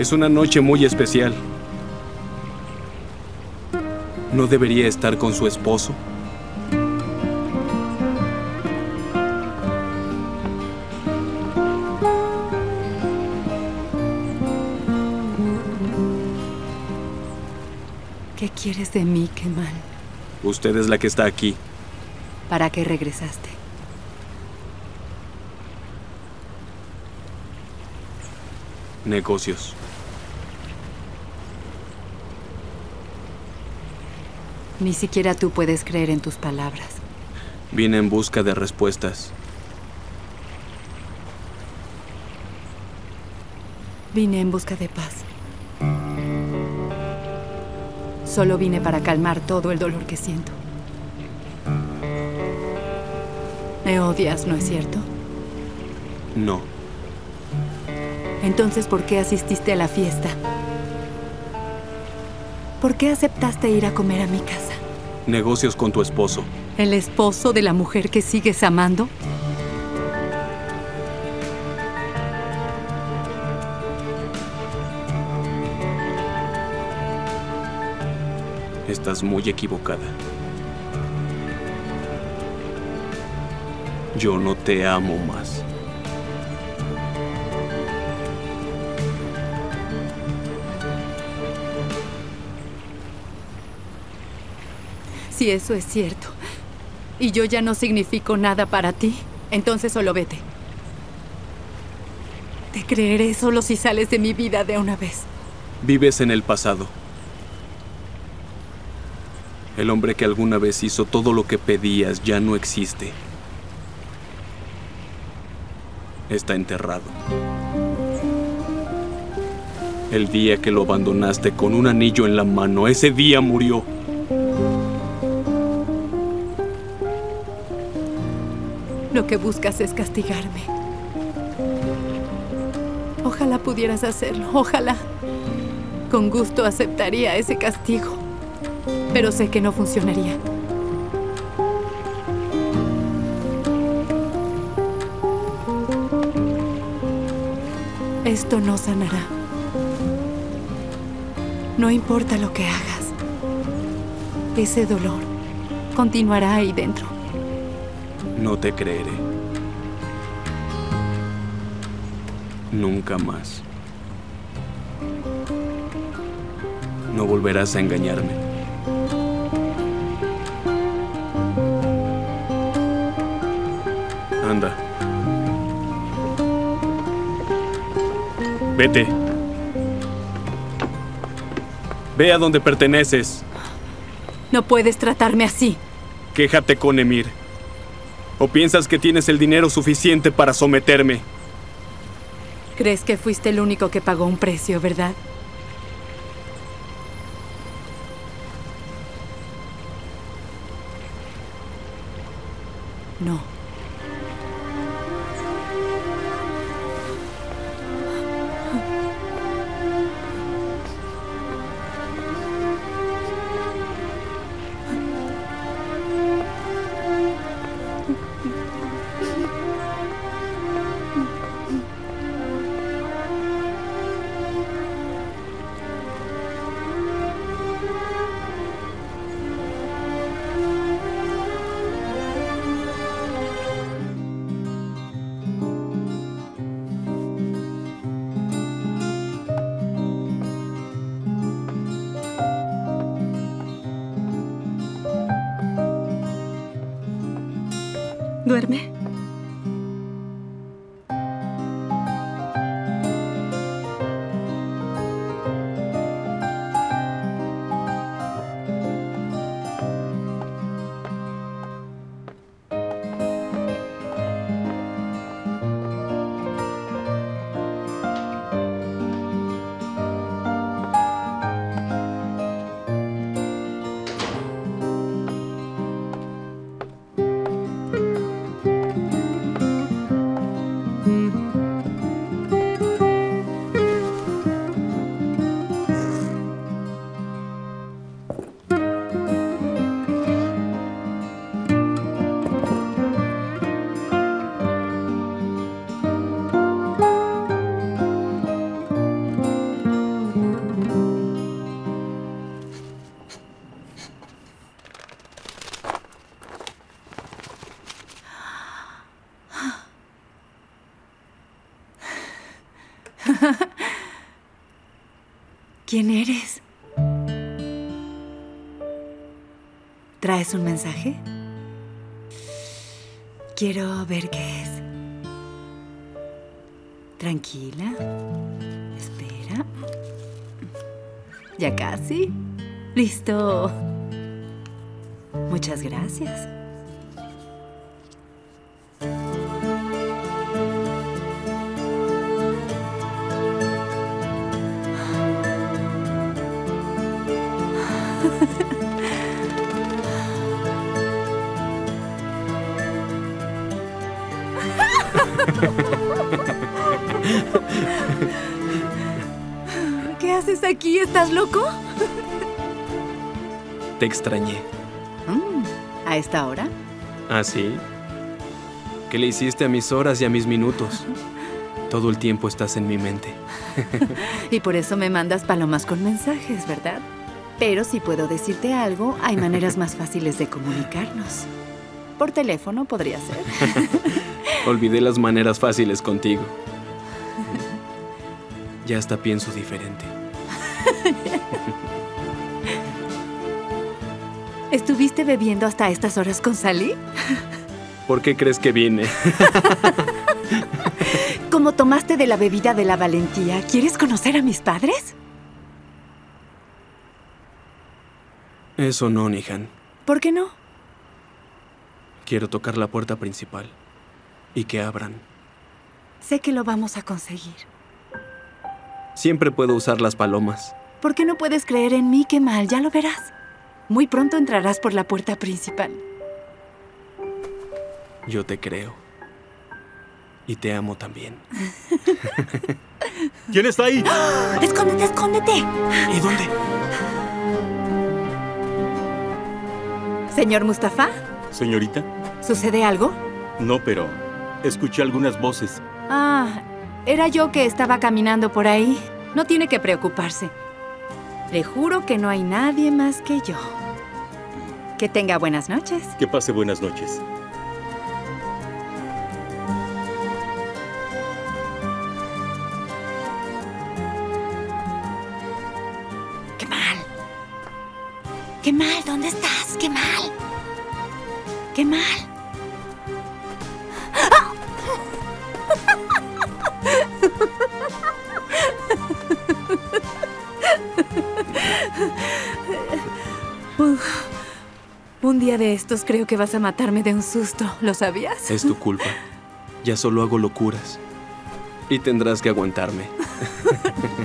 Es una noche muy especial. ¿No debería estar con su esposo? ¿Qué quieres de mí, Kemal? Usted es la que está aquí. ¿Para qué regresaste? Negocios. Ni siquiera tú puedes creer en tus palabras. Vine en busca de respuestas. Vine en busca de paz. Solo vine para calmar todo el dolor que siento. Me odias, ¿no es cierto? No. Entonces, ¿por qué asististe a la fiesta? ¿Por qué aceptaste ir a comer a mi casa? Negocios con tu esposo. ¿El esposo de la mujer que sigues amando? Estás muy equivocada. Yo no te amo más. Si eso es cierto, y yo ya no significo nada para ti, entonces solo vete. Te creeré solo si sales de mi vida de una vez. Vives en el pasado. El hombre que alguna vez hizo todo lo que pedías ya no existe. Está enterrado. El día que lo abandonaste con un anillo en la mano, ese día murió. Lo que buscas es castigarme. Ojalá pudieras hacerlo, ojalá. Con gusto aceptaría ese castigo. Pero sé que no funcionaría. Esto no sanará. No importa lo que hagas. Ese dolor continuará ahí dentro. No te creeré. Nunca más. No volverás a engañarme. Anda. Vete. Ve a donde perteneces. No puedes tratarme así. Quéjate con Emir. ¿O piensas que tienes el dinero suficiente para someterme? Crees que fuiste el único que pagó un precio, ¿verdad? No. ¿Quién eres? ¿Traes un mensaje? Quiero ver qué es. Tranquila. Espera. Ya casi. Listo. Muchas gracias. ¿Estás loco? Te extrañé. Mm, ¿A esta hora? ¿Ah, sí? ¿Qué le hiciste a mis horas y a mis minutos? Todo el tiempo estás en mi mente. Y por eso me mandas palomas con mensajes, ¿verdad? Pero si puedo decirte algo, hay maneras más fáciles de comunicarnos. Por teléfono podría ser. Olvidé las maneras fáciles contigo. Ya hasta pienso diferente. ¿Estuviste bebiendo hasta estas horas con Sally? ¿Por qué crees que vine? Como tomaste de la bebida de la valentía, ¿quieres conocer a mis padres? Eso no, Nihan. ¿Por qué no? Quiero tocar la puerta principal y que abran. Sé que lo vamos a conseguir. Siempre puedo usar las palomas. ¿Por qué no puedes creer en mí? Qué mal, ya lo verás. Muy pronto entrarás por la puerta principal. Yo te creo. Y te amo también. ¿Quién está ahí? ¡Escóndete, escóndete! ¿Y dónde? Señor Mustafa, Señorita, ¿sucede algo? no, pero escuché algunas voces. Ah, era yo que estaba caminando por ahí. No tiene que preocuparse. Le juro que no hay nadie más que yo. Que tenga buenas noches. Que pase buenas noches. ¡Qué mal! ¡Qué mal! ¿Dónde estás? ¡Qué mal! ¡Qué mal! Un día de estos creo que vas a matarme de un susto. ¿Lo sabías? Es tu culpa. Ya solo hago locuras. Y tendrás que aguantarme.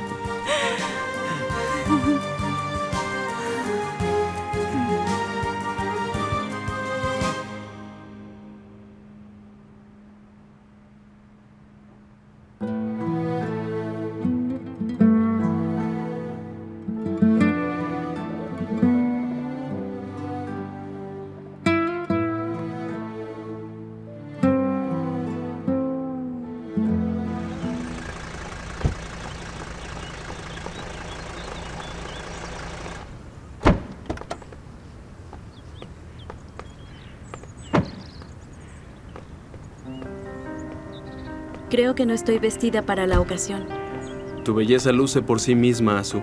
Creo que no estoy vestida para la ocasión. Tu belleza luce por sí misma, Azu.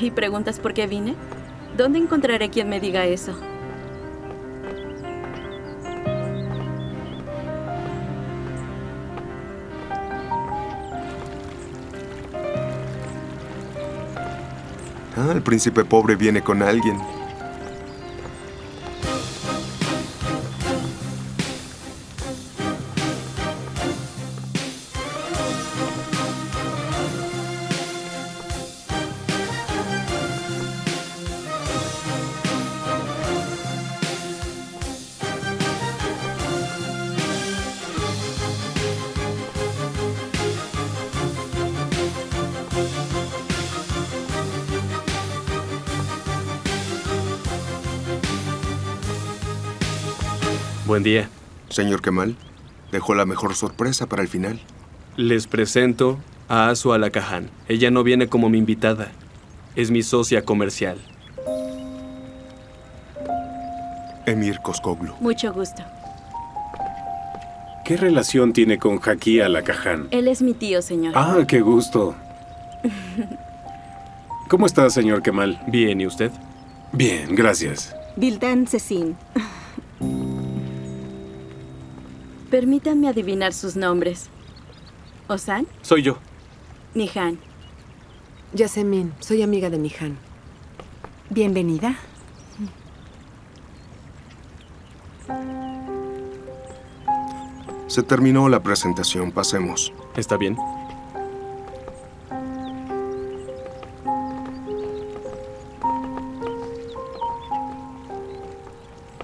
¿Y preguntas por qué vine? ¿Dónde encontraré quien me diga eso? Ah, el príncipe pobre viene con alguien. Señor Kemal, dejó la mejor sorpresa para el final. Les presento a Azu Alakahan. Ella no viene como mi invitada. Es mi socia comercial. Emir Koskoglu. Mucho gusto. ¿Qué relación tiene con Haki Alakaján? Él es mi tío, señor. Ah, qué gusto. ¿Cómo está, señor Kemal? Bien, ¿y usted? Bien, gracias. Vildan Cecín. Permítanme adivinar sus nombres. ¿Osan? Soy yo. Nihan. Yasemin, soy amiga de Nihan. Bienvenida. Se terminó la presentación, pasemos. ¿Está bien?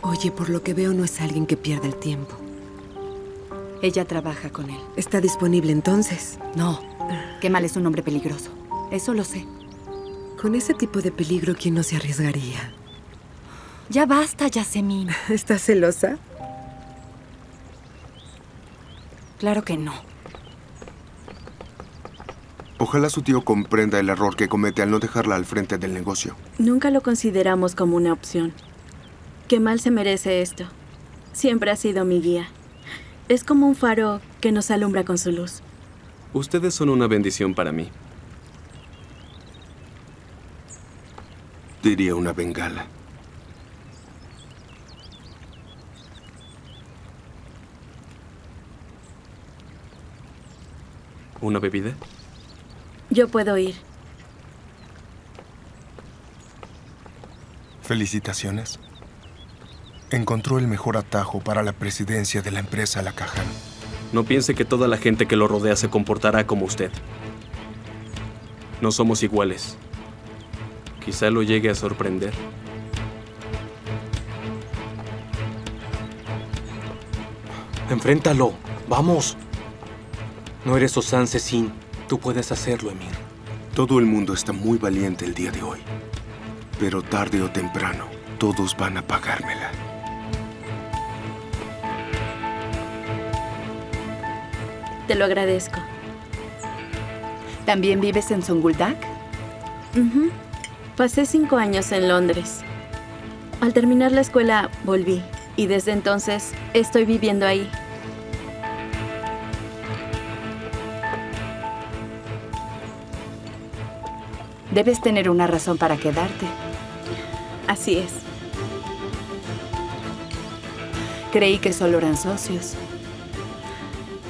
Oye, por lo que veo no es alguien que pierda el tiempo. Ella trabaja con él. ¿Está disponible entonces? No. Kemal es un hombre peligroso. Eso lo sé. Con ese tipo de peligro, ¿quién no se arriesgaría? Ya basta, Yasemin. ¿Estás celosa? Claro que no. Ojalá su tío comprenda el error que comete al no dejarla al frente del negocio. Nunca lo consideramos como una opción. Qué mal se merece esto. Siempre ha sido mi guía. Es como un faro que nos alumbra con su luz. Ustedes son una bendición para mí. Diría una bengala. ¿Una bebida? Yo puedo ir. Felicitaciones. Encontró el mejor atajo para la presidencia de la empresa La Cajan. No piense que toda la gente que lo rodea se comportará como usted. No somos iguales. Quizá lo llegue a sorprender. Enfréntalo. Vamos. No eres Osan Cecín. Tú puedes hacerlo, Emir. Todo el mundo está muy valiente el día de hoy. Pero tarde o temprano, todos van a pagármela. Te lo agradezco. ¿También vives en Zonguldak? Ujú. Pasé cinco años en Londres. Al terminar la escuela volví y desde entonces estoy viviendo ahí. Debes tener una razón para quedarte. Así es. Creí que solo eran socios.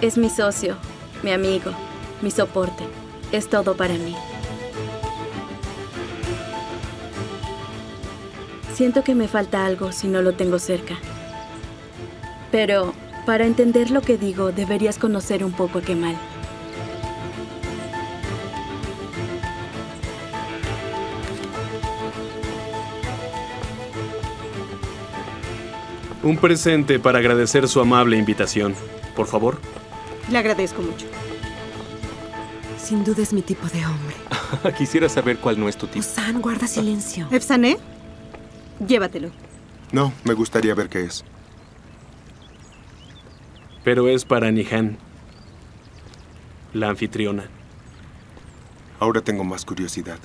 Es mi socio, mi amigo, mi soporte. Es todo para mí. Siento que me falta algo si no lo tengo cerca. Pero para entender lo que digo, deberías conocer un poco a Kemal. Un presente para agradecer su amable invitación. Por favor. Le agradezco mucho. Sin duda es mi tipo de hombre. Quisiera saber cuál no es tu tipo. San, guarda silencio. Efsané, llévatelo. No, me gustaría ver qué es. Pero es para Nihan, la anfitriona. Ahora tengo más curiosidad.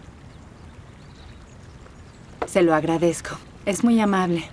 Se lo agradezco. Es muy amable.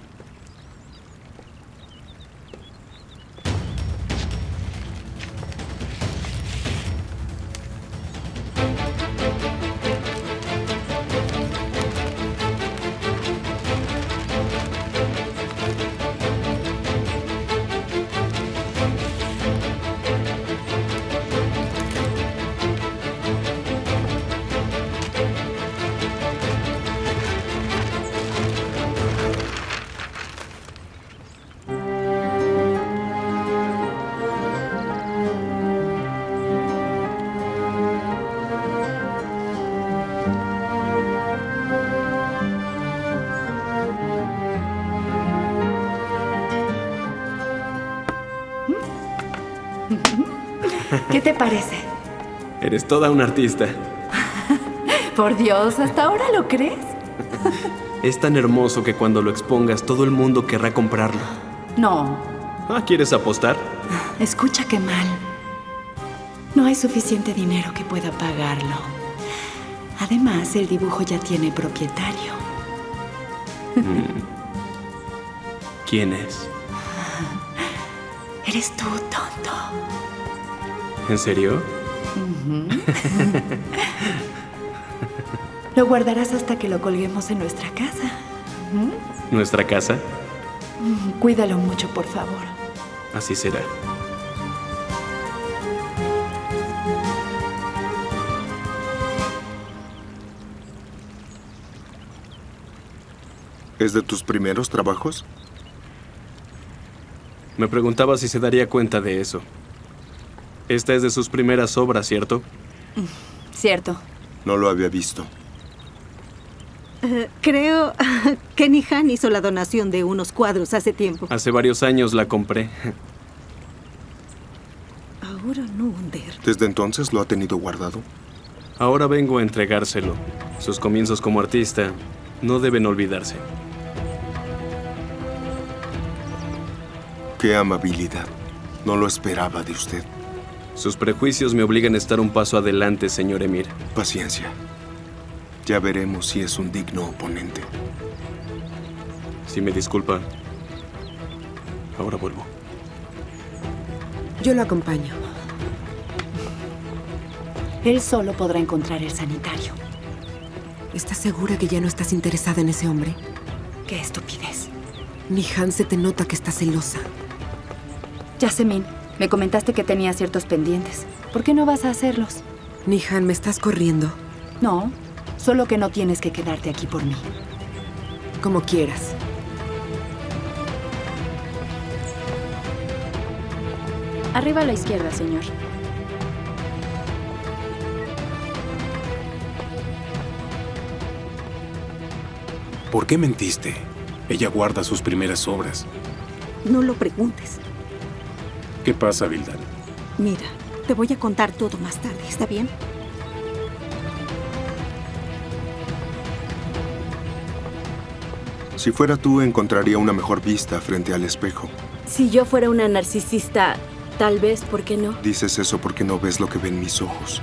Te parece? Eres toda una artista. Por Dios, ¿hasta ahora lo crees? Es tan hermoso que cuando lo expongas todo el mundo querrá comprarlo. No. Ah, ¿quieres apostar? Escucha qué mal. No hay suficiente dinero que pueda pagarlo. Además, el dibujo ya tiene propietario. ¿Quién es? Eres tú, tonto. ¿En serio? Lo guardarás hasta que lo colguemos en nuestra casa. ¿Nuestra casa? Cuídalo mucho, por favor. Así será. ¿Es de tus primeros trabajos? Me preguntaba si se daría cuenta de eso. Esta es de sus primeras obras, ¿cierto? Cierto. No lo había visto. Eh, creo que Nihan hizo la donación de unos cuadros hace tiempo. Hace varios años la compré. Ahora no, Under. ¿Desde entonces lo ha tenido guardado? Ahora vengo a entregárselo. Sus comienzos como artista no deben olvidarse. Qué amabilidad. No lo esperaba de usted. Sus prejuicios me obligan a estar un paso adelante, señor Emir. Paciencia. Ya veremos si es un digno oponente. Si me disculpa, ahora vuelvo. Yo lo acompaño. Él solo podrá encontrar el sanitario. ¿Estás segura que ya no estás interesada en ese hombre? Qué estupidez. Nihan se te nota que está celosa. Yasemin, me comentaste que tenía ciertos pendientes. ¿Por qué no vas a hacerlos? Nihan, ¿me estás corriendo? No, solo que no tienes que quedarte aquí por mí. Como quieras. Arriba a la izquierda, señor. ¿Por qué mentiste? Ella guarda sus primeras obras. No lo preguntes. ¿Qué pasa, Vildan? Mira, te voy a contar todo más tarde, ¿está bien? Si fuera tú, encontraría una mejor vista frente al espejo. Si yo fuera una narcisista, tal vez, ¿por qué no? Dices eso porque no ves lo que ven mis ojos.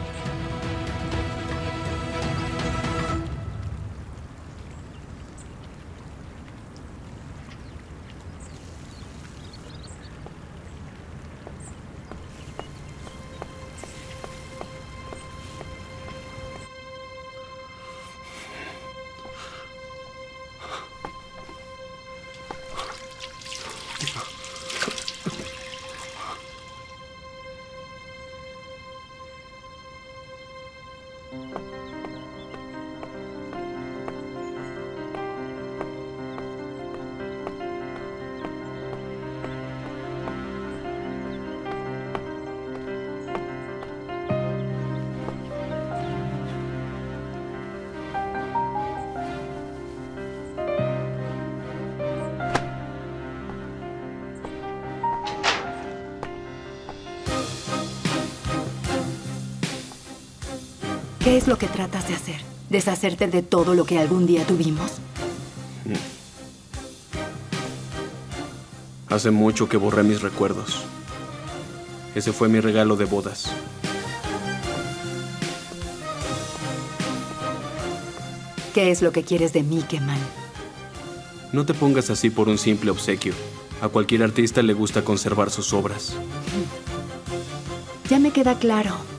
Es lo que tratas de hacer? ¿Deshacerte de todo lo que algún día tuvimos? Hace mucho que borré mis recuerdos. Ese fue mi regalo de bodas. ¿Qué es lo que quieres de mí, Kemal? No te pongas así por un simple obsequio. A cualquier artista le gusta conservar sus obras. Ya me queda claro.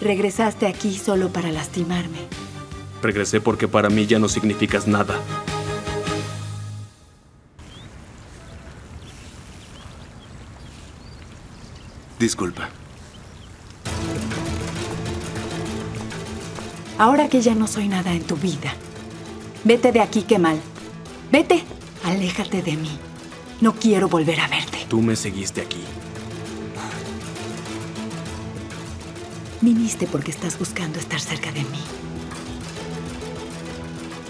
Regresaste aquí solo para lastimarme. Regresé porque para mí ya no significas nada. Disculpa. Ahora que ya no soy nada en tu vida, vete de aquí, Kemal. Vete. Aléjate de mí. No quiero volver a verte. Tú me seguiste aquí. Viniste porque estás buscando estar cerca de mí.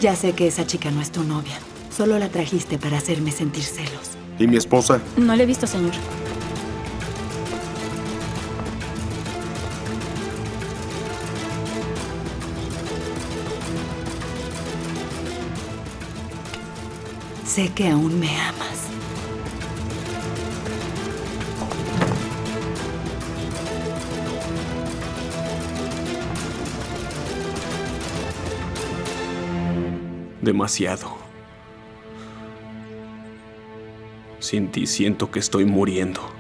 Ya sé que esa chica no es tu novia. Solo la trajiste para hacerme sentir celos. ¿Y mi esposa? No la he visto, señor. Sé que aún me amas. Demasiado. Sin ti siento que estoy muriendo.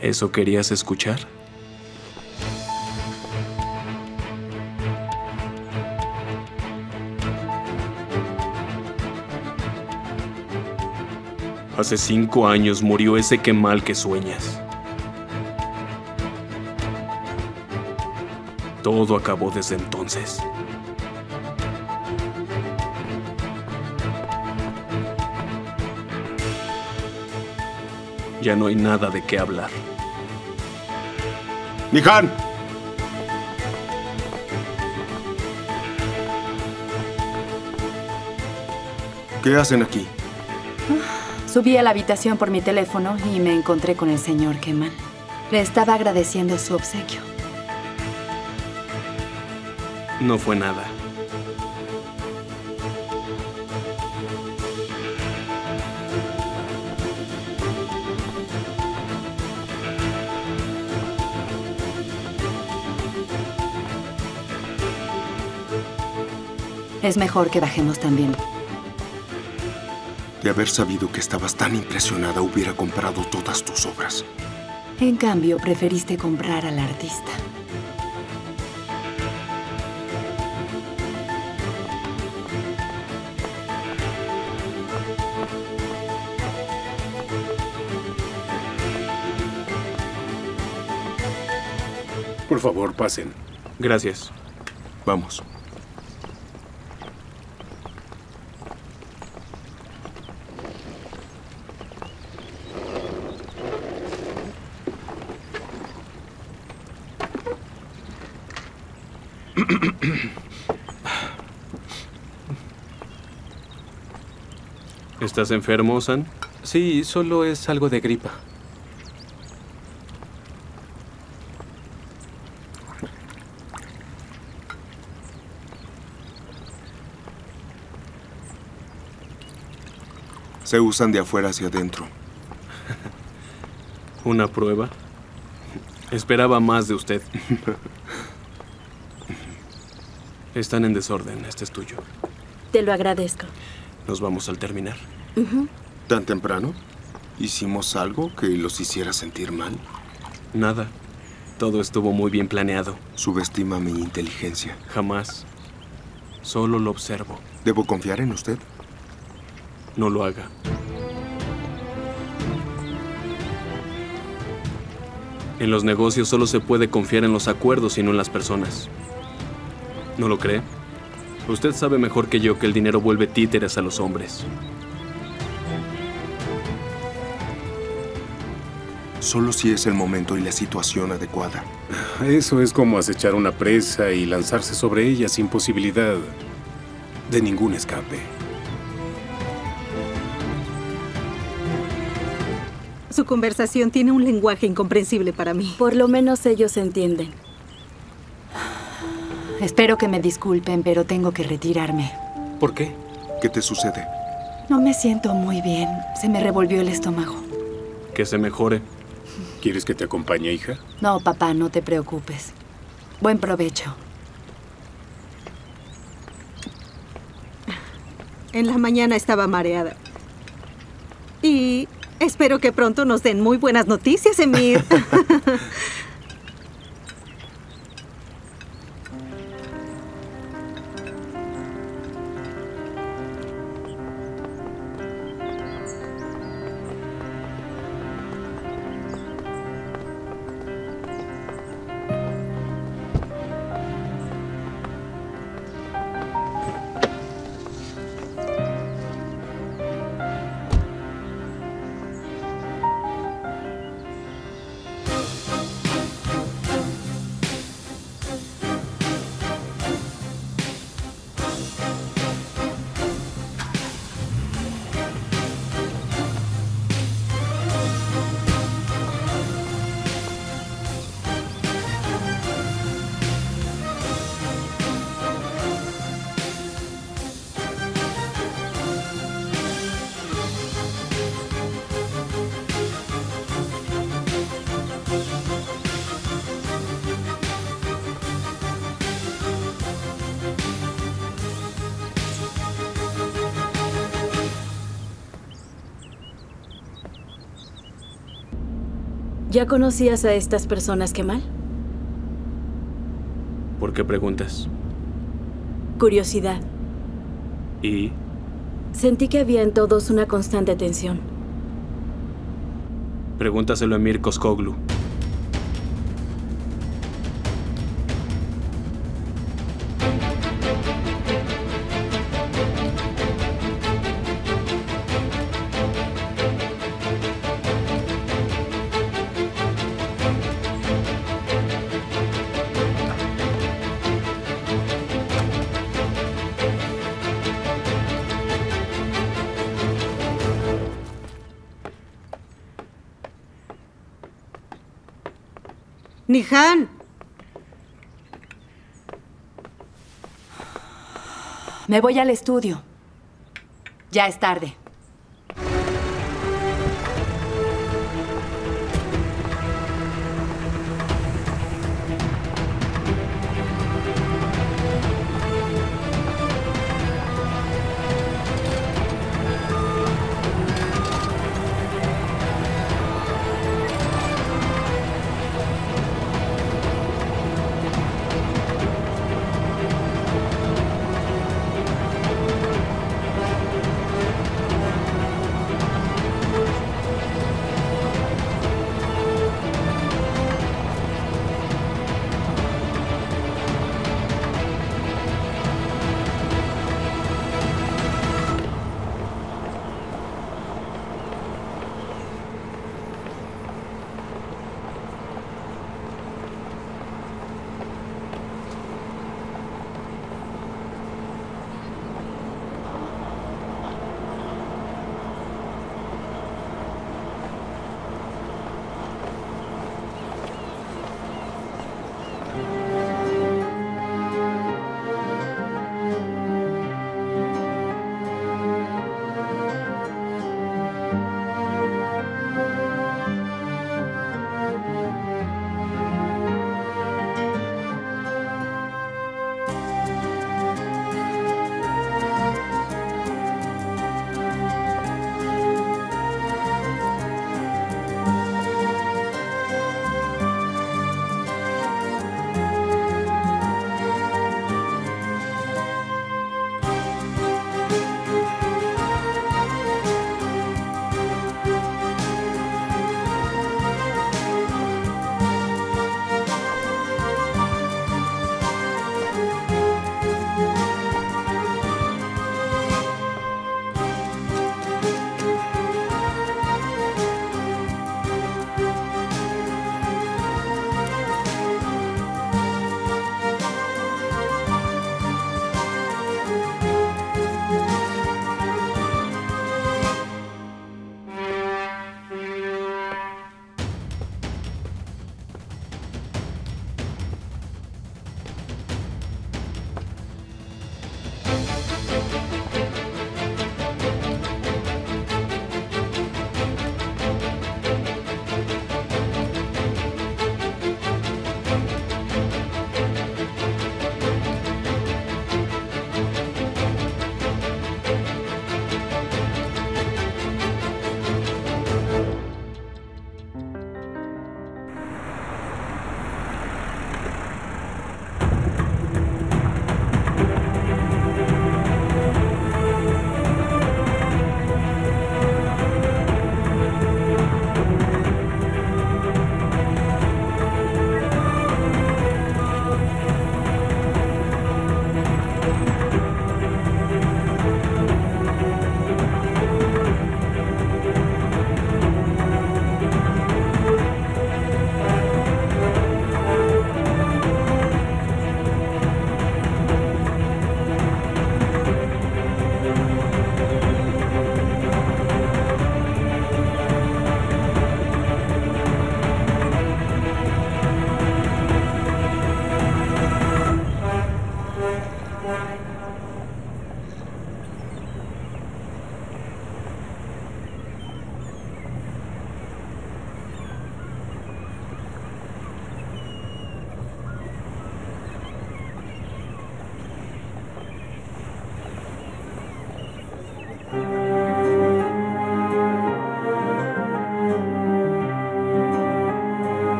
¿Eso querías escuchar? Hace cinco años murió ese Kemal que sueñas. Todo acabó desde entonces. Ya no hay nada de qué hablar. ¡Nihan! ¿Qué hacen aquí? Subí a la habitación por mi teléfono y me encontré con el señor Kemal. Le estaba agradeciendo su obsequio no fue nada. Es mejor que bajemos también. De haber sabido que estabas tan impresionada, hubiera comprado todas tus obras. En cambio, preferiste comprar al artista. Por favor, pasen. Gracias. Vamos. ¿Estás enfermo, San? Sí, solo es algo de gripa. Se usan de afuera hacia adentro. ¿Una prueba? Esperaba más de usted. Están en desorden. Este es tuyo. Te lo agradezco. Nos vamos al terminar. ¿Tan temprano? ¿Hicimos algo que los hiciera sentir mal? Nada. Todo estuvo muy bien planeado. Subestima mi inteligencia. Jamás. Solo lo observo. ¿Debo confiar en usted? No lo haga. En los negocios solo se puede confiar en los acuerdos y no en las personas. ¿No lo cree? Usted sabe mejor que yo que el dinero vuelve títeres a los hombres. Solo si es el momento y la situación adecuada. Eso es como acechar una presa y lanzarse sobre ella sin posibilidad de ningún escape. Su conversación tiene un lenguaje incomprensible para mí. Por lo menos ellos entienden. Espero que me disculpen, pero tengo que retirarme. ¿Por qué? ¿Qué te sucede? No me siento muy bien. Se me revolvió el estómago. Que se mejore. ¿Quieres que te acompañe, hija? No, papá, no te preocupes. Buen provecho. En la mañana estaba mareada. Y espero que pronto nos den muy buenas noticias, Emir. ¿Ya conocías a estas personas que mal? ¿Por qué preguntas? Curiosidad. ¿Y Sentí que había en todos una constante tensión. pregúntaselo a Emir Koskoglu? Me voy al estudio. Ya es tarde.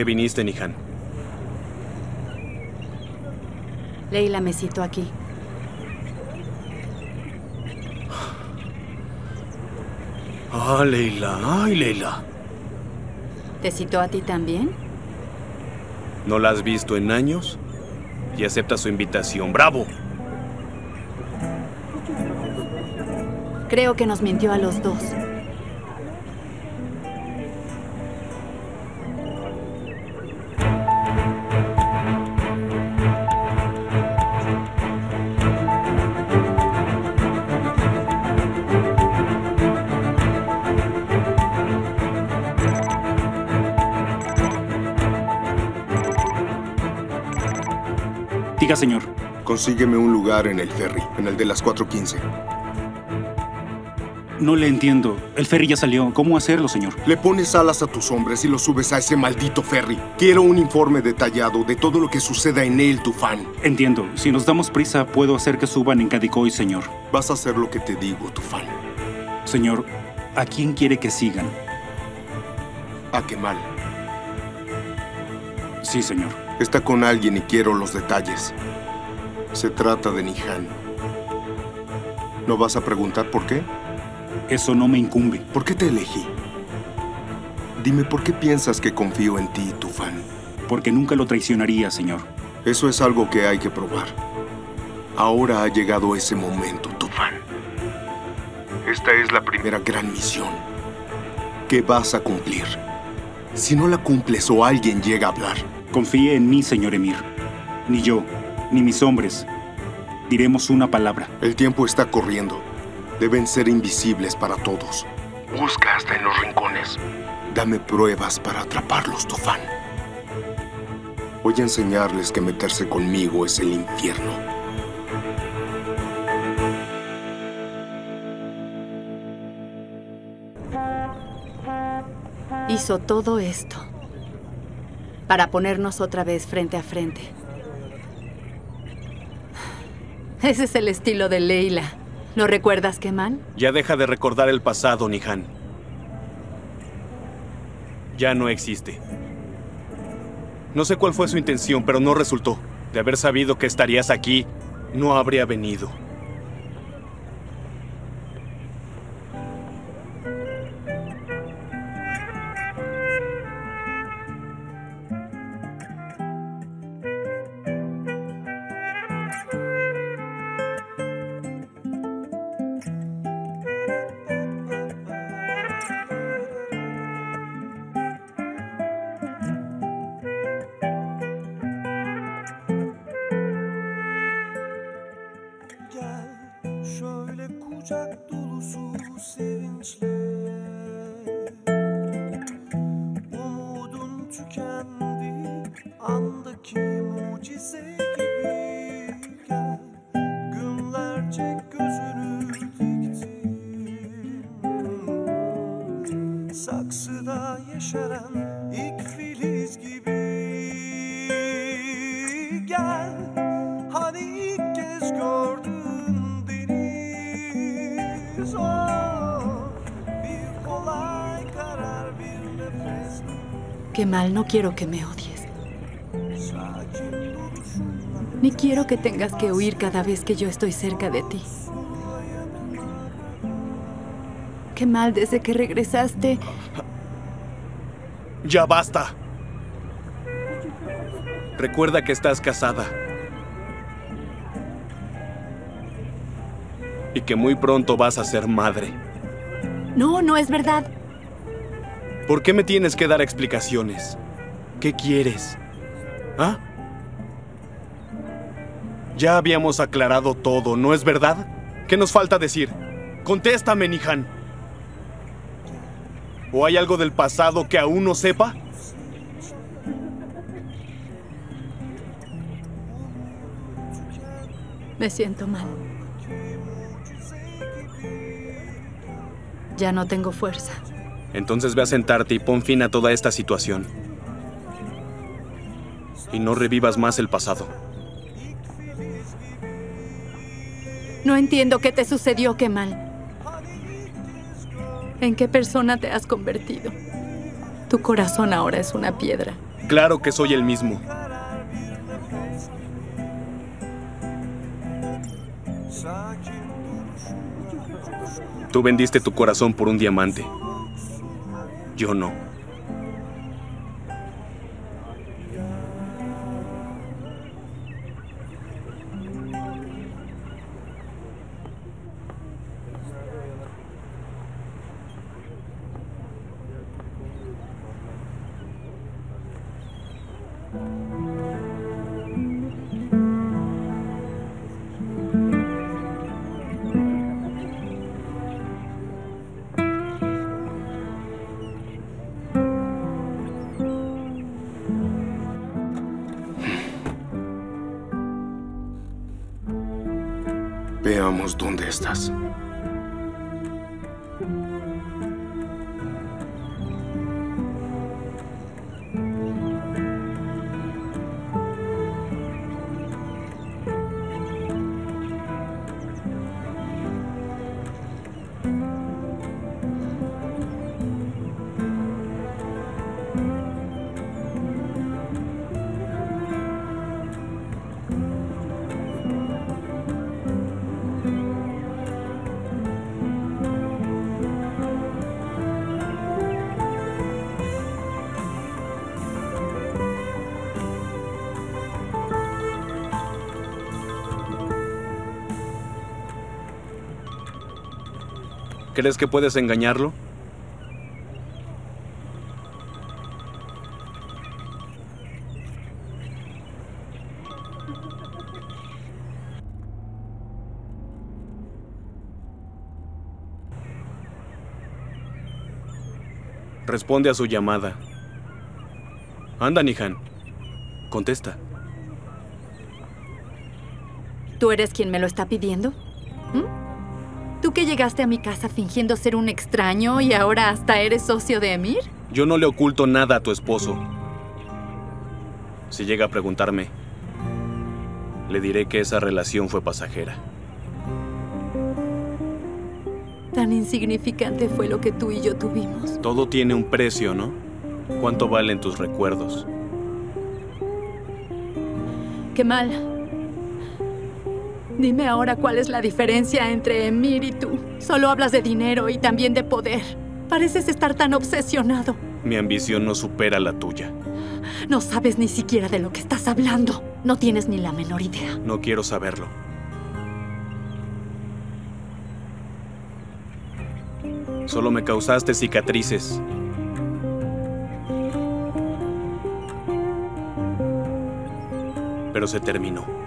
Qué viniste, Nihan? Leila me citó aquí. Ah, Leila, ay, Leila. ¿Te citó a ti también? ¿No la has visto en años? Y acepta su invitación. ¡Bravo! Creo que nos mintió a los dos. Consígueme un lugar en el ferry, en el de las 4.15. No le entiendo. El ferry ya salió. ¿Cómo hacerlo, señor? Le pones alas a tus hombres y los subes a ese maldito ferry. Quiero un informe detallado de todo lo que suceda en él, Tufán. Entiendo. Si nos damos prisa, puedo hacer que suban en Kadikoy, señor. Vas a hacer lo que te digo, Tufán. Señor, ¿a quién quiere que sigan? A Kemal. Sí, señor. Está con alguien y quiero los detalles. Se trata de Nihan. ¿No vas a preguntar por qué? Eso no me incumbe. ¿Por qué te elegí? Dime por qué piensas que confío en ti, Tufán. Porque nunca lo traicionaría, señor. Eso es algo que hay que probar. Ahora ha llegado ese momento, Tufán. Esta es la primera gran misión que vas a cumplir. Si no la cumples o alguien llega a hablar, Confíe en mí, señor Emir. Ni yo, ni mis hombres diremos una palabra. el tiempo está corriendo. Deben ser invisibles para todos. Busca hasta en los rincones. Dame pruebas para atraparlos, Tufán. Voy a enseñarles que meterse conmigo es el infierno. Hizo todo esto para ponernos otra vez frente a frente. Ese es el estilo de Leila. ¿Lo recuerdas, Kemal? Ya deja de recordar el pasado, Nihan. Ya no existe. No sé cuál fue su intención, pero no resultó. De haber sabido que estarías aquí, no habría venido. Quiero que me odies. Ni quiero que tengas que huir cada vez que yo estoy cerca de ti. Kemal, desde que regresaste, Ya basta. Recuerda que estás casada. Y que muy pronto vas a ser madre. no, no es verdad. ¿Por qué me tienes que dar explicaciones? ¿Qué quieres? ¿Ah? Ya habíamos aclarado todo, ¿no es verdad? ¿Qué nos falta decir? Contéstame, Nihan. ¿O hay algo del pasado que aún no sepa? Me siento mal. Ya no tengo fuerza. Entonces ve a sentarte y pon fin a toda esta situación. Y no revivas más el pasado. No entiendo qué te sucedió, Kemal. ¿En qué persona te has convertido? Tu corazón ahora es una piedra. Claro que soy el mismo. Tú vendiste tu corazón por un diamante. Yo no. ¿Crees que puedes engañarlo? Responde a su llamada. Anda, Nihan. Contesta. ¿Tú eres quien me lo está pidiendo? ¿Mm? ¿Tú que llegaste a mi casa fingiendo ser un extraño y ahora hasta eres socio de Emir? Yo no le oculto nada a tu esposo. Si llega a preguntarme, le diré que esa relación fue pasajera. Tan insignificante fue lo que tú y yo tuvimos. Todo tiene un precio, ¿no? ¿Cuánto valen tus recuerdos? Qué mal. Dime ahora cuál es la diferencia entre Emir y tú. Solo hablas de dinero y también de poder. Pareces estar tan obsesionado. Mi ambición no supera la tuya. No sabes ni siquiera de lo que estás hablando. No tienes ni la menor idea. No quiero saberlo. Solo me causaste cicatrices. Pero se terminó.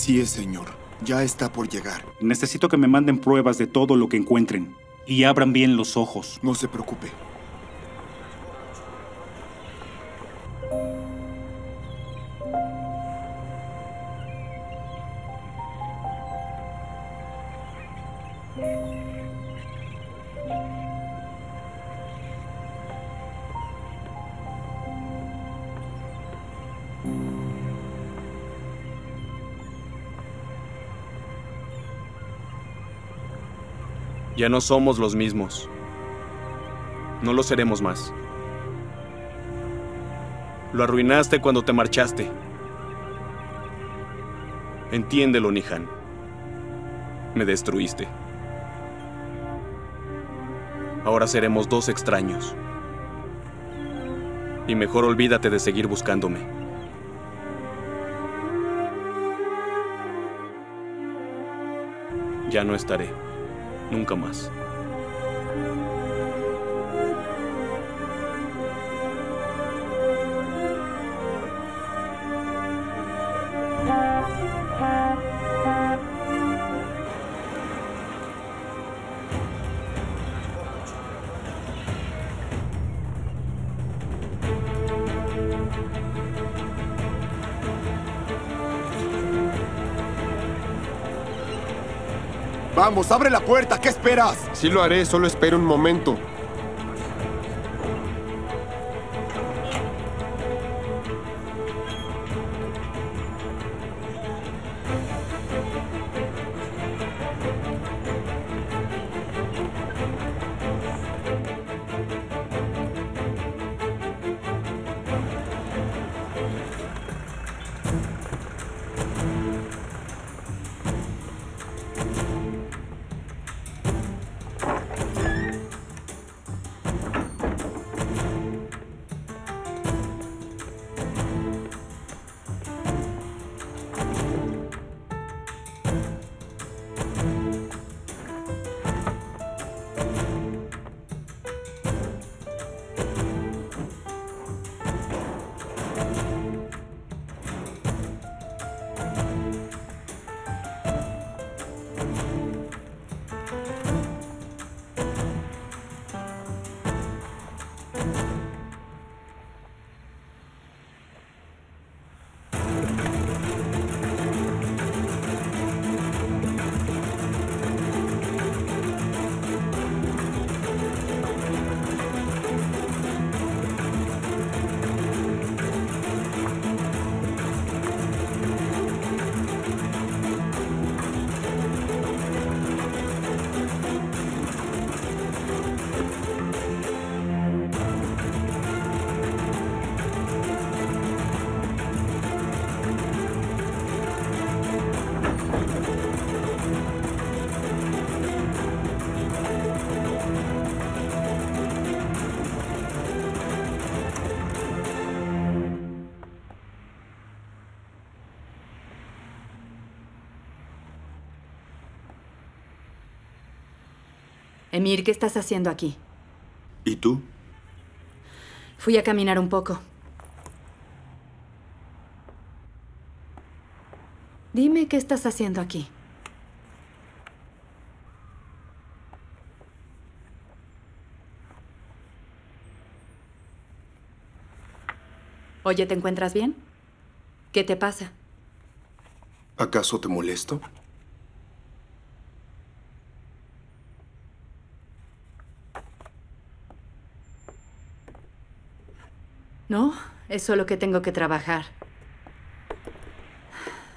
Así es, señor. Ya está por llegar. Necesito que me manden pruebas de todo lo que encuentren. Y abran bien los ojos. No se preocupe. Ya no somos los mismos. No lo seremos más. Lo arruinaste cuando te marchaste. Entiéndelo, Nihan. Me destruiste. Ahora seremos dos extraños. Y mejor olvídate de seguir buscándome. Ya no estaré. Nunca más. Abre la puerta. ¿Qué esperas? Sí lo haré, solo espera un momento. Emir, ¿qué estás haciendo aquí? ¿Y tú? Fui a caminar un poco. Dime qué estás haciendo aquí. Oye, ¿te encuentras bien? ¿Qué te pasa? ¿Acaso te molesto? No, es solo que tengo que trabajar.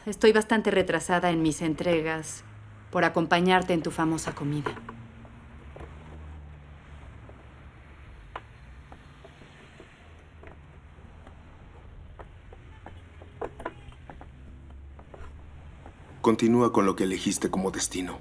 Estoy bastante retrasada en mis entregas por acompañarte en tu famosa comida. Continúa con lo que elegiste como destino.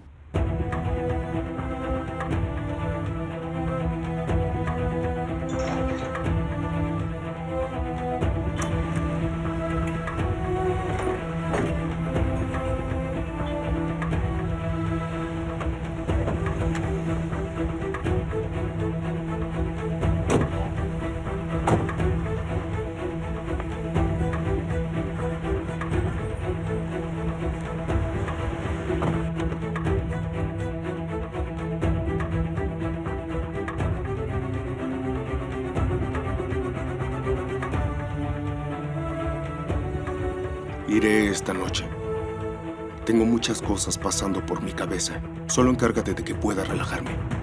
Esta noche. Tengo muchas cosas pasando por mi cabeza. Solo encárgate de que pueda relajarme.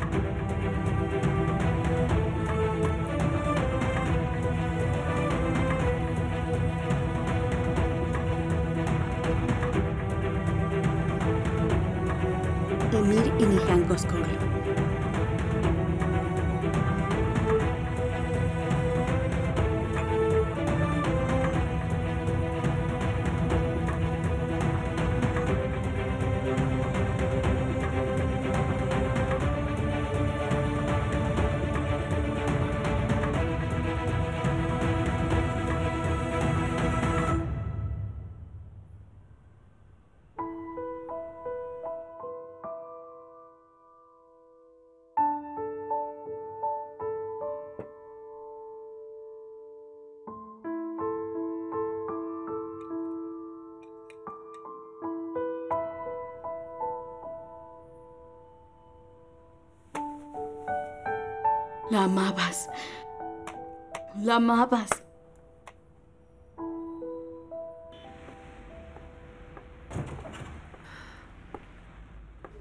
Amabas.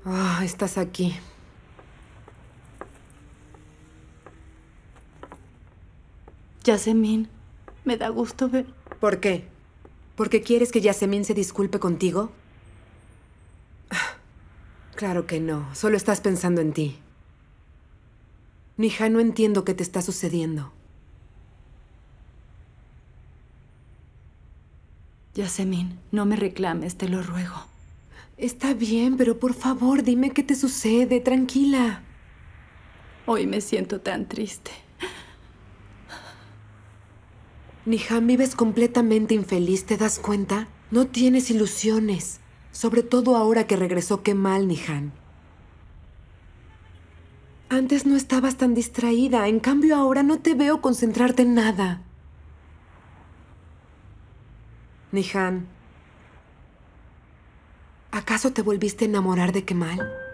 Ah. Estás aquí. Yasemin, me da gusto ver. ¿Por qué? ¿Porque quieres que Yasemin se disculpe contigo? Claro que no, solo estás pensando en ti. Nija, no entiendo qué te está sucediendo. Yasemin, no me reclames, te lo ruego. Está bien, pero por favor, dime qué te sucede, tranquila. Hoy me siento tan triste. Nihan, vives completamente infeliz, ¿te das cuenta? No tienes ilusiones. Sobre todo ahora que regresó Kemal, Nihan. Antes no estabas tan distraída, en cambio ahora no te veo concentrarte en nada. Nihan, ¿acaso te volviste a enamorar de Kemal?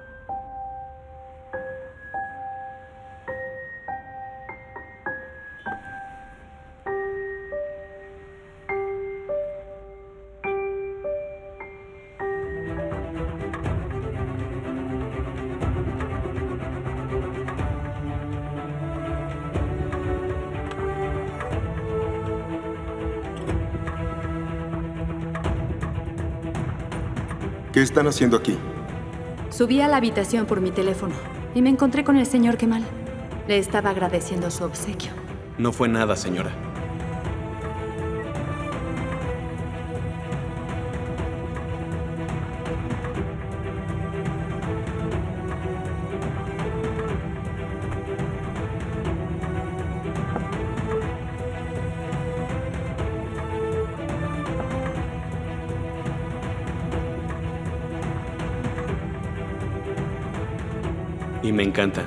Están haciendo aquí? Subí a la habitación por mi teléfono y me encontré con el señor Kemal. Le estaba agradeciendo su obsequio. No fue nada, señora. Me encanta.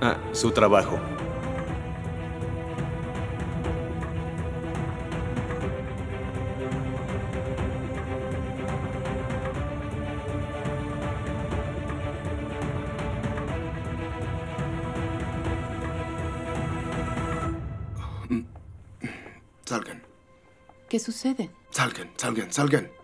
Ah, su trabajo. Salgan, ¿Qué sucede? salgan, salgan, salgan.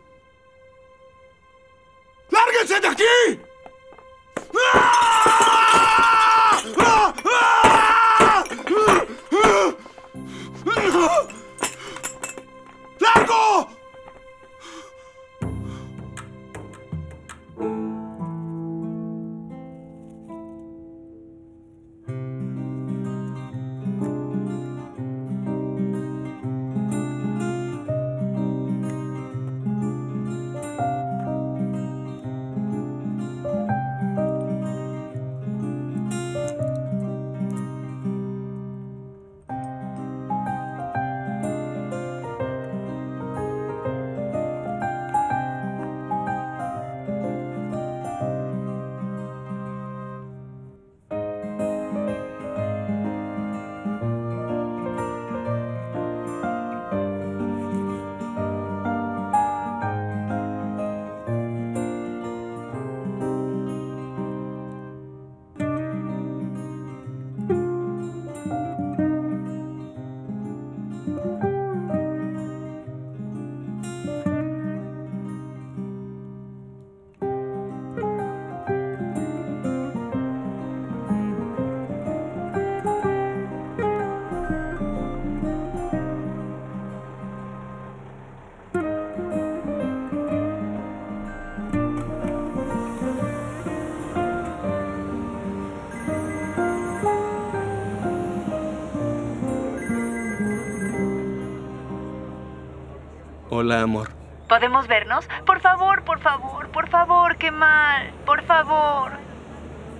Hola, amor. ¿Podemos vernos? Por favor, por favor, por favor, qué mal. Por favor.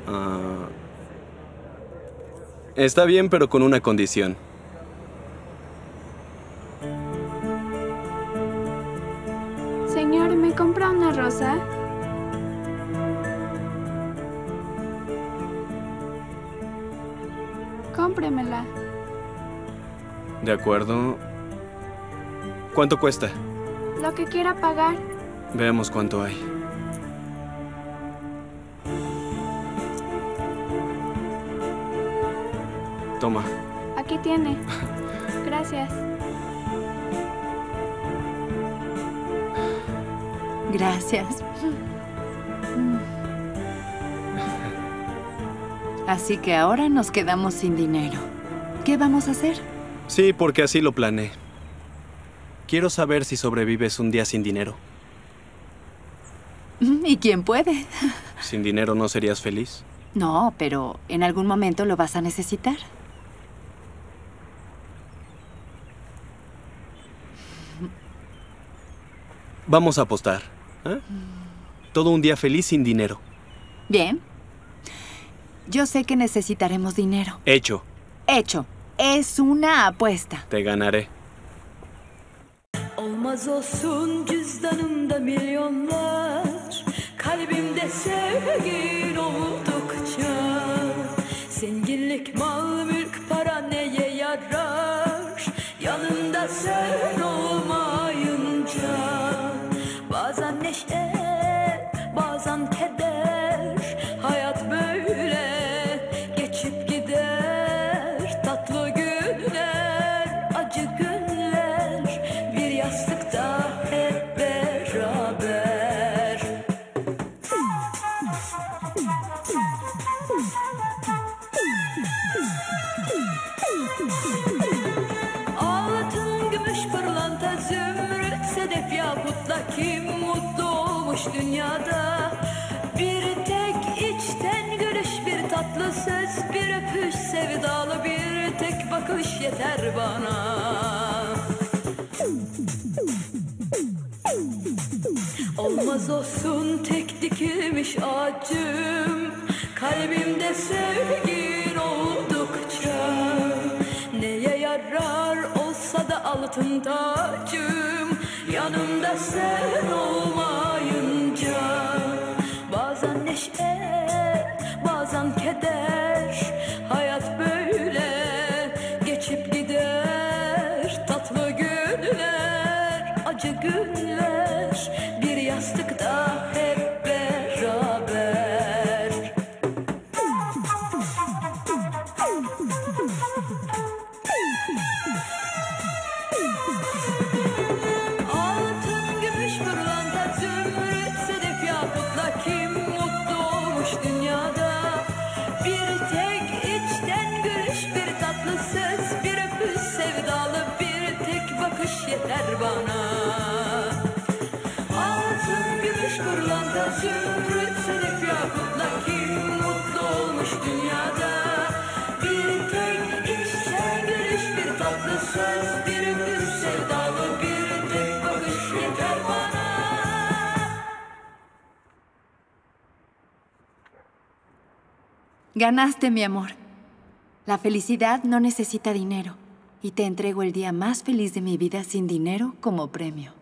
Ah, está bien, pero con una condición. Señor, ¿me compra una rosa? Cómpremela. De acuerdo. ¿Cuánto cuesta? Lo que quiera pagar. Veamos cuánto hay. Toma. Aquí tiene. Gracias. Gracias. Así que ahora nos quedamos sin dinero. ¿Qué vamos a hacer? Sí, porque así lo planeé. Quiero saber si sobrevives un día sin dinero. ¿Y quién puede? ¿Sin dinero no serías feliz? No, pero en algún momento lo vas a necesitar. Vamos a apostar. ¿eh? Todo un día feliz sin dinero. Bien. Yo sé que necesitaremos dinero. Hecho. Hecho. Es una apuesta. Te ganaré. Olmaz olsun cüzdanımda milyonlar Kalbimde sevgin tek bakış yeter bana. Olmaz olsun tek dikilmiş ağacım. Kalbimde sevgin oldukça. Neye yarar olsa da altın tacım. Yanımda sen olmayınca. Bazen neşe, bazen keder Ganaste, mi amor. La felicidad no necesita dinero. Y te entrego el día más feliz de mi vida sin dinero como premio.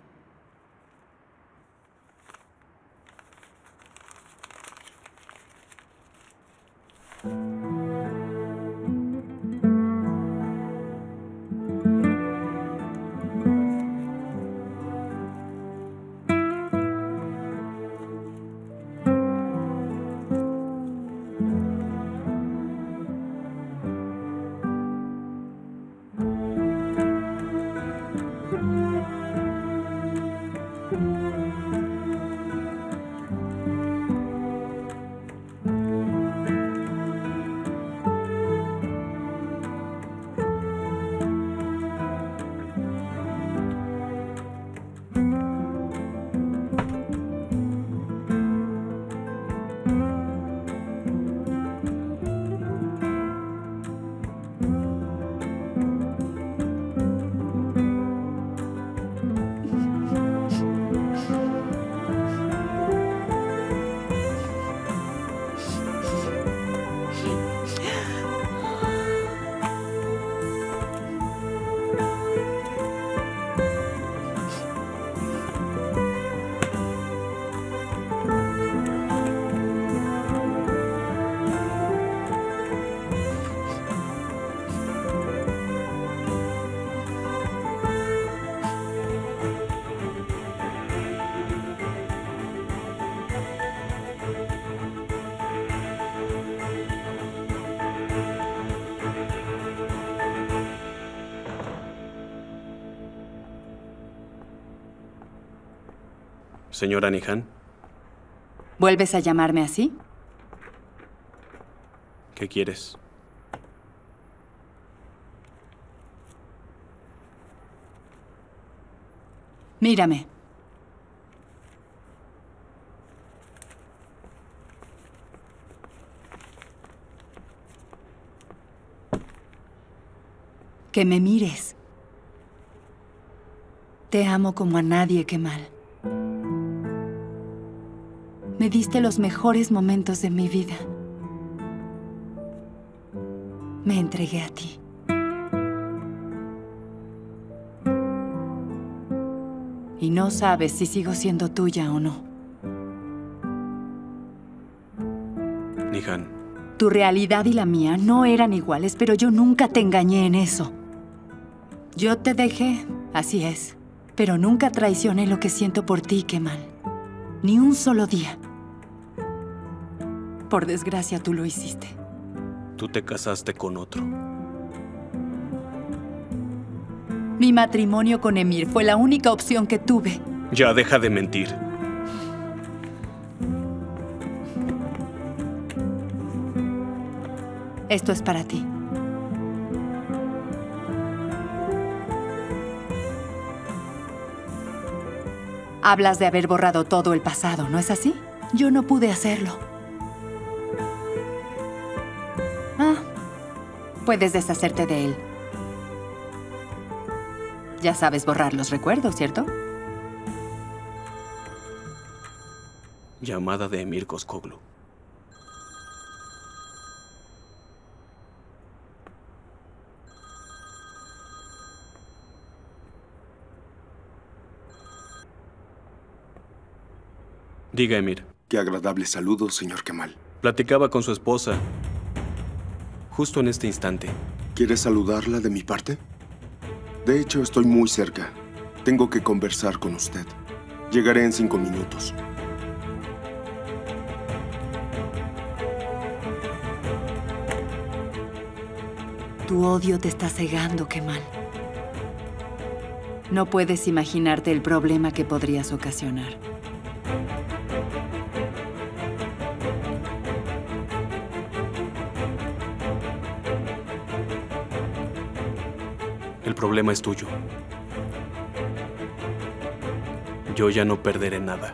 Señora Nihan, ¿Vuelves a llamarme así? ¿qué quieres? Mírame. Que me mires. Te amo como a nadie que mal. Me diste los mejores momentos de mi vida. Me entregué a ti. Y no sabes si sigo siendo tuya o no. Nihan, Tu realidad y la mía no eran iguales, pero yo nunca te engañé en eso. Yo te dejé, así es, pero nunca traicioné lo que siento por ti, Kemal. Ni un solo día. Por desgracia, tú lo hiciste. tú te casaste con otro. Mi matrimonio con Emir fue la única opción que tuve. Ya deja de mentir. Esto es para ti. Hablas de haber borrado todo el pasado, ¿no es así? Yo no pude hacerlo. Ah, puedes deshacerte de él. Ya sabes borrar los recuerdos, ¿cierto? Llamada de Emir Koskoglu. Diga, Emir. Qué agradable saludo, señor Kemal. Platicaba con su esposa. Justo en este instante. ¿Quiere saludarla de mi parte? De hecho, estoy muy cerca. Tengo que conversar con usted. Llegaré en cinco minutos. Tu odio te está cegando, Kemal. No puedes imaginarte el problema que podrías ocasionar. Problema es tuyo. Yo ya no perderé nada.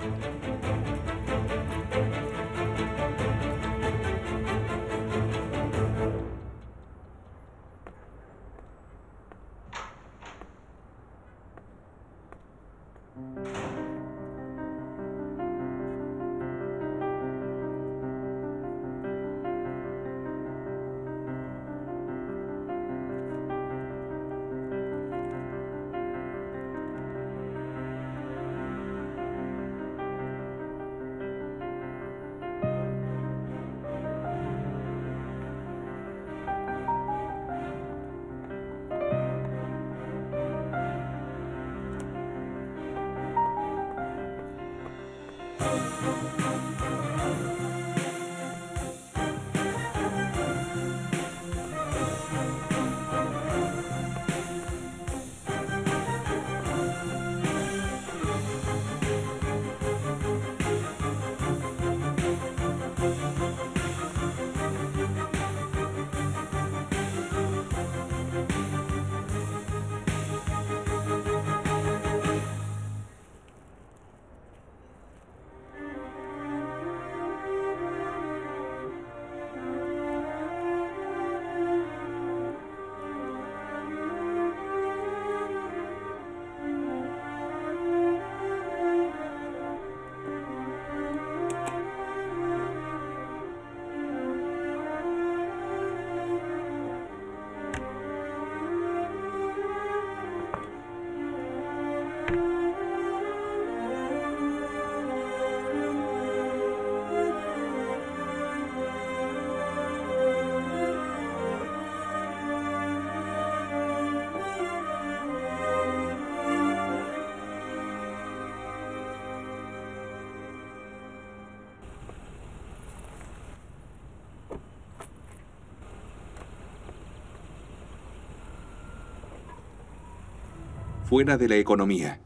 fuera de la economía.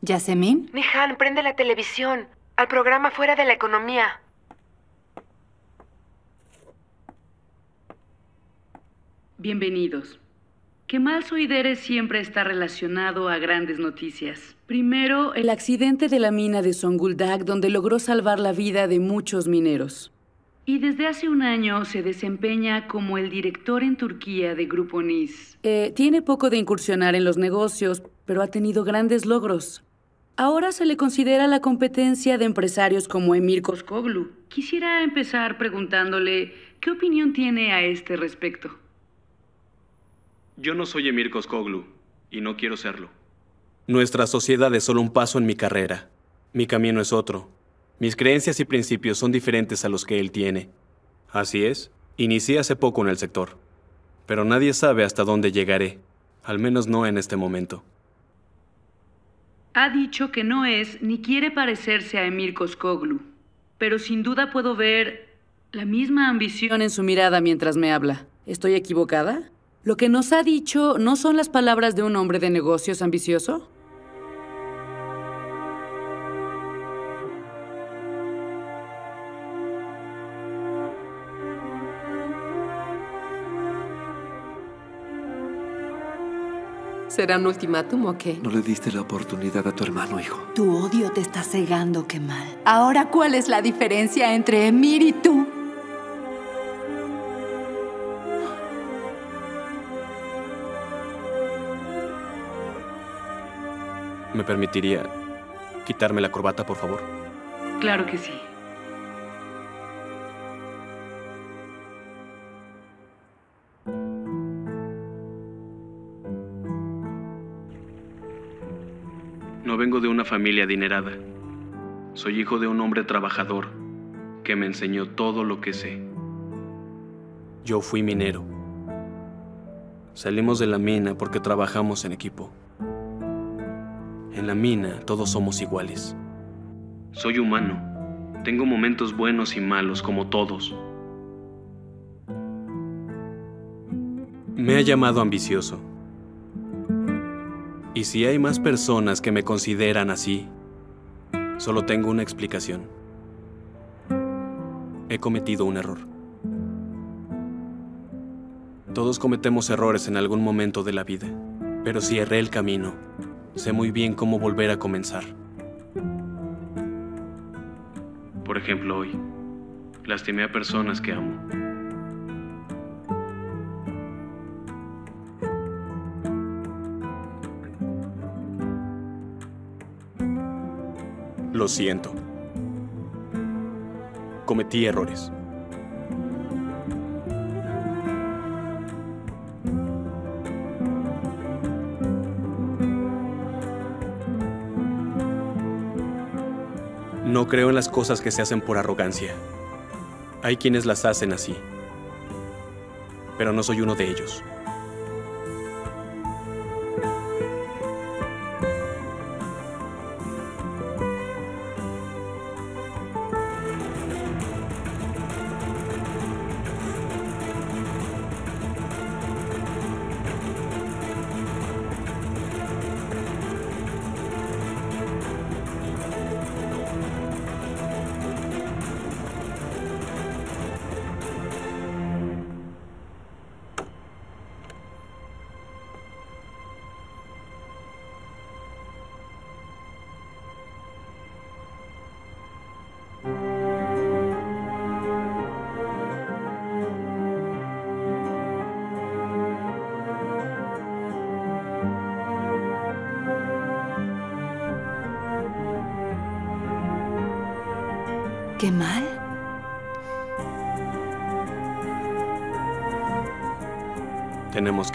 ¿Yasemin? Nihan, prende la televisión. Al programa Fuera de la Economía. Bienvenidos. Kemal Soidere siempre está relacionado a grandes noticias. Primero, el accidente de la mina de Zonguldak, donde logró salvar la vida de muchos mineros. Y desde hace un año se desempeña como el director en Turquía de Grupo NIS. Eh, tiene poco de incursionar en los negocios, pero ha tenido grandes logros. Ahora se le considera la competencia de empresarios como Emir Koskoglu. Quisiera empezar preguntándole qué opinión tiene a este respecto. Yo no soy Emir Koskoglu, y no quiero serlo. Nuestra sociedad es solo un paso en mi carrera. Mi camino es otro. Mis creencias y principios son diferentes a los que él tiene. Así es, inicié hace poco en el sector. Pero nadie sabe hasta dónde llegaré, al menos no en este momento. Ha dicho que no es ni quiere parecerse a Emir Koskoglu, pero sin duda puedo ver la misma ambición en su mirada mientras me habla. ¿Estoy equivocada? ¿Lo que nos ha dicho no son las palabras de un hombre de negocios ambicioso? ¿Será un ultimátum o qué? No le diste la oportunidad a tu hermano, hijo. Tu odio te está cegando, Kemal. Ahora, ¿cuál es la diferencia entre Emir y tú? ¿Me permitiría quitarme la corbata, por favor? Claro que sí. No vengo de una familia adinerada. Soy hijo de un hombre trabajador que me enseñó todo lo que sé. Yo fui minero. Salimos de la mina porque trabajamos en equipo. En la mina todos somos iguales. Soy humano. Tengo momentos buenos y malos como todos. Me ha llamado ambicioso. Y si hay más personas que me consideran así, solo tengo una explicación. He cometido un error. Todos cometemos errores en algún momento de la vida, pero si erré el camino, sé muy bien cómo volver a comenzar. Por ejemplo, hoy, lastimé a personas que amo. Lo siento. Cometí errores. No creo en las cosas que se hacen por arrogancia. Hay quienes las hacen así. Pero no soy uno de ellos.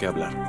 Que hablar.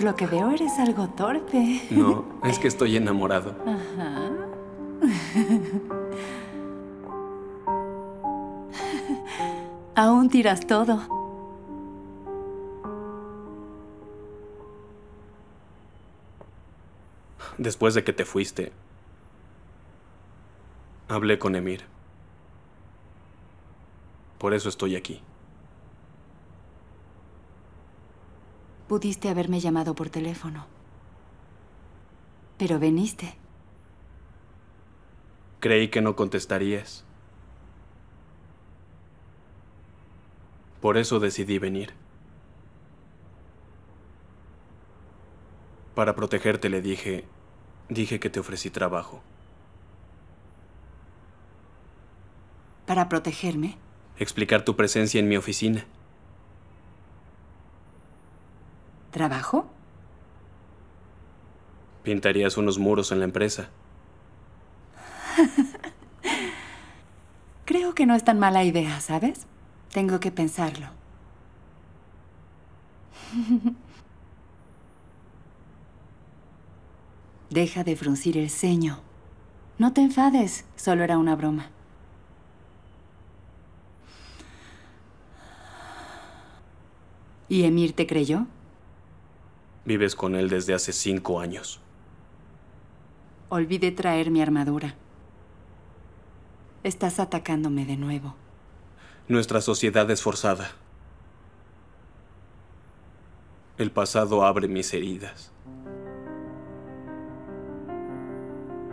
Por lo que veo, eres algo torpe. No, es que estoy enamorado. Ajá. Aún tiras todo. Después de que te fuiste, hablé con Emir. Por eso estoy aquí. Pudiste haberme llamado por teléfono. Pero veniste. Creí que no contestarías. Por eso decidí venir. Para protegerte le dije, dije que te ofrecí trabajo. ¿Para protegerme? Explicar tu presencia en mi oficina. ¿Trabajo? Pintarías unos muros en la empresa. Creo que no es tan mala idea, ¿sabes? Tengo que pensarlo. Deja de fruncir el ceño. No te enfades, solo era una broma. ¿Y Emir te creyó? Vives con él desde hace cinco años. Olvidé traer mi armadura. Estás atacándome de nuevo. Nuestra sociedad es forzada. El pasado abre mis heridas.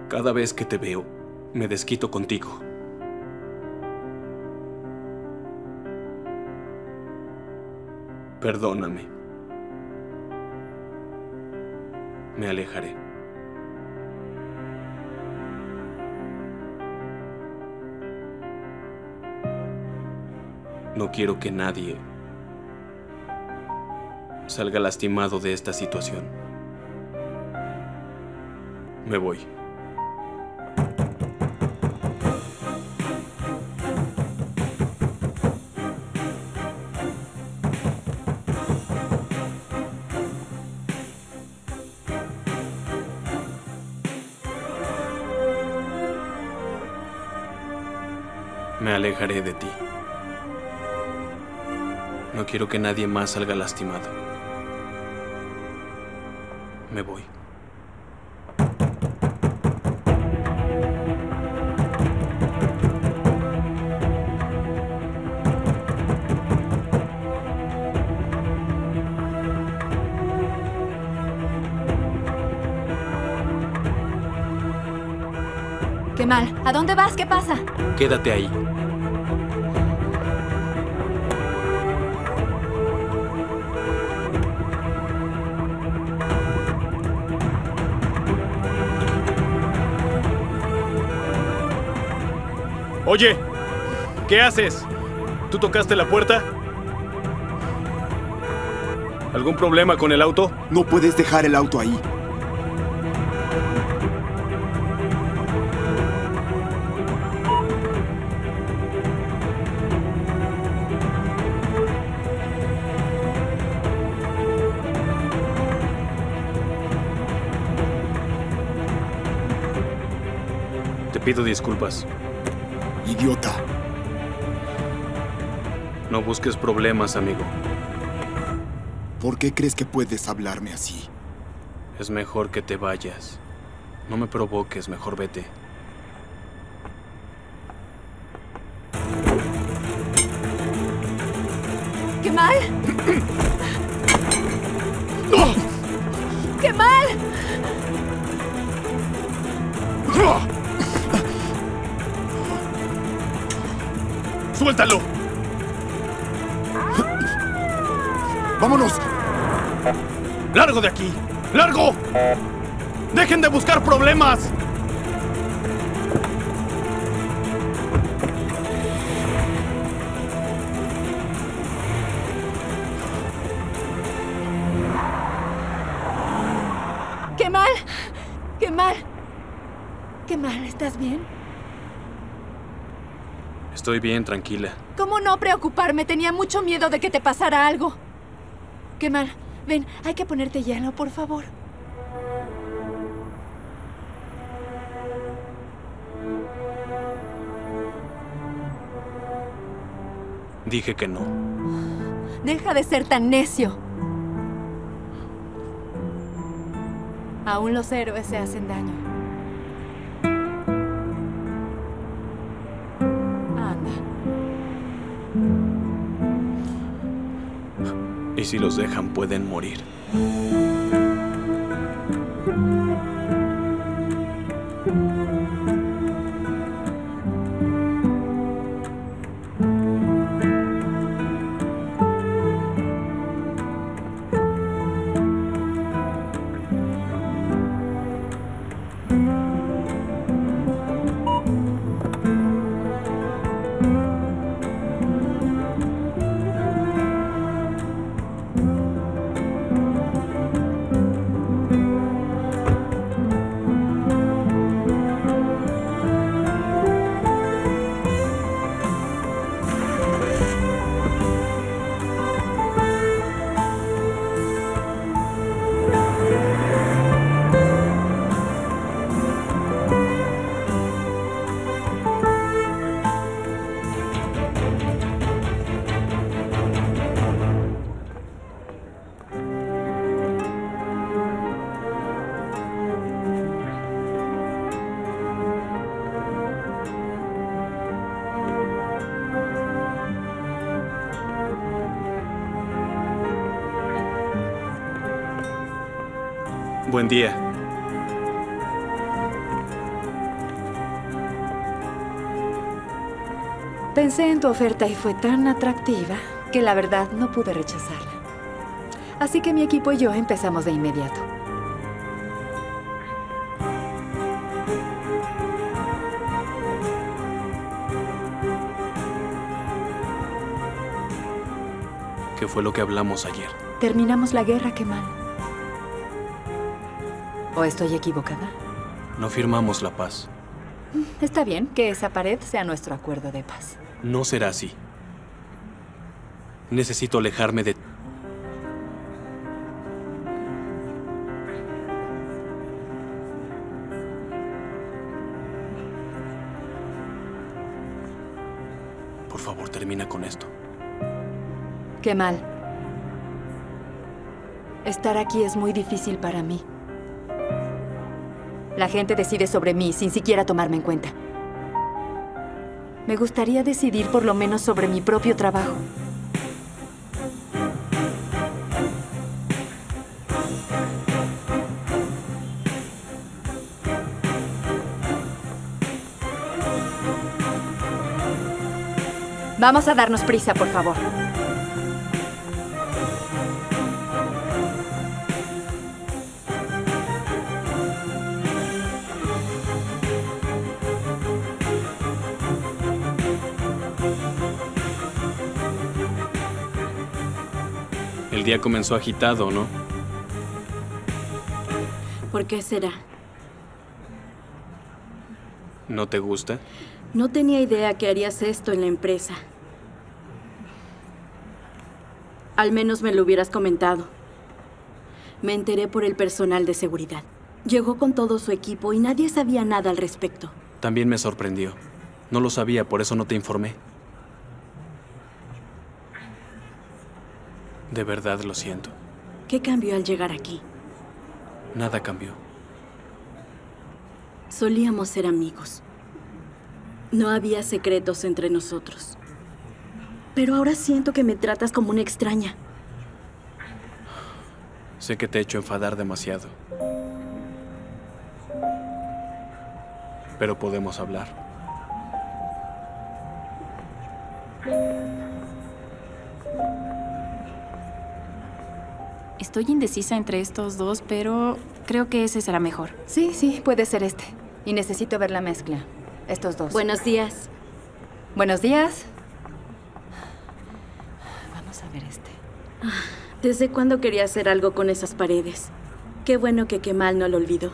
Cada vez que te veo, me desquito contigo. Perdóname. Me alejaré. No quiero que nadie salga lastimado de esta situación. Me voy. Alejaré de ti. No quiero que nadie más salga lastimado. Me voy. Qué mal. ¿A dónde vas? ¿Qué pasa? Quédate ahí. Oye, ¿qué haces? ¿Tú tocaste la puerta? ¿Algún problema con el auto? No puedes dejar el auto ahí. Te pido disculpas. Idiota. No busques problemas, amigo. ¿Por qué crees que puedes hablarme así? Es mejor que te vayas. No me provoques, mejor vete. ¡Largo! ¡Dejen de buscar problemas! ¡Qué mal! ¡Qué mal! ¡Qué mal! ¿Estás bien? Estoy bien, tranquila. ¿Cómo no preocuparme? Tenía mucho miedo de que te pasara algo. Qué mal. Hay que ponerte hielo, por favor. Dije que no. Deja de ser tan necio. Aún los héroes se hacen daño. Anda. Y si los dejan, pueden morir. Mm-hmm. Buen día. Pensé en tu oferta y fue tan atractiva que la verdad no pude rechazarla. Así que mi equipo y yo empezamos de inmediato. ¿Qué fue lo que hablamos ayer? Terminamos la guerra, qué mal. ¿O estoy equivocada? No firmamos la paz. Está bien que esa pared sea nuestro acuerdo de paz. No será así. Necesito alejarme de... Por favor, termina con esto. Qué mal. Estar aquí es muy difícil para mí. La gente decide sobre mí sin siquiera tomarme en cuenta. Me gustaría decidir por lo menos sobre mi propio trabajo. Vamos a darnos prisa, por favor. Día comenzó agitado, ¿no? ¿Por qué será? ¿No te gusta? No tenía idea que harías esto en la empresa. Al menos me lo hubieras comentado. Me enteré por el personal de seguridad. Llegó con todo su equipo y nadie sabía nada al respecto. También me sorprendió. No lo sabía, por eso no te informé. De verdad lo siento. ¿Qué cambió al llegar aquí? Nada cambió. Solíamos ser amigos. No había secretos entre nosotros. Pero ahora siento que me tratas como una extraña. Sé que te he hecho enfadar demasiado. Pero podemos hablar. Estoy indecisa entre estos dos, pero creo que ese será mejor. Sí, sí, puede ser este. Y necesito ver la mezcla. Estos dos. Buenos días. Buenos días. Vamos a ver este. ¿Desde cuándo quería hacer algo con esas paredes? Qué bueno que Kemal no lo olvidó.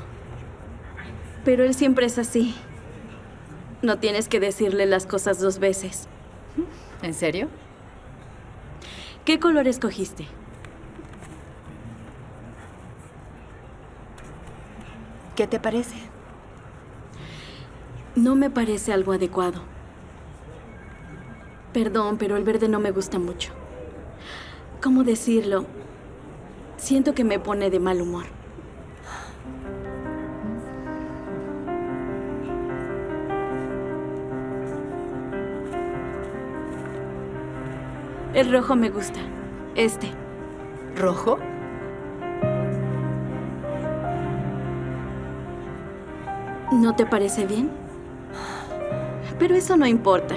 Pero él siempre es así. No tienes que decirle las cosas dos veces. ¿En serio? ¿Qué color escogiste? ¿Qué te parece? No me parece algo adecuado. Perdón, pero el verde no me gusta mucho. ¿Cómo decirlo? Siento que me pone de mal humor. El rojo me gusta. Este. ¿Rojo? ¿No te parece bien? Pero eso no importa.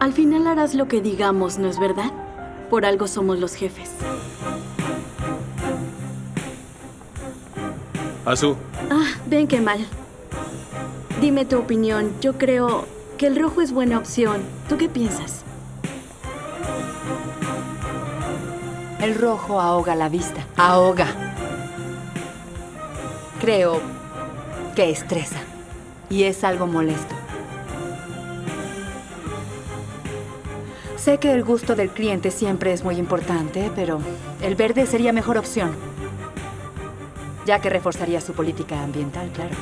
Al final harás lo que digamos, ¿no es verdad? Por algo somos los jefes. Azu, Ah, ven qué mal. Dime tu opinión. Yo creo que el rojo es buena opción. ¿Tú qué piensas? El rojo ahoga la vista. Ahoga. Creo que estresa. Y es algo molesto. Sé que el gusto del cliente siempre es muy importante, pero el verde sería mejor opción. Ya que reforzaría su política ambiental, claro.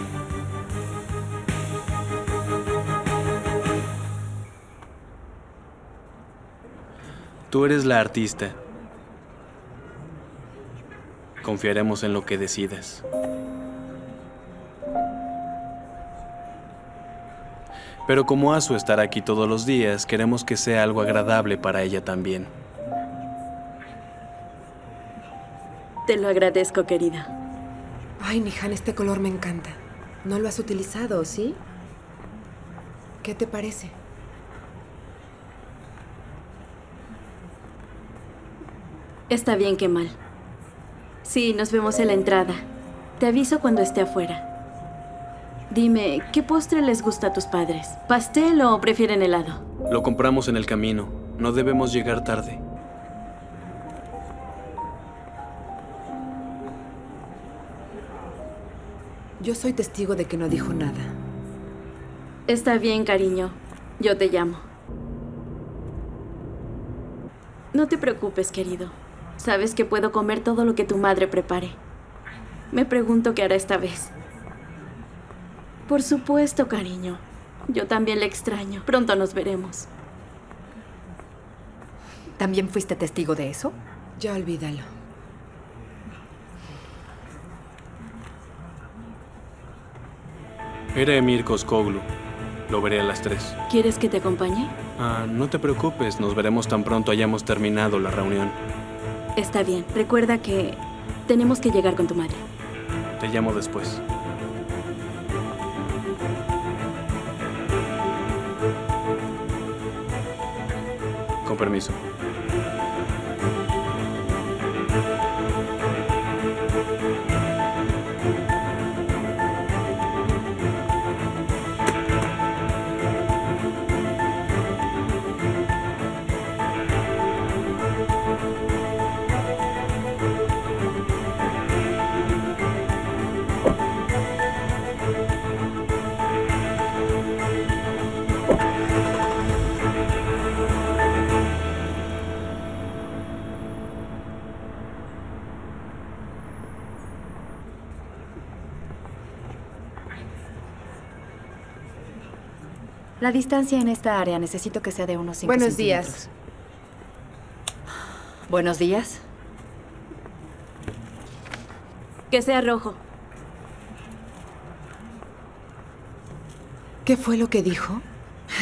tú eres la artista. Confiaremos en lo que decidas. Pero como Asu estará aquí todos los días, queremos que sea algo agradable para ella también. Te lo agradezco, querida. Ay, Nihan, este color me encanta. ¿No lo has utilizado, sí? ¿Qué te parece? Está bien que mal. Sí, nos vemos en la entrada. Te aviso cuando esté afuera. Dime, ¿qué postre les gusta a tus padres? ¿Pastel o prefieren helado? Lo compramos en el camino. No debemos llegar tarde. Yo soy testigo de que no dijo nada. Está bien, cariño. Yo te llamo. No te preocupes, querido. Sabes que puedo comer todo lo que tu madre prepare. Me pregunto qué hará esta vez. Por supuesto, cariño. Yo también le extraño. Pronto nos veremos. ¿También fuiste testigo de eso? Ya olvídalo. Era Emir Koskoglu. Lo veré a las tres. ¿Quieres que te acompañe? Ah, no te preocupes, nos veremos tan pronto hayamos terminado la reunión. Está bien. Recuerda que tenemos que llegar con tu madre. Te llamo después. Con La distancia en esta área necesito que sea de unos 5 Buenos días. Buenos días. Que sea rojo. ¿Qué fue lo que dijo?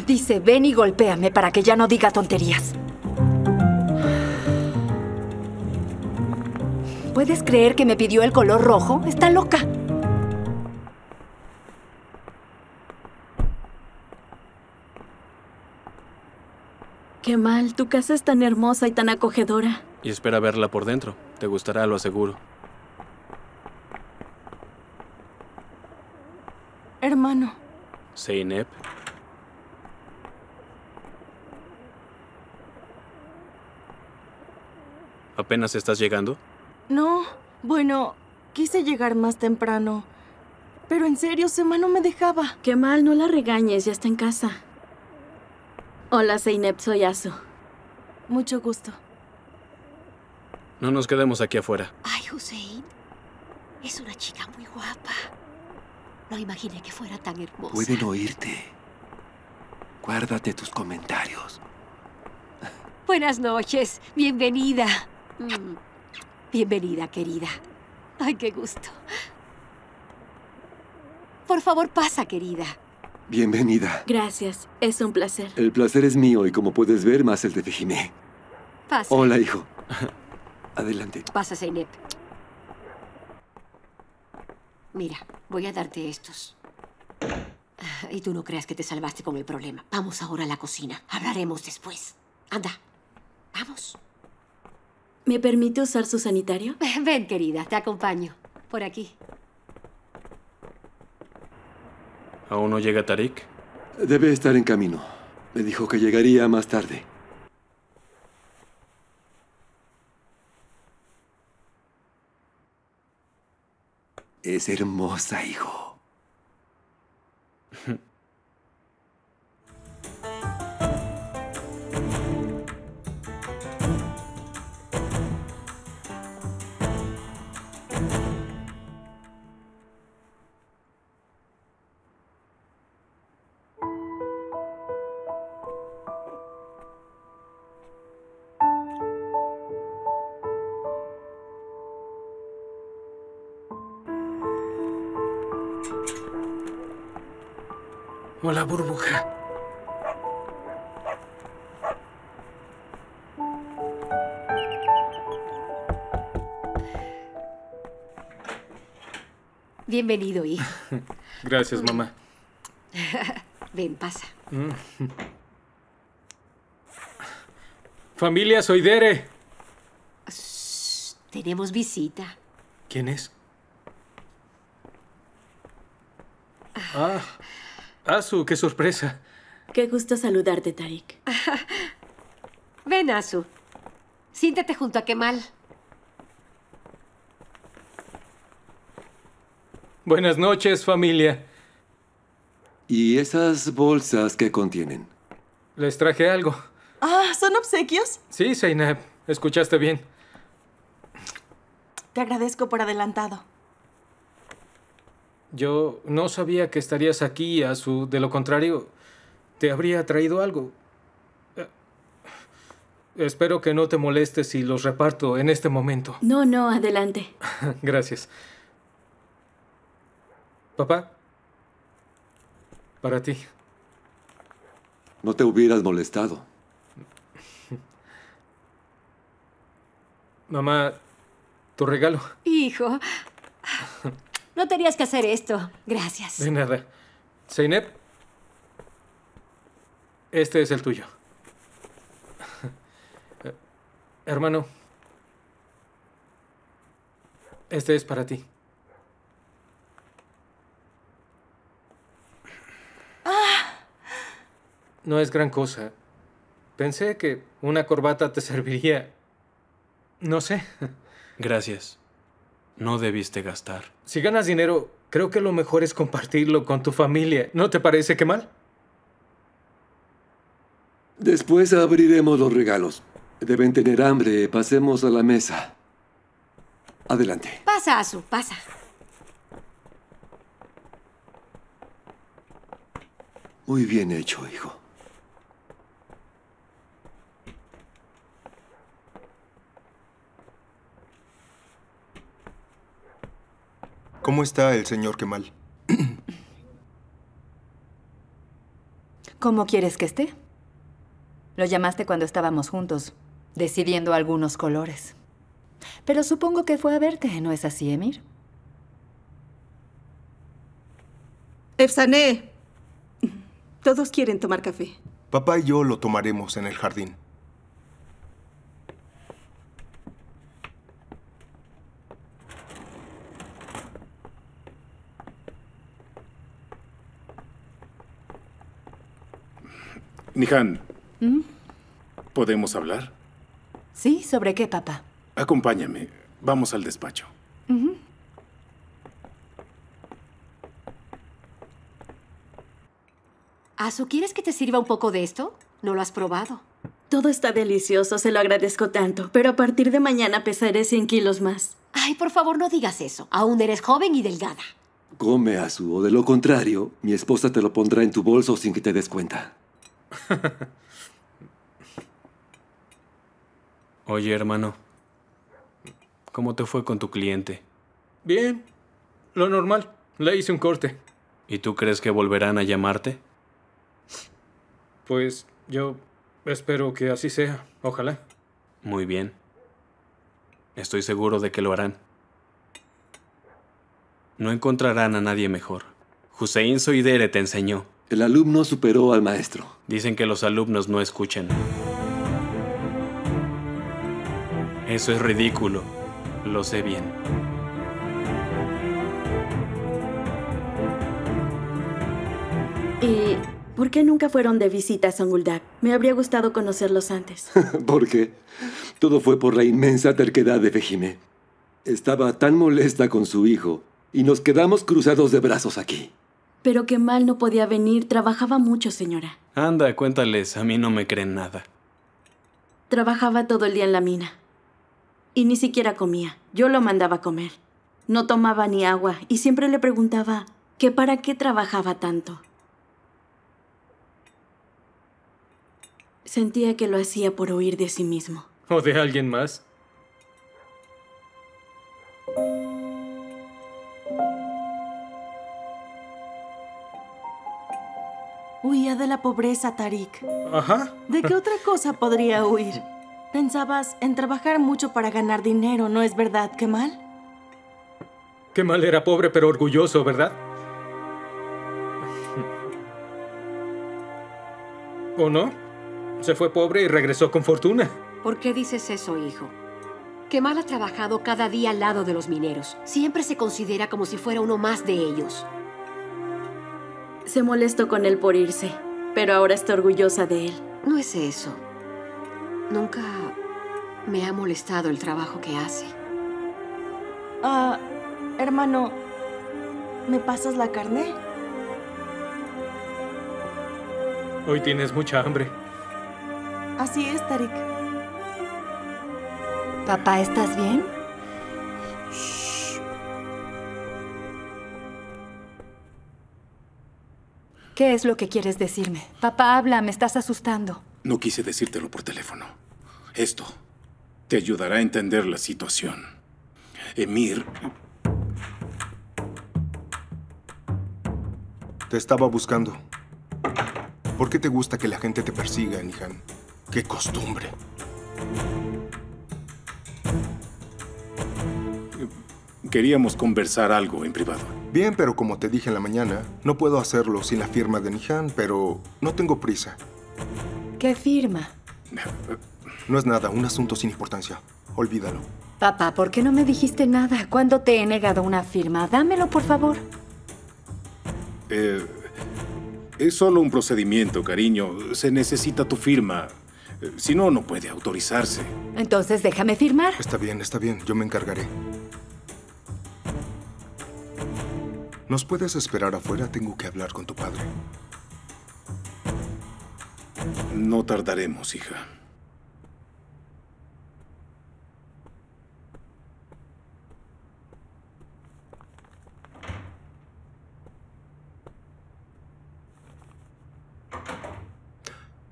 Dice, ven y golpéame para que ya no diga tonterías. ¿Puedes creer que me pidió el color rojo? Está loca. Qué mal. Tu casa es tan hermosa y tan acogedora. Y espera verla por dentro. Te gustará, lo aseguro. Hermano, Zeynep. ¿Apenas estás llegando? no. Bueno, quise llegar más temprano. Pero en serio, Sema no me dejaba. Qué mal, no la regañes, ya está en casa. Hola, Zeynep, soy Asu. Mucho gusto. No nos quedemos aquí afuera. Ay, Hussein. Es una chica muy guapa. No imaginé que fuera tan hermosa. Pueden oírte. Guárdate tus comentarios. Buenas noches. Bienvenida. Mm. Bienvenida, querida. Ay, qué gusto. Por favor, pasa, querida. Bienvenida. Gracias. Es un placer. El placer es mío y como puedes ver, más el de Fijimé. Pasa. Hola, hijo. Adelante. Pasa, Zeynep. Mira, voy a darte estos. Ah, Y tú no creas que te salvaste con el problema. Vamos ahora a la cocina. Hablaremos después. Anda. Vamos. ¿Me permite usar su sanitario? Ven, querida, te acompaño. Por aquí. ¿Aún no llega Tarik? Debe estar en camino. Me dijo que llegaría más tarde. Es hermosa, hijo. Burbuja. Bienvenido, hijo. Gracias, mamá. Ven, pasa. Mm. Familia, soy Dere. Tenemos visita. ¿Quién es? Ah, Azu, qué sorpresa. Qué gusto saludarte, Tarik. Ven, Azu. Siéntate junto a Kemal. Buenas noches, familia. ¿Y esas bolsas qué contienen? Les traje algo. Ah, ¿son obsequios? Sí, Zainab, escuchaste bien. Te agradezco por adelantado. Yo no sabía que estarías aquí, Azu. De lo contrario, te habría traído algo. Eh, Espero que no te molestes si los reparto en este momento. No, no, adelante. Gracias. Papá, para ti. No te hubieras molestado. Mamá, tu regalo. Hijo. No tenías que hacer esto. Gracias. De nada. Zeynep, este es el tuyo. Eh, Hermano, este es para ti. No es gran cosa. Pensé que una corbata te serviría. No sé. Gracias. No debiste gastar. Si ganas dinero, creo que lo mejor es compartirlo con tu familia. ¿No te parece que mal? Después abriremos los regalos. Deben tener hambre. Pasemos a la mesa. Adelante. Pasa, Azu, pasa. Muy bien hecho, hijo. ¿Cómo está el señor Kemal? ¿Cómo quieres que esté? Lo llamaste cuando estábamos juntos, decidiendo algunos colores. Pero supongo que fue a verte, ¿no es así, Emir? Efsané. Todos quieren tomar café. Papá y yo lo tomaremos en el jardín. Nihan, ¿Mm? ¿podemos hablar? Sí, ¿sobre qué, papá? Acompáñame. Vamos al despacho. Ujú. Azu, ¿quieres que te sirva un poco de esto? No lo has probado. Todo está delicioso, se lo agradezco tanto, pero a partir de mañana pesaré 100 kilos más. Ay, por favor, no digas eso. Aún eres joven y delgada. Come, Azu, o de lo contrario, mi esposa te lo pondrá en tu bolso sin que te des cuenta. Oye, hermano, ¿cómo te fue con tu cliente? Bien, lo normal. Le hice un corte. ¿Y tú crees que volverán a llamarte? Pues yo espero que así sea. Ojalá. Muy bien. Estoy seguro de que lo harán. No encontrarán a nadie mejor. Hussein Soidere te enseñó. El alumno superó al maestro. Dicen que los alumnos no escuchan. Eso es ridículo. Lo sé bien. ¿Y por qué nunca fueron de visita a Songuldak? Me habría gustado conocerlos antes. Porque todo fue por la inmensa terquedad de Fejime. Estaba tan molesta con su hijo y nos quedamos cruzados de brazos aquí. Pero que mal no podía venir. Trabajaba mucho, señora. Anda, cuéntales, a mí no me creen nada. Trabajaba todo el día en la mina. Y ni siquiera comía. Yo lo mandaba a comer. No tomaba ni agua y siempre le preguntaba que para qué trabajaba tanto. Sentía que lo hacía por huir de sí mismo. ¿O de alguien más? Huía de la pobreza, Tarik. Ajá. ¿De qué otra cosa podría huir? Pensabas en trabajar mucho para ganar dinero, ¿no es verdad, Kemal? Qué mal era pobre pero orgulloso, ¿verdad? ¿O no? Se fue pobre y regresó con fortuna. ¿Por qué dices eso, hijo? Kemal ha trabajado cada día al lado de los mineros. Siempre se considera como si fuera uno más de ellos. Se molestó con él por irse, pero ahora está orgullosa de él. No es eso. Nunca me ha molestado el trabajo que hace. Ah, hermano, ¿me pasas la carne? Hoy tienes mucha hambre. Así es, Tarik. Papá, ¿estás bien? ¿Qué es lo que quieres decirme? Papá, habla, me estás asustando. No quise decírtelo por teléfono. Esto te ayudará a entender la situación. Emir Te estaba buscando. ¿Por qué te gusta que la gente te persiga, Nihan? ¡Qué costumbre! queríamos conversar algo en privado. Bien, pero como te dije en la mañana, no puedo hacerlo sin la firma de Nihan, pero no tengo prisa. ¿Qué firma? No es nada, un asunto sin importancia. Olvídalo. Papá, ¿por qué no me dijiste nada? ¿Cuándo te he negado una firma? Dámelo, por favor. Eh, es solo un procedimiento, cariño. Se necesita tu firma. Eh, Si no, no puede autorizarse. Entonces déjame firmar. Está bien, está bien, yo me encargaré. ¿Nos puedes esperar afuera? Tengo que hablar con tu padre. No tardaremos, hija.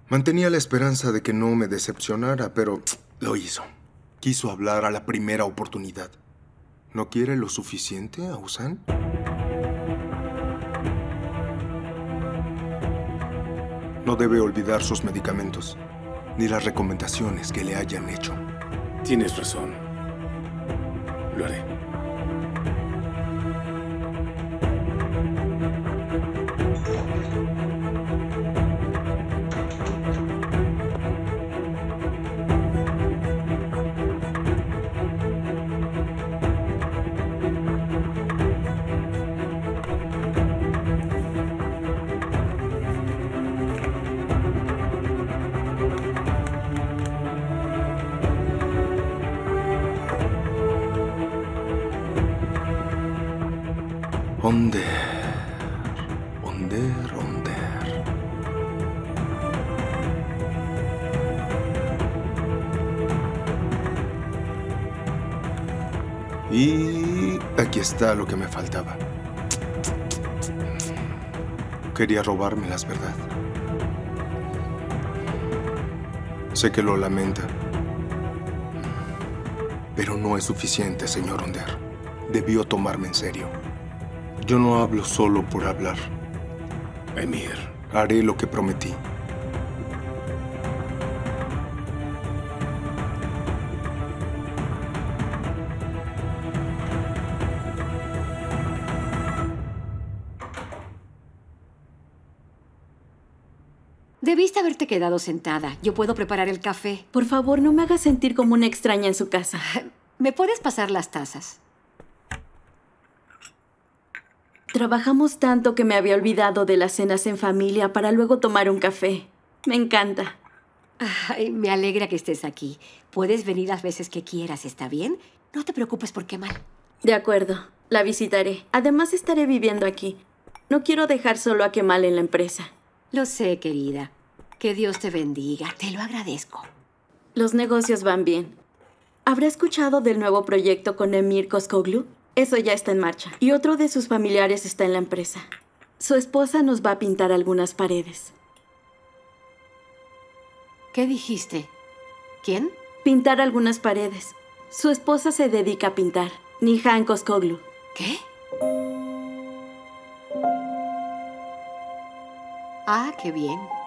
Mantenía la esperanza de que no me decepcionara, pero lo hizo. Quiso hablar a la primera oportunidad. ¿No quiere lo suficiente, Ausan? No debe olvidar sus medicamentos, ni las recomendaciones que le hayan hecho. Tienes razón. Lo haré. Está lo que me faltaba. quería robármelas, ¿verdad? Sé que lo lamenta. Pero no es suficiente, señor Onder. Debió tomarme en serio. Yo no hablo solo por hablar. Emir. Haré lo que prometí. Quedado sentada. Yo puedo preparar el café. Por favor, no me hagas sentir como una extraña en su casa. ¿Me puedes pasar las tazas? Trabajamos tanto que me había olvidado de las cenas en familia para luego tomar un café. Me encanta. Ay, me alegra que estés aquí. Puedes venir las veces que quieras, ¿está bien? No te preocupes por qué mal. De acuerdo, la visitaré. Además estaré viviendo aquí. No quiero dejar solo a Kemal en la empresa. Lo sé, querida. Que Dios te bendiga. Te lo agradezco. Los negocios van bien. ¿Habrá escuchado del nuevo proyecto con Emir Koskoglu? Eso ya está en marcha. Y otro de sus familiares está en la empresa. Su esposa nos va a pintar algunas paredes. ¿Qué dijiste? ¿Quién? Pintar algunas paredes. Su esposa se dedica a pintar. Nihan Koskoglu. ¿Qué? Ah, qué bien.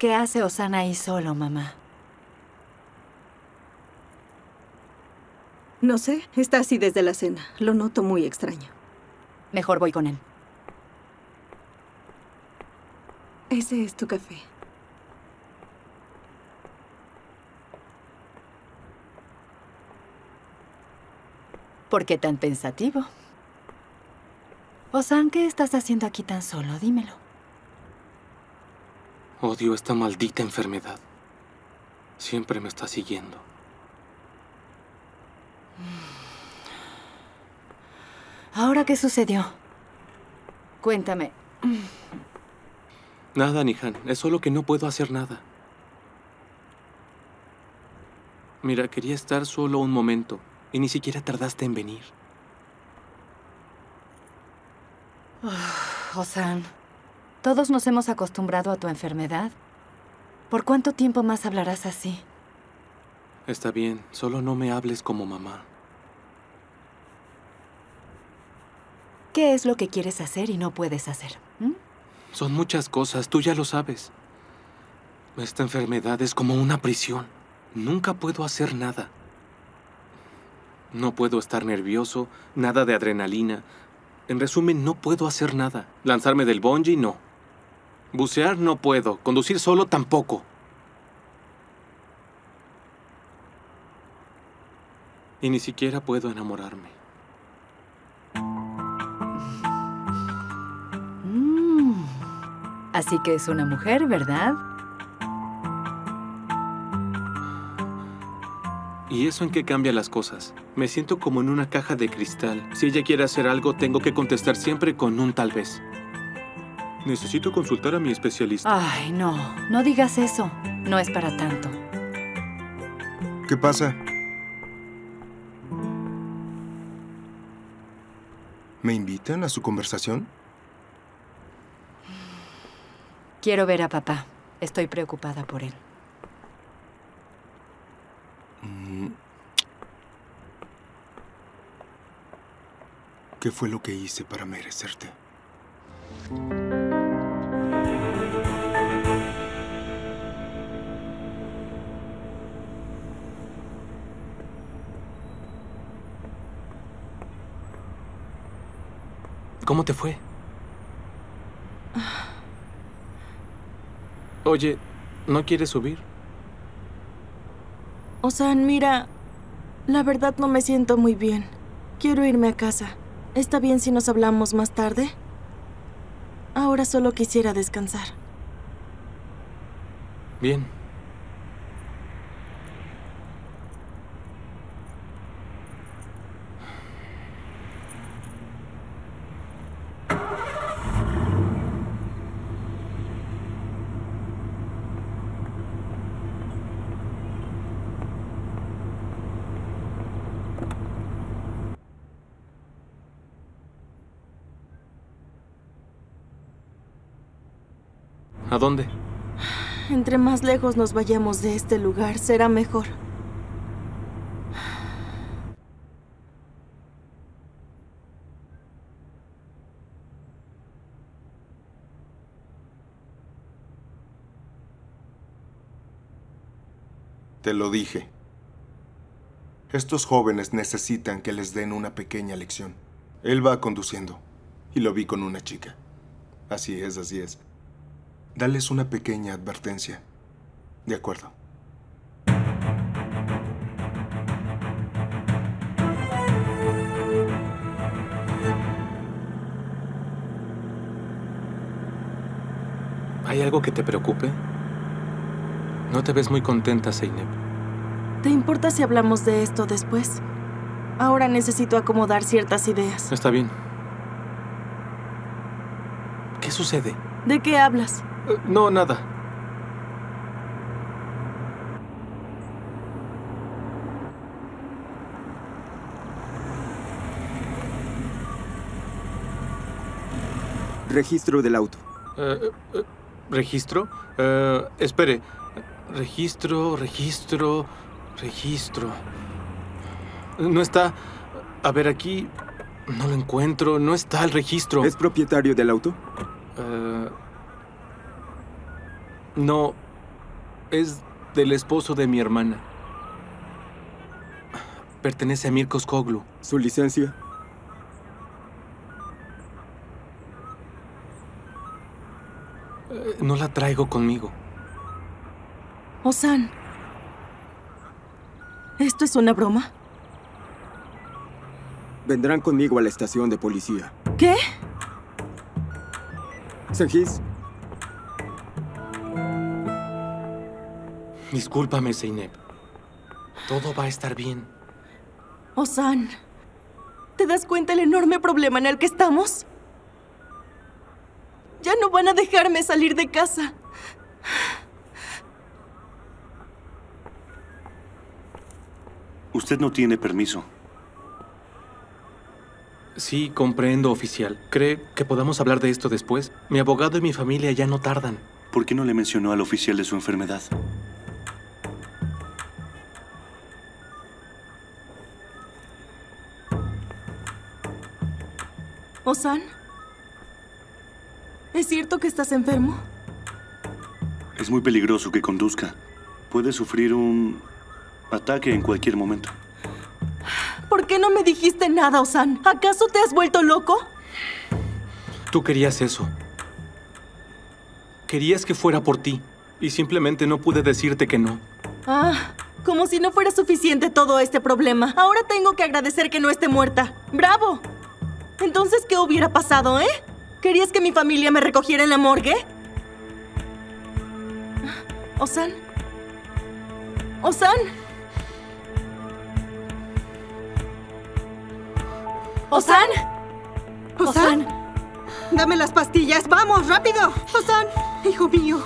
¿Qué hace Osana ahí solo, mamá? No sé, está así desde la cena. Lo noto muy extraño. Mejor voy con él. Ese es tu café. ¿Por qué tan pensativo? Osan, ¿qué estás haciendo aquí tan solo? Dímelo. Odio esta maldita enfermedad. Siempre me está siguiendo. ¿Ahora qué sucedió? Cuéntame. Nada, Nihan. Es solo que no puedo hacer nada. Mira, quería estar solo un momento y ni siquiera tardaste en venir. Oh, Osan, todos nos hemos acostumbrado a tu enfermedad. ¿Por cuánto tiempo más hablarás así? Está bien, solo no me hables como mamá. ¿Qué es lo que quieres hacer y no puedes hacer? ¿Mm? Son muchas cosas, tú ya lo sabes. Esta enfermedad es como una prisión. Nunca puedo hacer nada. No puedo estar nervioso, nada de adrenalina. En resumen, no puedo hacer nada. Lanzarme del bungee, no. Bucear no puedo. Conducir solo tampoco. Y ni siquiera puedo enamorarme. Así que es una mujer, ¿verdad? ¿Y eso en qué cambia las cosas? Me siento como en una caja de cristal. Si ella quiere hacer algo, tengo que contestar siempre con un tal vez. Necesito consultar a mi especialista. Ay, no. No digas eso. No es para tanto. ¿Qué pasa? ¿Me invitan a su conversación? Quiero ver a papá. Estoy preocupada por él. Mm. ¿Qué fue lo que hice para merecerte? ¿Cómo te fue? Oye, ¿no quieres subir? Osan, mira, la verdad no me siento muy bien. Quiero irme a casa. ¿Está bien si nos hablamos más tarde? Ahora solo quisiera descansar. Bien. ¿A dónde? Entre más lejos nos vayamos de este lugar, será mejor. Te lo dije. Estos jóvenes necesitan que les den una pequeña lección. Él va conduciendo y lo vi con una chica. Así es, así es. Dales una pequeña advertencia. De acuerdo. ¿Hay algo que te preocupe? No te ves muy contenta, Zeynep. ¿Te importa si hablamos de esto después? Ahora necesito acomodar ciertas ideas. Está bien. ¿Qué sucede? ¿De qué hablas? Eh, no, nada. Registro del auto. Eh, eh, ¿Registro? Eh, espere. Registro, registro, registro. No está. A ver, aquí. No lo encuentro. No está el registro. ¿Es propietario del auto? Eh, no. Es del esposo de mi hermana. Pertenece a Mirko Skoglu. ¿Su licencia? Eh, no la traigo conmigo. Osan. ¿Esto es una broma? Vendrán conmigo a la estación de policía. ¿Qué? Senghis, Discúlpame, Zeynep. Todo va a estar bien. Osan. ¿Te das cuenta el enorme problema en el que estamos? Ya no van a dejarme salir de casa. Usted no tiene permiso. Sí, comprendo, oficial. ¿Cree que podamos hablar de esto después? Mi abogado y mi familia ya no tardan. ¿Por qué no le mencionó al oficial de su enfermedad? Osan. ¿Es cierto que estás enfermo? Es muy peligroso que conduzca. Puede sufrir un ataque en cualquier momento. ¿Por qué no me dijiste nada, Osan? ¿Acaso te has vuelto loco? Tú querías eso. Querías que fuera por ti. Y simplemente no pude decirte que no. Ah, como si no fuera suficiente todo este problema. Ahora tengo que agradecer que no esté muerta. ¡Bravo! Entonces, ¿qué hubiera pasado, eh? ¿Querías que mi familia me recogiera en la morgue? ¿Osan? ¿Osan? ¿Osan? Osan, dame las pastillas. ¡Vamos, rápido! Osan, hijo mío.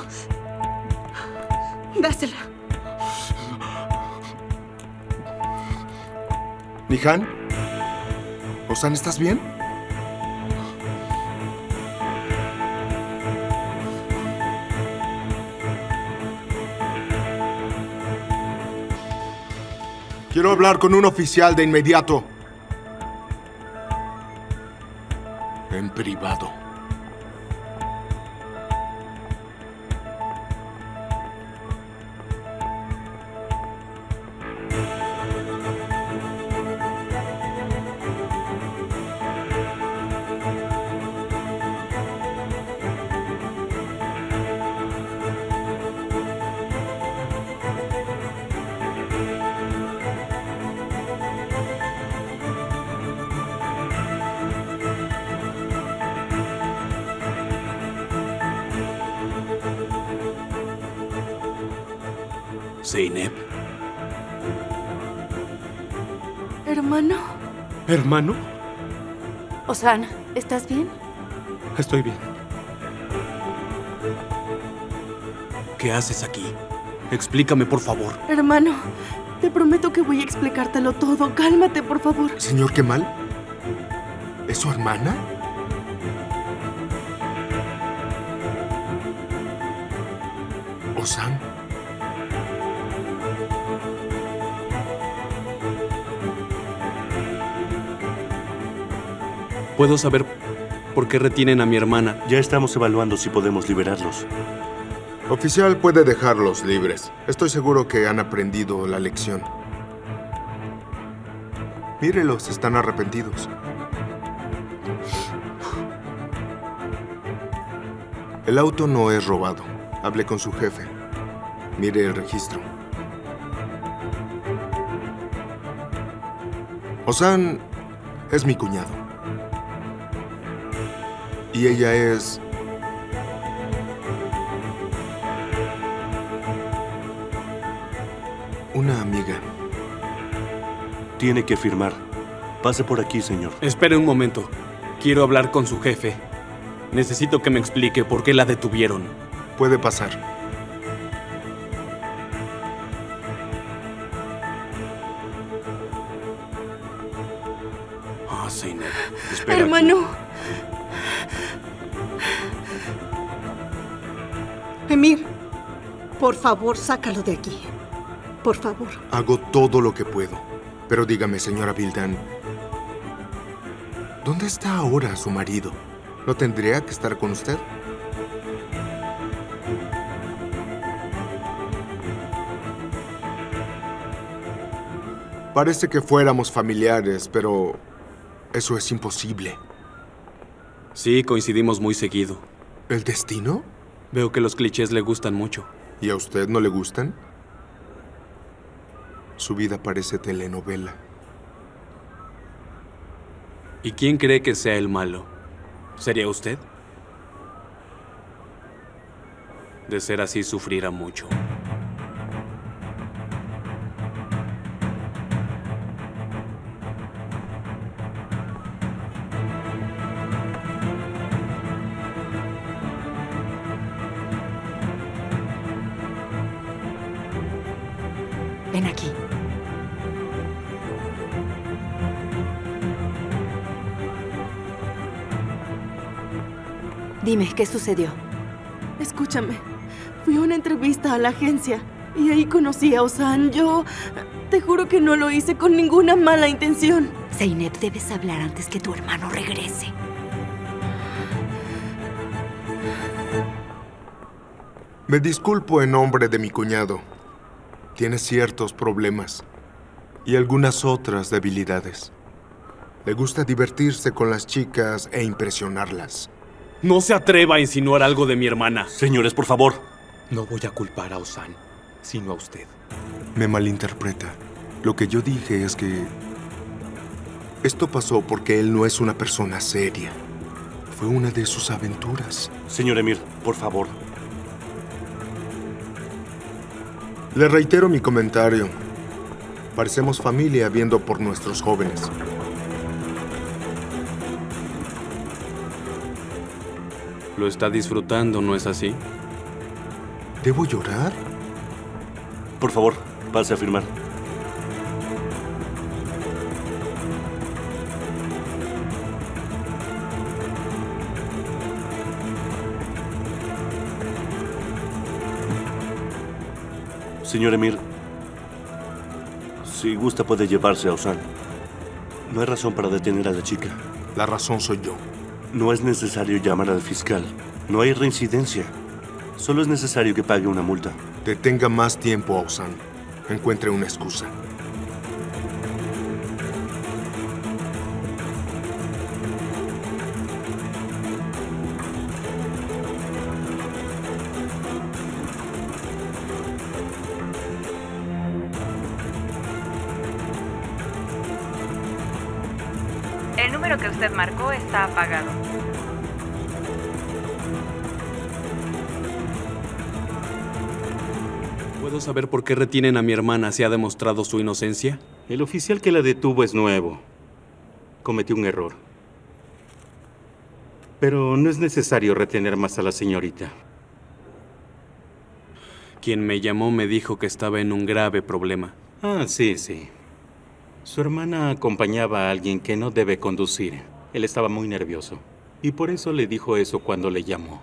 Dásela. ¿Nihan? ¿Osan, estás bien? Quiero hablar con un oficial de inmediato. En privado. Zeynep. Hermano. ¿Hermano? Osan, ¿estás bien? Estoy bien. ¿Qué haces aquí? Explícame, por favor. Hermano, te prometo que voy a explicártelo todo. Cálmate, por favor. Señor Kemal, ¿es su hermana? ¿Puedo saber por qué retienen a mi hermana? Ya estamos evaluando si podemos liberarlos. Oficial puede dejarlos libres. Estoy seguro que han aprendido la lección. Mírelos, están arrepentidos. El auto no es robado. Hablé con su jefe. Mire el registro. Osan es mi cuñado. Y ella es... Una amiga. Tiene que firmar. Pase por aquí, señor. Espere un momento. Quiero hablar con su jefe. Necesito que me explique por qué la detuvieron. Puede pasar. Favor, sácalo de aquí. Por favor. Hago todo lo que puedo. Pero dígame, señora Bildan, ¿dónde está ahora su marido? ¿No tendría que estar con usted? Parece que fuéramos familiares, pero eso es imposible. Sí, coincidimos muy seguido. ¿El destino? Veo que los clichés le gustan mucho. ¿Y a usted no le gustan? Su vida parece telenovela. ¿Y quién cree que sea el malo? ¿Sería usted? De ser así, sufrirá mucho. Dime, ¿qué sucedió? Escúchame. Fui a una entrevista a la agencia y ahí conocí a Osan. Yo te juro que no lo hice con ninguna mala intención. Zeynep, debes hablar antes que tu hermano regrese. Me disculpo en nombre de mi cuñado. Tiene ciertos problemas y algunas otras debilidades. Le gusta divertirse con las chicas e impresionarlas. No se atreva a insinuar algo de mi hermana. Señores, por favor. No voy a culpar a Osan, sino a usted. Me malinterpreta. Lo que yo dije es que... Esto pasó porque él no es una persona seria. Fue una de sus aventuras. Señor Emir, por favor. Le reitero mi comentario. Parecemos familia viendo por nuestros jóvenes. Lo está disfrutando, ¿no es así? ¿Debo llorar? Por favor, pase a firmar. Señor Emir, si gusta puede llevarse a Osan. No hay razón para detener a la chica. La razón soy yo. No es necesario llamar al fiscal. No hay reincidencia. Solo es necesario que pague una multa. Detenga más tiempo a Osan. Encuentre una excusa. El número que usted marcó está apagado. ¿Puedo saber por qué retienen a mi hermana si ha demostrado su inocencia? El oficial que la detuvo es nuevo. Cometió un error. Pero no es necesario retener más a la señorita. Quien me llamó me dijo que estaba en un grave problema. Ah, sí, sí. Su hermana acompañaba a alguien que no debe conducir. Él estaba muy nervioso. Y por eso le dijo eso cuando le llamó.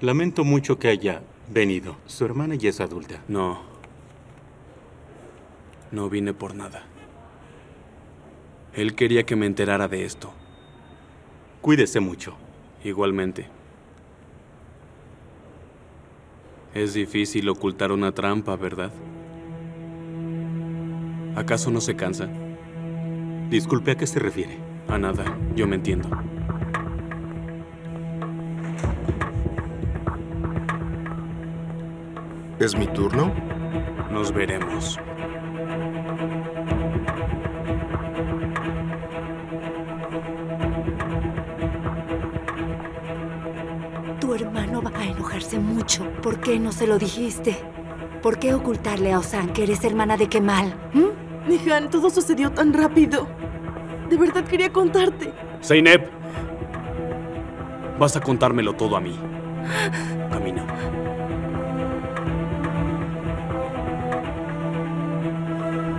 Lamento mucho que haya venido. Su hermana ya es adulta. No. No vine por nada. Él quería que me enterara de esto. Cuídese mucho. Igualmente. Es difícil ocultar una trampa, ¿verdad? ¿Acaso no se cansa? Disculpe, ¿a qué se refiere? A nada, yo me entiendo. ¿Es mi turno? Nos veremos. Tu hermano va a enojarse mucho. ¿Por qué no se lo dijiste? ¿Por qué ocultarle a Osan que eres hermana de Kemal? ¿Mm? Nihan, todo sucedió tan rápido. De verdad quería contarte. Zeynep, vas a contármelo todo a mí. Camina.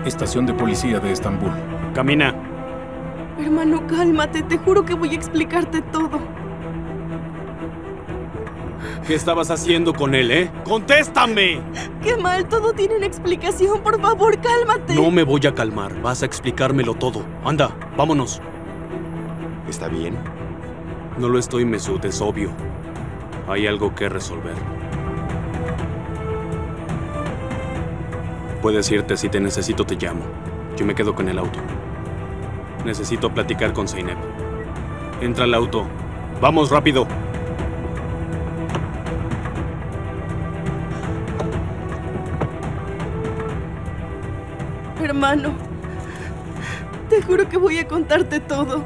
Estación de policía de Estambul. Camina. Hermano, cálmate. Te juro que voy a explicarte todo. ¿Qué estabas haciendo con él, eh? ¡Contéstame! Qué mal, todo tiene una explicación. Por favor, cálmate. No me voy a calmar. Vas a explicármelo todo. Anda, vámonos. ¿Está bien? No lo estoy, Mesut, es obvio. Hay algo que resolver. Puedes irte, si te necesito te llamo. Yo me quedo con el auto. Necesito platicar con Zeynep. Entra al auto. ¡Vamos rápido! Hermano, te juro que voy a contarte todo.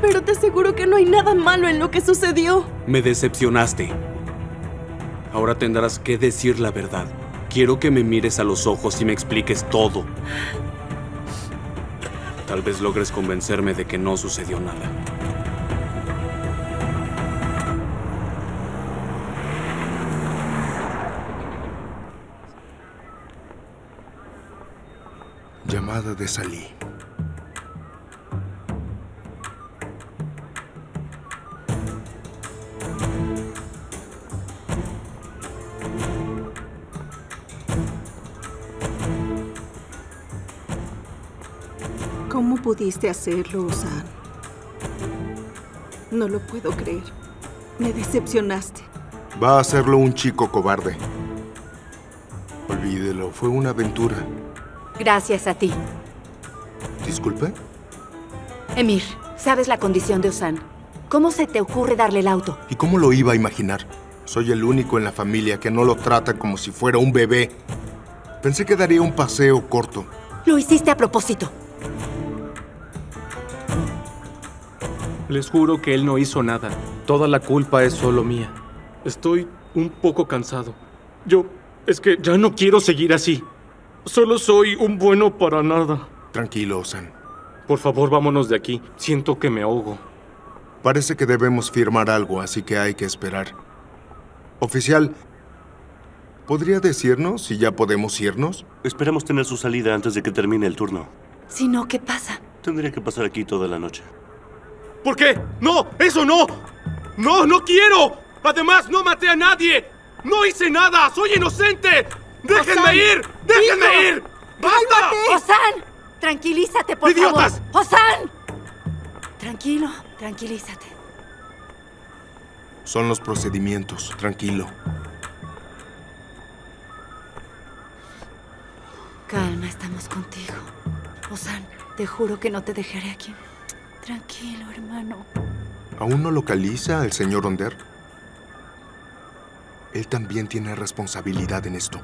Pero te aseguro que no hay nada malo en lo que sucedió. Me decepcionaste. Ahora tendrás que decir la verdad. Quiero que me mires a los ojos y me expliques todo. Tal vez logres convencerme de que no sucedió nada. Llamada de Salí. Pudiste hacerlo, Osan? No lo puedo creer. Me decepcionaste. Va a hacerlo un chico cobarde. Olvídelo, fue una aventura. Gracias a ti. ¿Disculpe? Emir, sabes la condición de Osan. ¿Cómo se te ocurre darle el auto? ¿Y cómo lo iba a imaginar? Soy el único en la familia que no lo trata como si fuera un bebé. Pensé que daría un paseo corto. Lo hiciste a propósito. Les juro que él no hizo nada. Toda la culpa es solo mía. Estoy un poco cansado. Yo... es que ya no quiero seguir así. Solo soy un bueno para nada. Tranquilo, Osan. Por favor, vámonos de aquí. Siento que me ahogo. Parece que debemos firmar algo, así que hay que esperar. Oficial, ¿podría decirnos si ya podemos irnos? Esperamos tener su salida antes de que termine el turno. Si no, ¿qué pasa? Tendría que pasar aquí toda la noche. ¿Por qué? ¡No! ¡Eso no! ¡No, no quiero! Además, no maté a nadie. ¡No hice nada! ¡Soy inocente! ¡Déjenme Osan, ir! ¡Déjenme hijo, ir! ¡Basta! ¡Osan! Tranquilízate, por ¡Idiotas! favor. ¡Osan! Tranquilo, tranquilízate. Son los procedimientos. Tranquilo. Calma, estamos contigo. Osan, te juro que no te dejaré aquí. Tranquilo, hermano. ¿Aún no localiza al señor Onder? Él también tiene responsabilidad en esto.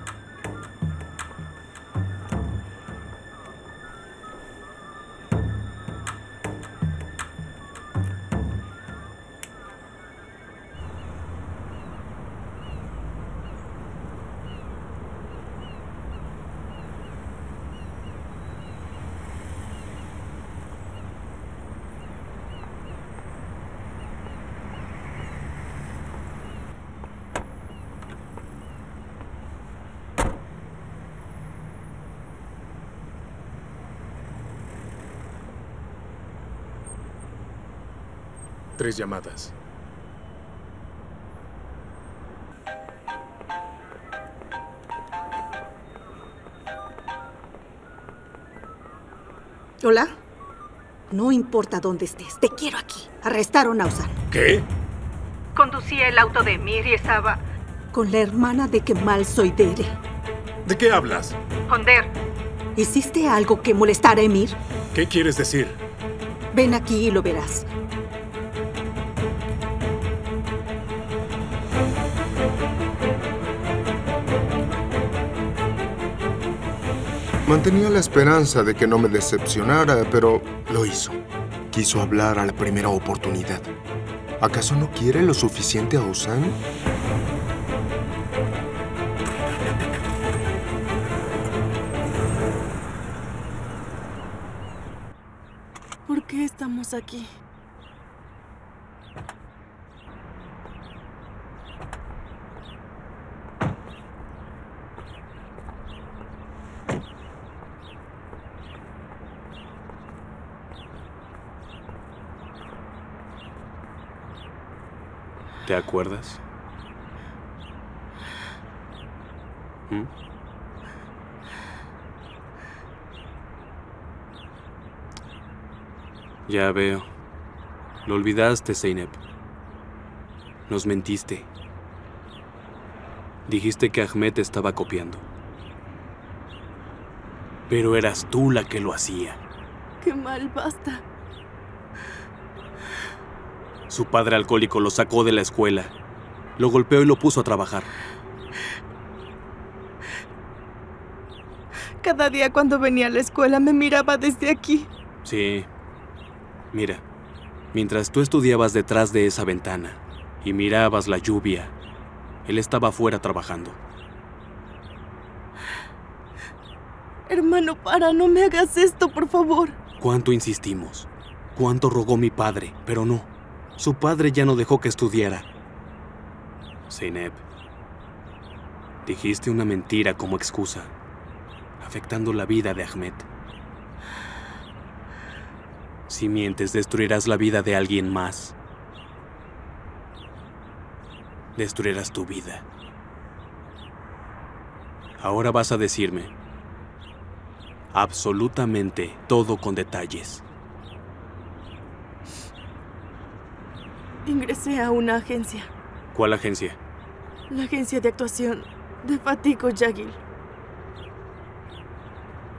Tres llamadas. Hola. No importa dónde estés, te quiero aquí. Arrestaron a Osan. ¿Qué? Conducía el auto de Emir y estaba... Con la hermana de Kemal Soidere. ¿De qué hablas? Honder. ¿Hiciste algo que molestara a Emir? ¿Qué quieres decir? Ven aquí y lo verás. Mantenía la esperanza de que no me decepcionara, pero lo hizo. Quiso hablar a la primera oportunidad. ¿Acaso no quiere lo suficiente a Osan? ¿Por qué estamos aquí? ¿Te acuerdas? ¿Mm? Ya veo. Lo olvidaste, Zeynep. Nos mentiste. Dijiste que Ahmed te estaba copiando. Pero eras tú la que lo hacía. Qué mal, basta. Su padre alcohólico lo sacó de la escuela. Lo golpeó y lo puso a trabajar. Cada día cuando venía a la escuela me miraba desde aquí. Sí. Mira, mientras tú estudiabas detrás de esa ventana y mirabas la lluvia, él estaba afuera trabajando. Hermano, para, no me hagas esto, por favor. ¿Cuánto insistimos? ¿Cuánto rogó mi padre? Pero no. Su padre ya no dejó que estudiara. Zeynep, dijiste una mentira como excusa, afectando la vida de Ahmed. Si mientes, destruirás la vida de alguien más. Destruirás tu vida. Ahora vas a decirme absolutamente todo con detalles. Ingresé a una agencia. ¿Cuál agencia? La agencia de actuación de Fatico Yagil.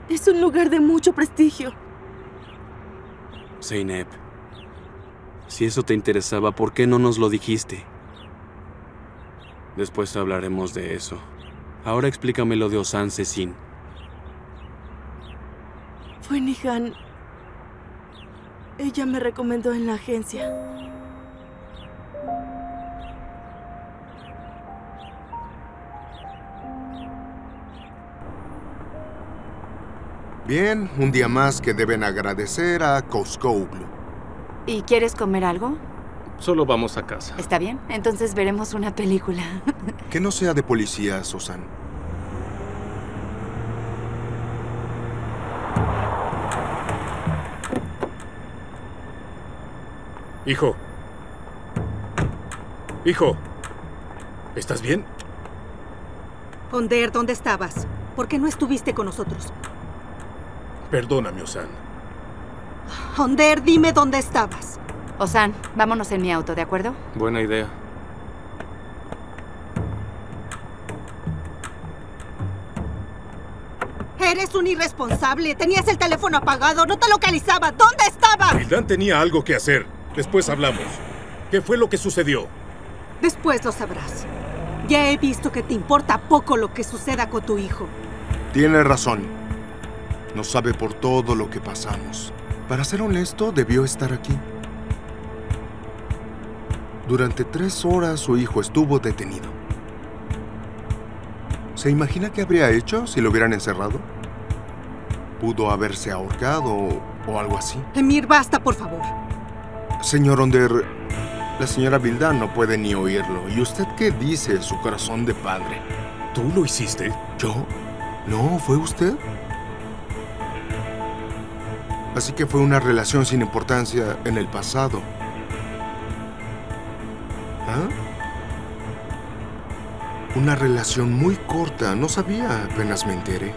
Es un lugar de mucho prestigio. Zeynep, si eso te interesaba, ¿por qué no nos lo dijiste? Después hablaremos de eso. Ahora explícame lo de Osan Cesin. Fue Nihan. Ella me recomendó en la agencia. Bien, un día más que deben agradecer a Koskouglu. ¿Y quieres comer algo? Solo vamos a casa. ¿Está bien? Entonces veremos una película. Que no sea de policía, Susan. Hijo. Hijo. ¿Estás bien? Honder, ¿dónde estabas? ¿Por qué no estuviste con nosotros? Perdóname, Osan. Honder, dime dónde estabas. Osan, vámonos en mi auto, ¿de acuerdo? Buena idea. Eres un irresponsable. Tenías el teléfono apagado, no te localizaba. ¿Dónde estabas? Vildan tenía algo que hacer. Después hablamos. ¿Qué fue lo que sucedió? Después lo sabrás. Ya he visto que te importa poco lo que suceda con tu hijo. Tiene razón. No sabe por todo lo que pasamos. Para ser honesto, debió estar aquí. Durante tres horas su hijo estuvo detenido. ¿Se imagina qué habría hecho si lo hubieran encerrado? ¿Pudo haberse ahorcado o, o algo así? Emir, basta, por favor. Señor Onder, la señora Vildan no puede ni oírlo. ¿Y usted qué dice, su corazón de padre? ¿Tú lo hiciste? ¿Yo? No, ¿fue usted? Así que fue una relación sin importancia en el pasado. ¿Ah? Una relación muy corta, no sabía, apenas me enteré.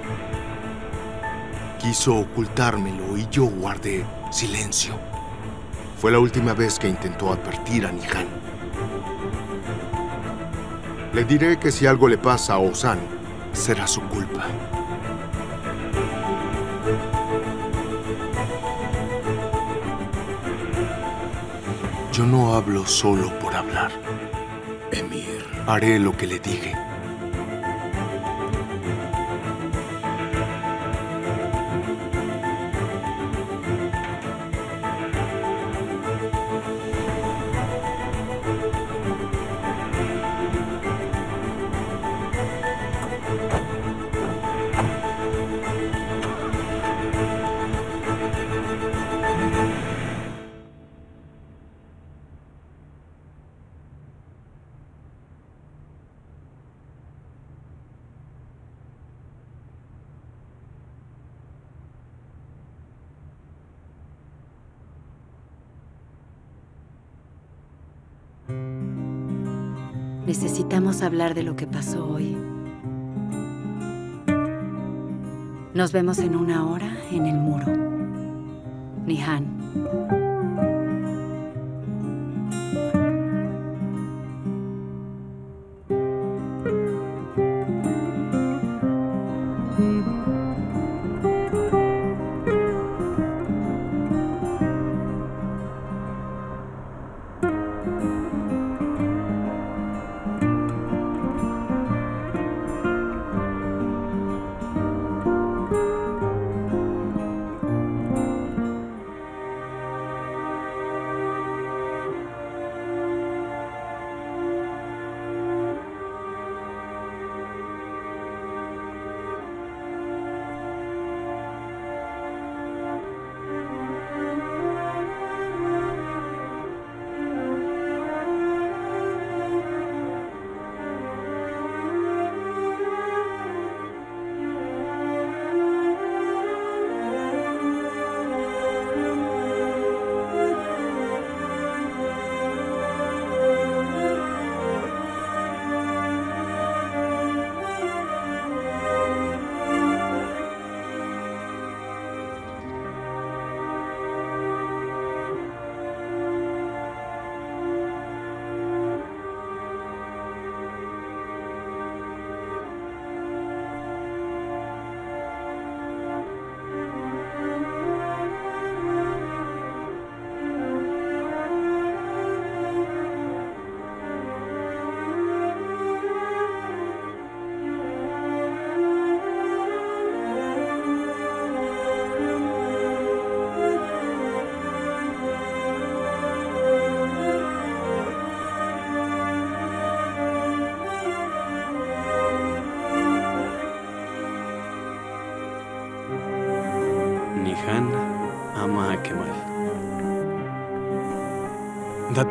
Quiso ocultármelo y yo guardé silencio. Fue la última vez que intentó advertir a Nihan. Le diré que si algo le pasa a Osan, será su culpa. Yo no hablo solo por hablar. Emir. Haré lo que le dije. Necesitamos hablar de lo que pasó hoy. Nos vemos en una hora en el muro. Nihan.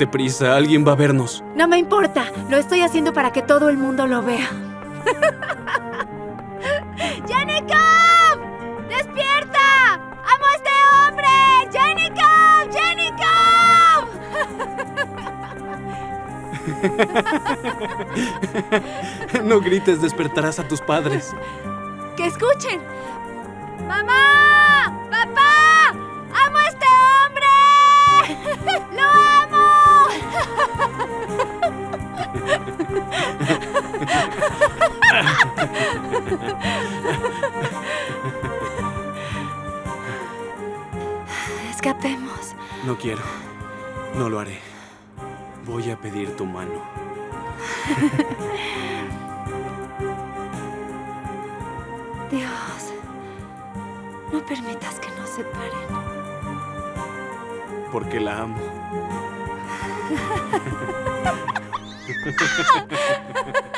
Date prisa, alguien va a vernos. No me importa. Lo estoy haciendo para que todo el mundo lo vea. ¡Janikov! ¡Despierta! ¡Amo a este hombre! ¡Janikov! ¡Janikov! no grites, despertarás a tus padres. Escapemos. No quiero. No lo haré. Voy a pedir tu mano. Dios, no permitas que nos separen. Porque la amo.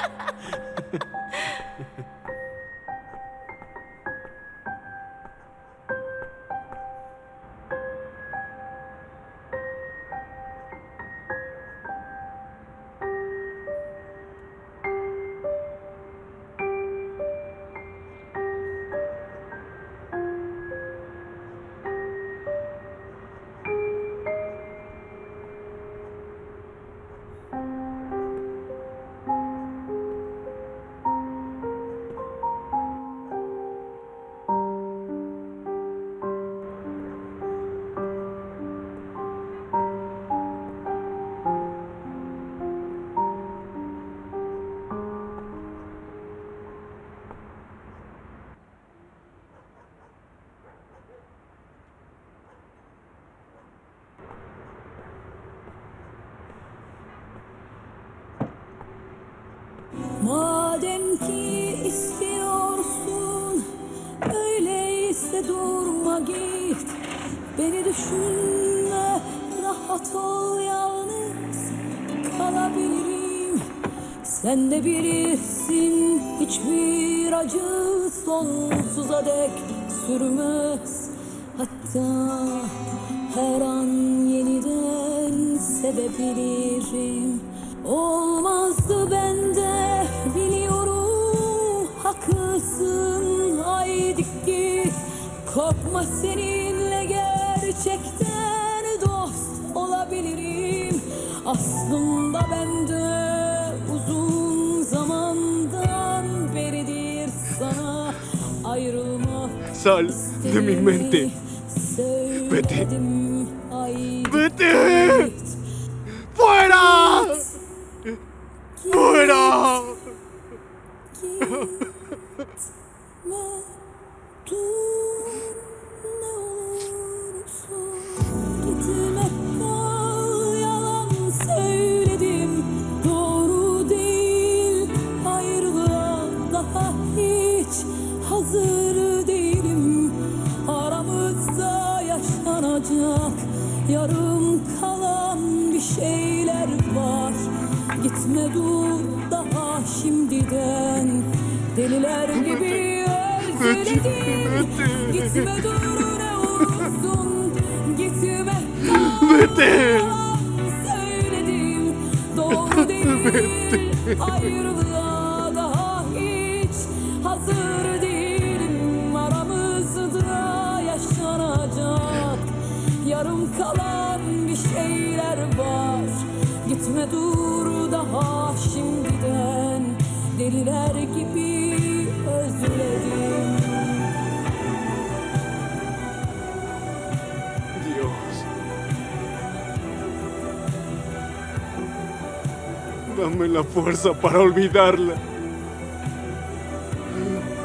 fuerza para olvidarla.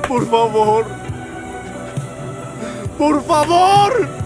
Por favor. Por favor.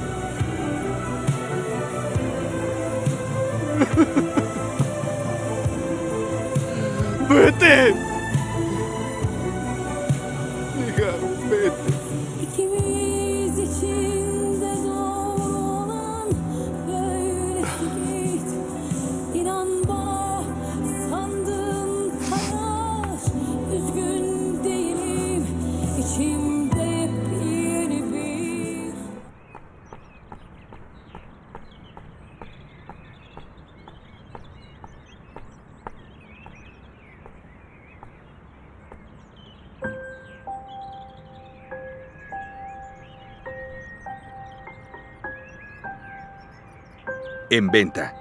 En venta.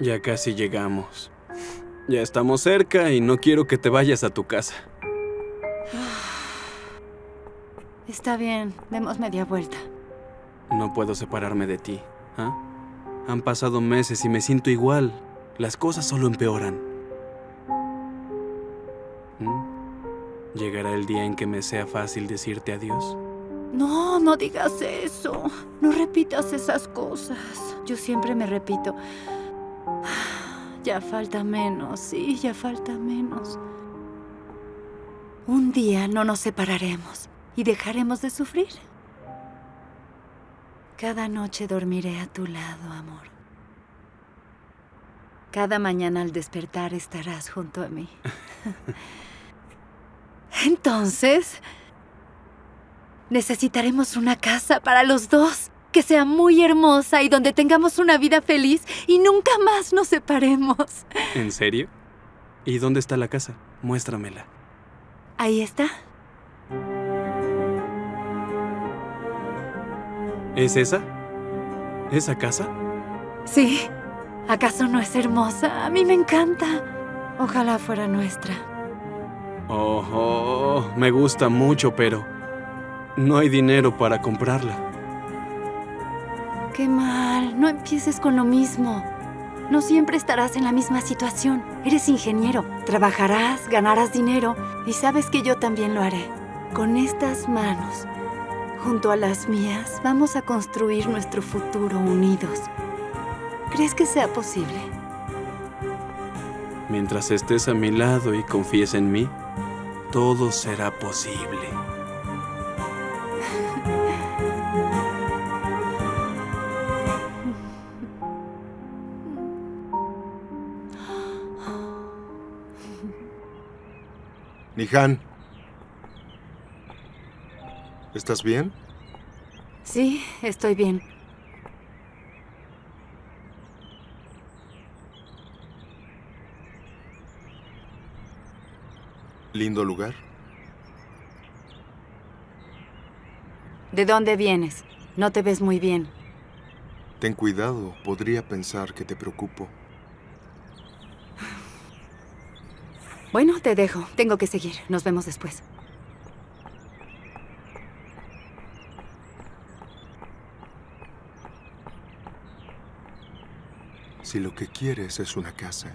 Ya casi llegamos. Ya estamos cerca y no quiero que te vayas a tu casa. Está bien, demos media vuelta. No puedo separarme de ti. ¿ah? Han pasado meses y me siento igual. Las cosas solo empeoran. ¿Llegará el día en que me sea fácil decirte adiós? No, no digas eso. No repitas esas cosas. Yo siempre me repito. Ya falta menos, sí, ya falta menos. Un día no nos separaremos y dejaremos de sufrir. Cada noche dormiré a tu lado, amor. Cada mañana al despertar estarás junto a mí. Entonces, necesitaremos una casa para los dos, que sea muy hermosa y donde tengamos una vida feliz y nunca más nos separemos. ¿En serio? ¿Y dónde está la casa? Muéstramela. Ahí está. ¿Es esa? ¿Esa casa? Sí. ¿Acaso no es hermosa? A mí me encanta. Ojalá fuera nuestra. Oh, oh, me gusta mucho, pero no hay dinero para comprarla. Qué mal. No empieces con lo mismo. No siempre estarás en la misma situación. Eres ingeniero. Trabajarás, ganarás dinero. Y sabes que yo también lo haré. Con estas manos, junto a las mías, vamos a construir nuestro futuro unidos. ¿Crees que sea posible? Mientras estés a mi lado y confíes en mí, todo será posible. Nihan. ¿Estás bien? Sí, estoy bien. Lindo lugar. ¿De dónde vienes? No te ves muy bien. Ten cuidado, podría pensar que te preocupo. Bueno, te dejo. Tengo que seguir. Nos vemos después. Si lo que quieres es una casa,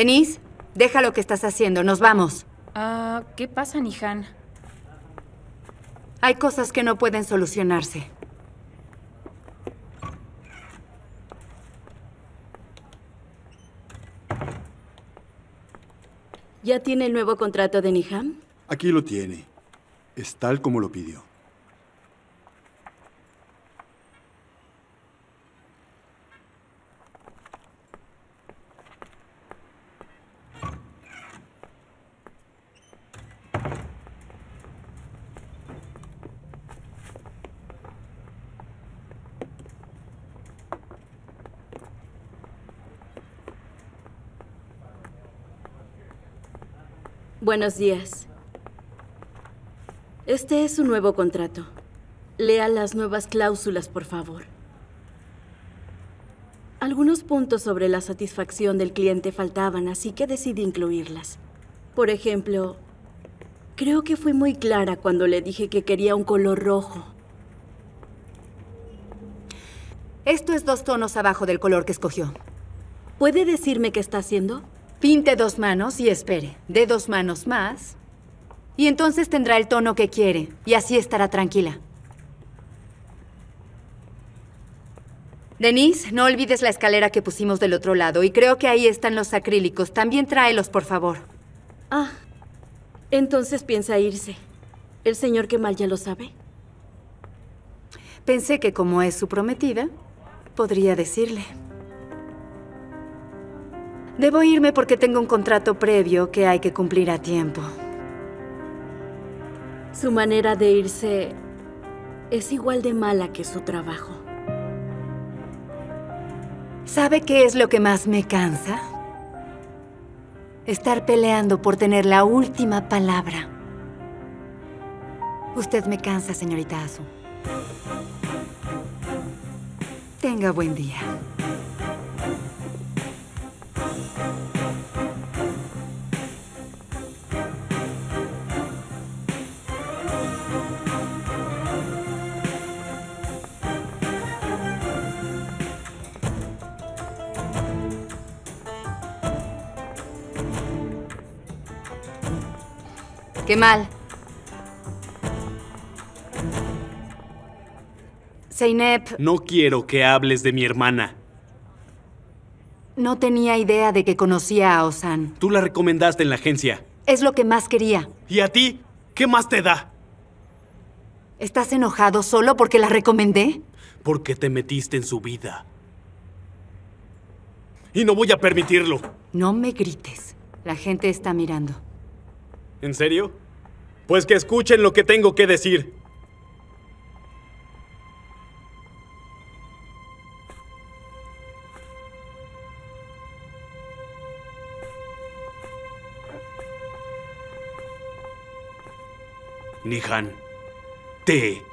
Denise, deja lo que estás haciendo. Nos vamos. Ah, ¿qué pasa, Nihan? Hay cosas que no pueden solucionarse. ¿Ya tiene el nuevo contrato de Niham? Aquí lo tiene. Es tal como lo pidió. Buenos días. Este es su nuevo contrato. Lea las nuevas cláusulas, por favor. Algunos puntos sobre la satisfacción del cliente faltaban, así que decidí incluirlas. Por ejemplo, creo que fui muy clara cuando le dije que quería un color rojo. Esto es dos tonos abajo del color que escogió. ¿Puede decirme qué está haciendo? Pinte dos manos y espere. De dos manos más. Y entonces tendrá el tono que quiere. Y así estará tranquila. Denise, no olvides la escalera que pusimos del otro lado. Y creo que ahí están los acrílicos. También tráelos, por favor. Ah, entonces piensa irse. ¿El señor Kemal ya lo sabe? Pensé que como es su prometida, podría decirle. Debo irme porque tengo un contrato previo que hay que cumplir a tiempo. Su manera de irse es igual de mala que su trabajo. ¿Sabe qué es lo que más me cansa? Estar peleando por tener la última palabra. Usted me cansa, señorita Azu. Tenga buen día. Qué mal. Zeynep, No quiero que hables de mi hermana. No tenía idea de que conocía a Osan. Tú la recomendaste en la agencia. Es lo que más quería. ¿Y a ti? ¿Qué más te da? ¿Estás enojado solo porque la recomendé? Porque te metiste en su vida. Y no voy a permitirlo. No me grites. La gente está mirando. ¿En serio? Pues que escuchen lo que tengo que decir. Nihan, te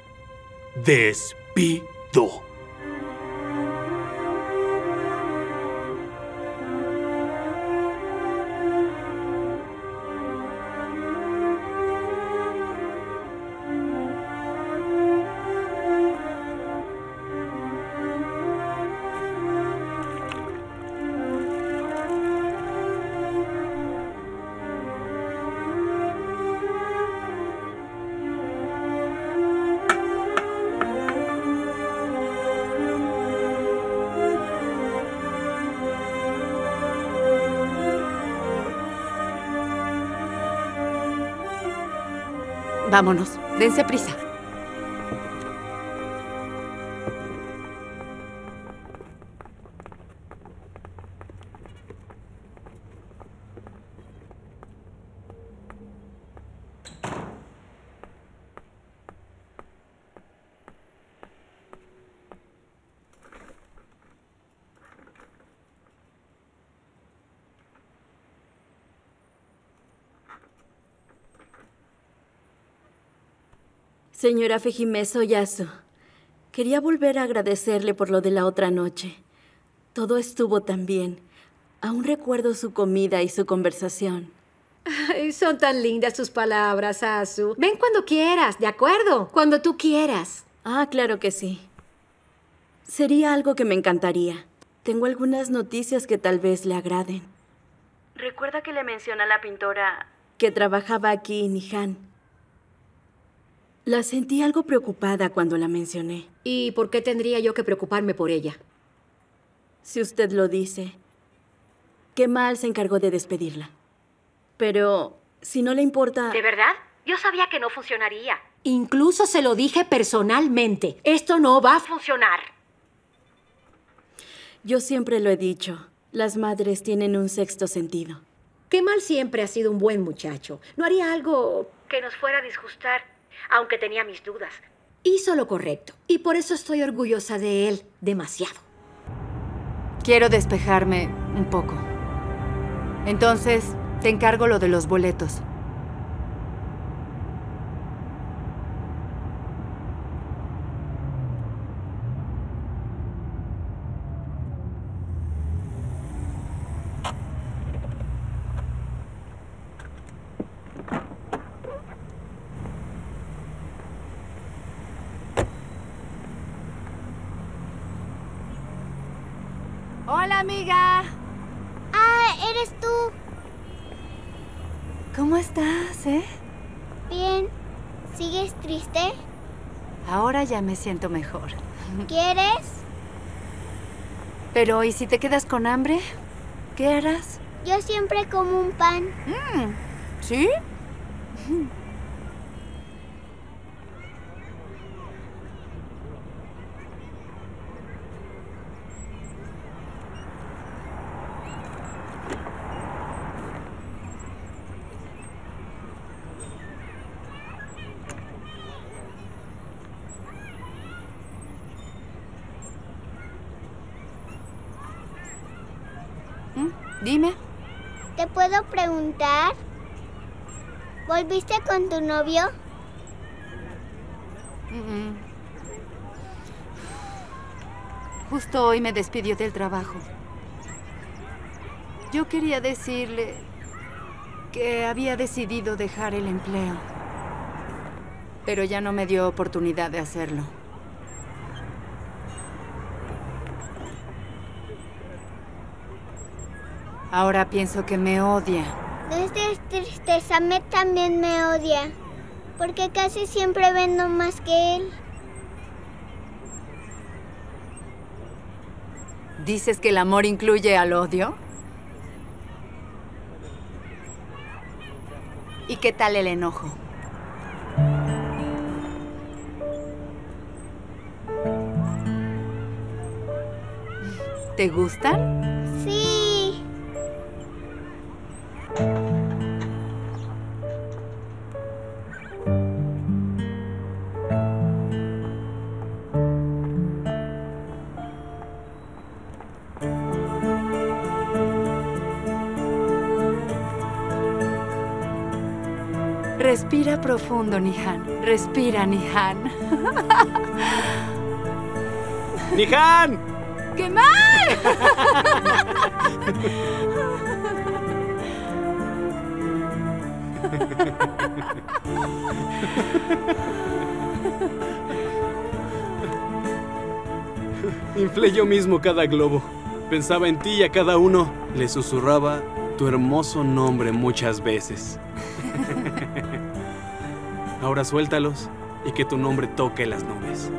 despido. Vámonos, dense prisa. Señora Fejime Soyasu, quería volver a agradecerle por lo de la otra noche. Todo estuvo tan bien. Aún recuerdo su comida y su conversación. Ay, son tan lindas tus palabras, Asu. Ven cuando quieras, ¿de acuerdo? Cuando tú quieras. Ah, claro que sí. Sería algo que me encantaría. Tengo algunas noticias que tal vez le agraden. Recuerda que le menciona a la pintora que trabajaba aquí en Nihan. La sentí algo preocupada cuando la mencioné. ¿Y por qué tendría yo que preocuparme por ella? Si usted lo dice. Qué mal se encargó de despedirla. Pero, si no le importa... ¿De verdad? Yo sabía que no funcionaría. Incluso se lo dije personalmente. Esto no va a funcionar. Yo siempre lo he dicho. Las madres tienen un sexto sentido. Kemal siempre ha sido un buen muchacho. No haría algo que nos fuera a disgustar, aunque tenía mis dudas. Hizo lo correcto. Y por eso estoy orgullosa de él demasiado. Quiero despejarme un poco. Entonces, te encargo lo de los boletos. Hola, amiga. Ah, eres tú. ¿Cómo estás, eh? Bien. ¿Sigues triste? Ahora ya me siento mejor. ¿Quieres? Pero, ¿y si te quedas con hambre? ¿Qué harás? Yo siempre como un pan. Mm, ¿Sí? ¿Mm? Dime. ¿Te puedo preguntar? ¿Volviste con tu novio? Justo hoy me despidió del trabajo. Yo quería decirle que había decidido dejar el empleo, pero ya no me dio oportunidad de hacerlo. Ahora pienso que me odia. No tristeza, Met también me odia. Porque casi siempre vendo más que él. ¿Dices que el amor incluye al odio? ¿Y qué tal el enojo? ¿Te gustan? Respira profundo, Nihan. Respira, Nihan. ¡Nihan! ¡Qué mal! Inflé yo mismo cada globo. Pensaba en ti y a cada uno le susurraba tu hermoso nombre muchas veces. Ahora suéltalos y que tu nombre toque las nubes.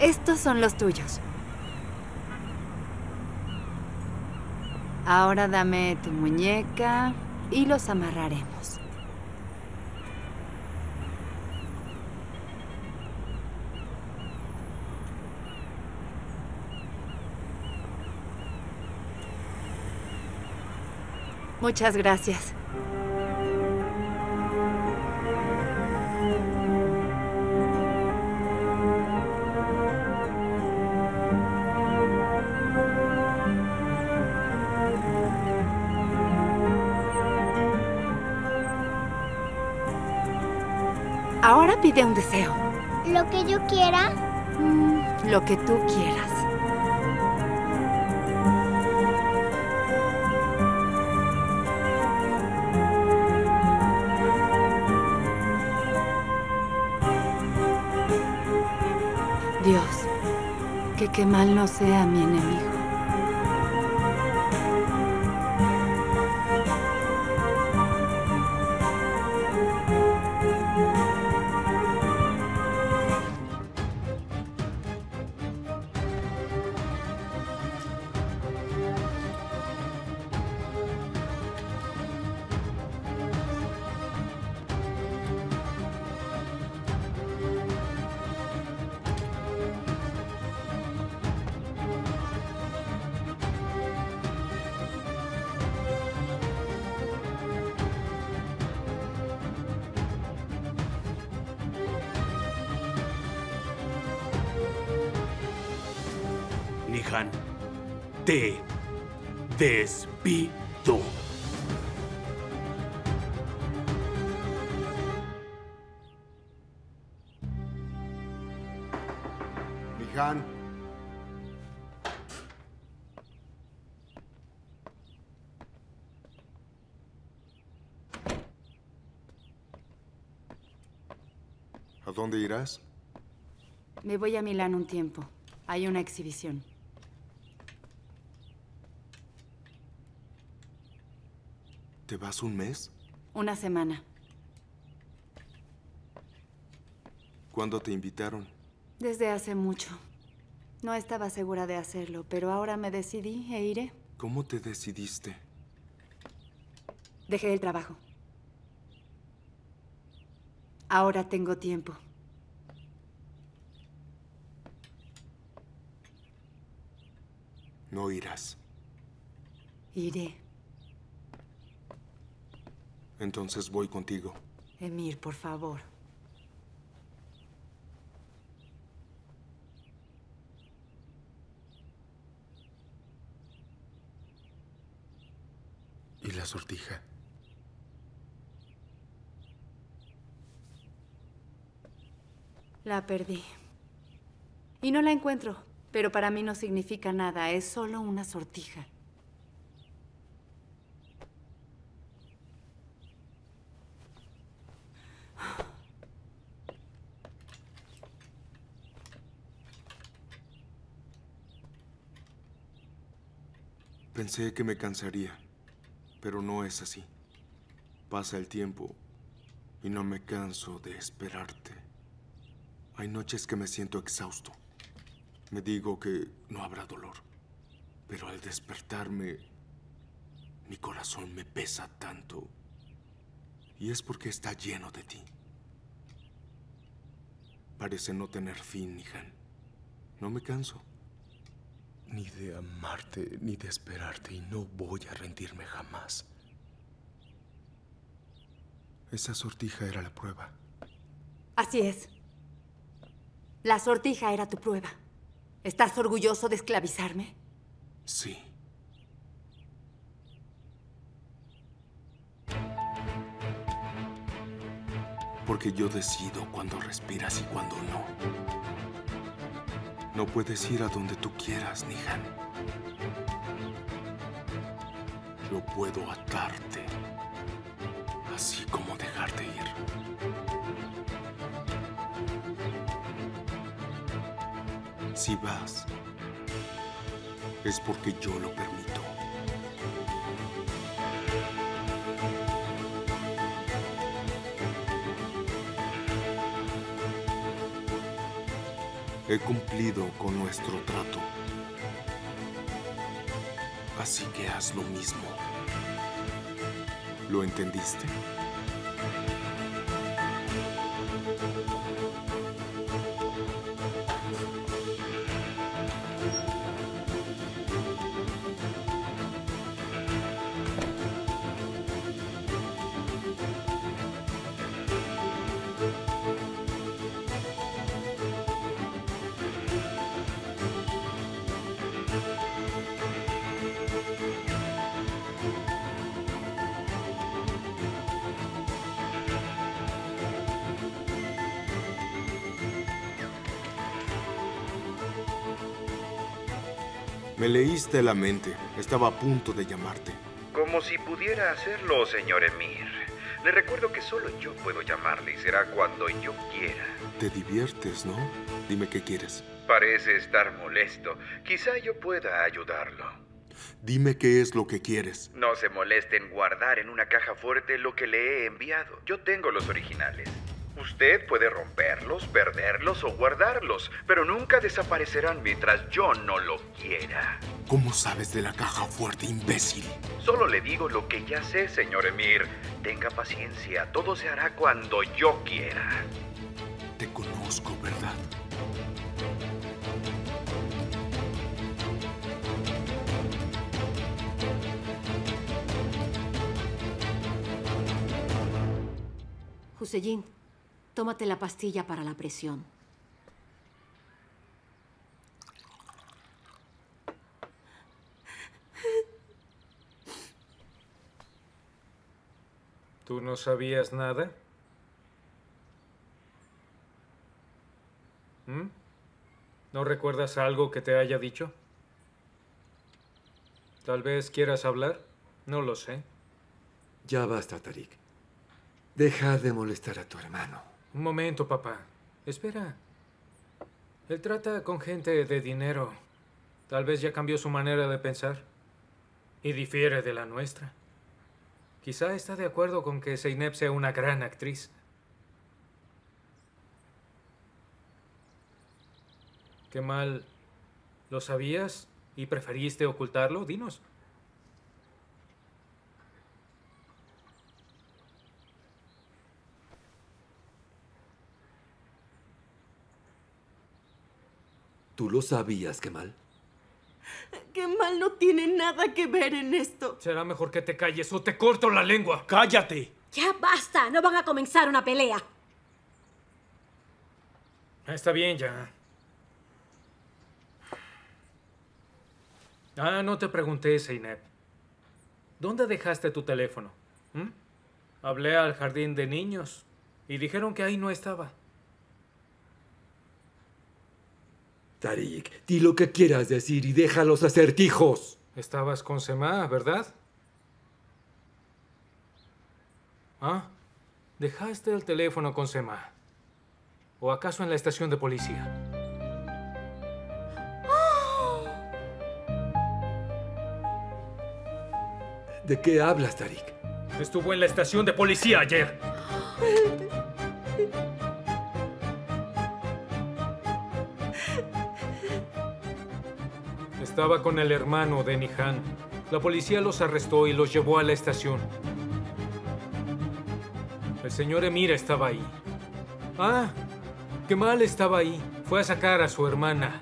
Estos son los tuyos. Ahora dame tu muñeca y los amarraremos. Muchas gracias. Pide un deseo. Lo que yo quiera. Lo que tú quieras. Dios, que Kemal no sea mi enemigo. Dónde irás? Me voy a Milán un tiempo. Hay una exhibición. ¿Te vas un mes? Una semana. ¿Cuándo te invitaron? Desde hace mucho. No estaba segura de hacerlo, pero ahora me decidí e iré. ¿Cómo te decidiste? Dejé el trabajo. Ahora tengo tiempo. No irás. Iré. Entonces voy contigo. Emir, por favor. ¿Y la sortija? La perdí. Y no la encuentro, pero para mí no significa nada, es solo una sortija. Pensé que me cansaría, pero no es así. Pasa el tiempo y no me canso de esperarte. Hay noches que me siento exhausto. Me digo que no habrá dolor, pero al despertarme, mi corazón me pesa tanto. Y es porque está lleno de ti. Parece no tener fin, Nihan. No me canso. Ni de amarte, ni de esperarte, y no voy a rendirme jamás. Esa sortija era la prueba. Así es. La sortija era tu prueba. ¿Estás orgulloso de esclavizarme? Sí. Porque yo decido cuándo respiras y cuándo no. No puedes ir a donde tú quieras, Nihan. Yo puedo atarte, así como dejarte ir. Si vas, es porque yo lo permito. He cumplido con nuestro trato. Así que haz lo mismo. ¿Lo entendiste? Leíste la mente. Estaba a punto de llamarte. Como si pudiera hacerlo, señor Emir. Le recuerdo que solo yo puedo llamarle y será cuando yo quiera. Te diviertes, ¿no? Dime qué quieres. Parece estar molesto. Quizá yo pueda ayudarlo. Dime qué es lo que quieres. No se moleste en guardar en una caja fuerte lo que le he enviado. Yo tengo los originales. Usted puede romperlos, perderlos o guardarlos, pero nunca desaparecerán mientras yo no lo quiera. ¿Cómo sabes de la caja fuerte, imbécil? Solo le digo lo que ya sé, señor Emir. Tenga paciencia, todo se hará cuando yo quiera. Te conozco, ¿verdad? Hussein, tómate la pastilla para la presión. ¿Tú no sabías nada? ¿Mm? ¿No recuerdas algo que te haya dicho? Tal vez quieras hablar. No lo sé. Ya basta, Tarik. Deja de molestar a tu hermano. Un momento, papá. Espera. Él trata con gente de dinero. Tal vez ya cambió su manera de pensar. Y difiere de la nuestra. Quizá está de acuerdo con que Zeynep sea una gran actriz. ¿Qué mal? ¿Lo sabías y preferiste ocultarlo? Dinos. ¿Tú lo sabías, Kemal? ¡Qué mal no tiene nada que ver en esto! Será mejor que te calles o te corto la lengua. ¡Cállate! Ya basta, no van a comenzar una pelea. Está bien ya. Ah, no te pregunté, Zeynep. ¿Dónde dejaste tu teléfono? ¿Mm? Hablé al jardín de niños y dijeron que ahí no estaba. Tarik, di lo que quieras decir y deja los acertijos. Estabas con Sema, ¿verdad? Ah, dejaste el teléfono con Sema. ¿O acaso en la estación de policía? ¿De qué hablas, Tarik? Estuvo en la estación de policía ayer. Estaba con el hermano de Nihan. La policía los arrestó y los llevó a la estación. El señor Emir estaba ahí. Ah, qué mal estaba ahí. Fue a sacar a su hermana.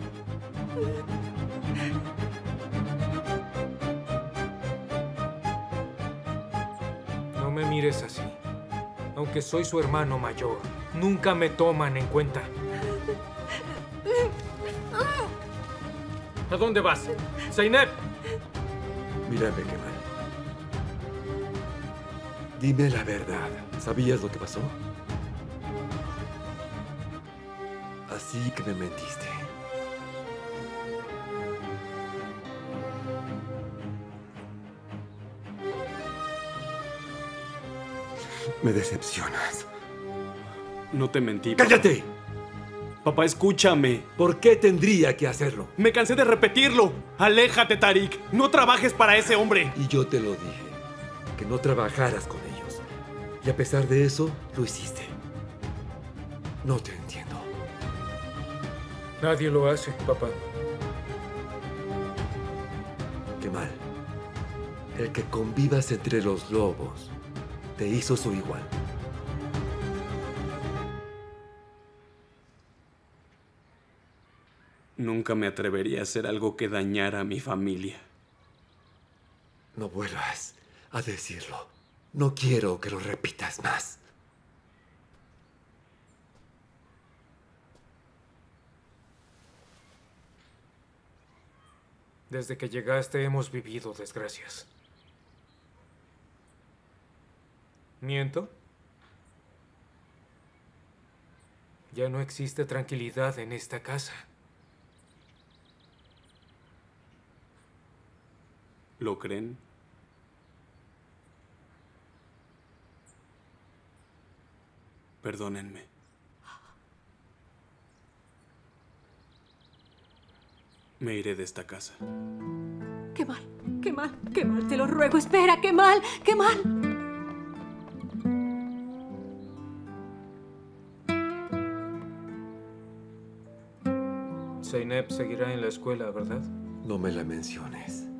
No me mires así. Aunque soy su hermano mayor, nunca me toman en cuenta. ¿A dónde vas? Zeynep. Mírame, Kemal. Dime la verdad. ¿Sabías lo que pasó? Así que me mentiste. Me decepcionas. No te mentí. ¡Cállate! Papá, escúchame. ¿Por qué tendría que hacerlo? Me cansé de repetirlo. Aléjate, Tarik. No trabajes para ese hombre. Y yo te lo dije, que no trabajaras con ellos. Y a pesar de eso, lo hiciste. No te entiendo. Nadie lo hace, papá. Qué mal. El que convivas entre los lobos te hizo su igual. Nunca me atrevería a hacer algo que dañara a mi familia. No vuelvas a decirlo. No quiero que lo repitas más. Desde que llegaste hemos vivido desgracias. ¿Miento? Ya no existe tranquilidad en esta casa. ¿Lo creen? Perdónenme. Me iré de esta casa. Qué mal, qué mal, qué mal, te lo ruego. Espera, qué mal, qué mal. Zeynep seguirá en la escuela, ¿verdad? No me la menciones.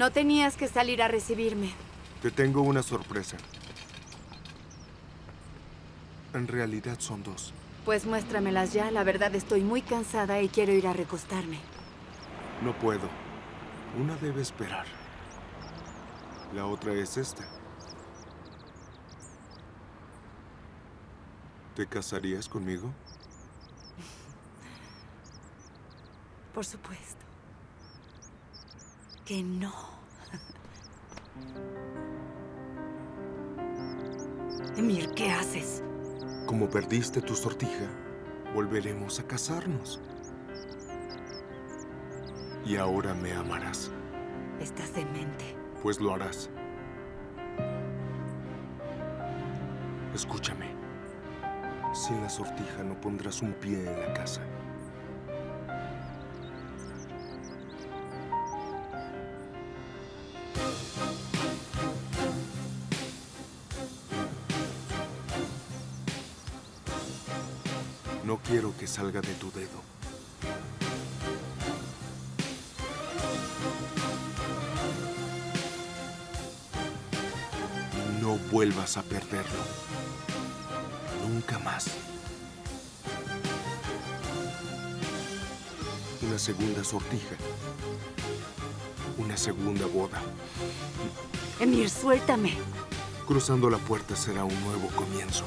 No tenías que salir a recibirme. Te tengo una sorpresa. En realidad son dos. Pues muéstramelas ya. La verdad estoy muy cansada y quiero ir a recostarme. No puedo. Una debe esperar. La otra es esta. ¿Te casarías conmigo? Por supuesto. Que no. Emir, ¿qué haces? Como perdiste tu sortija, volveremos a casarnos. Y ahora me amarás. Estás demente. Pues lo harás. Escúchame. Sin la sortija no pondrás un pie en la casa. Que salga de tu dedo. No no vuelvas a perderlo. Nunca más. Una segunda sortija. Una segunda boda. Emir, suéltame. Cruzando la puerta será un nuevo comienzo.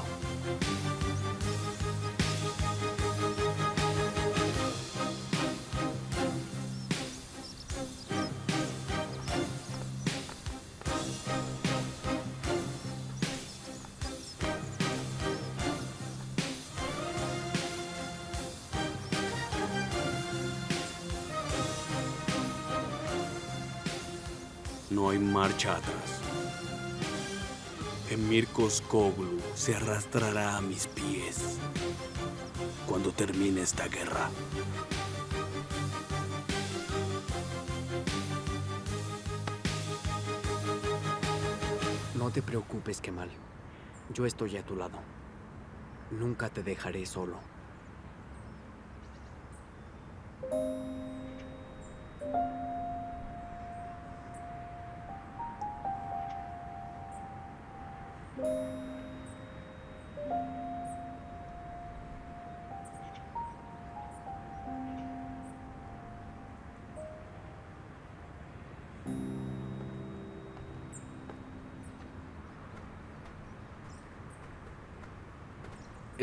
Emir Koskoglu se arrastrará a mis pies cuando termine esta guerra. No te preocupes, Kemal. Yo estoy a tu lado. Nunca te dejaré solo.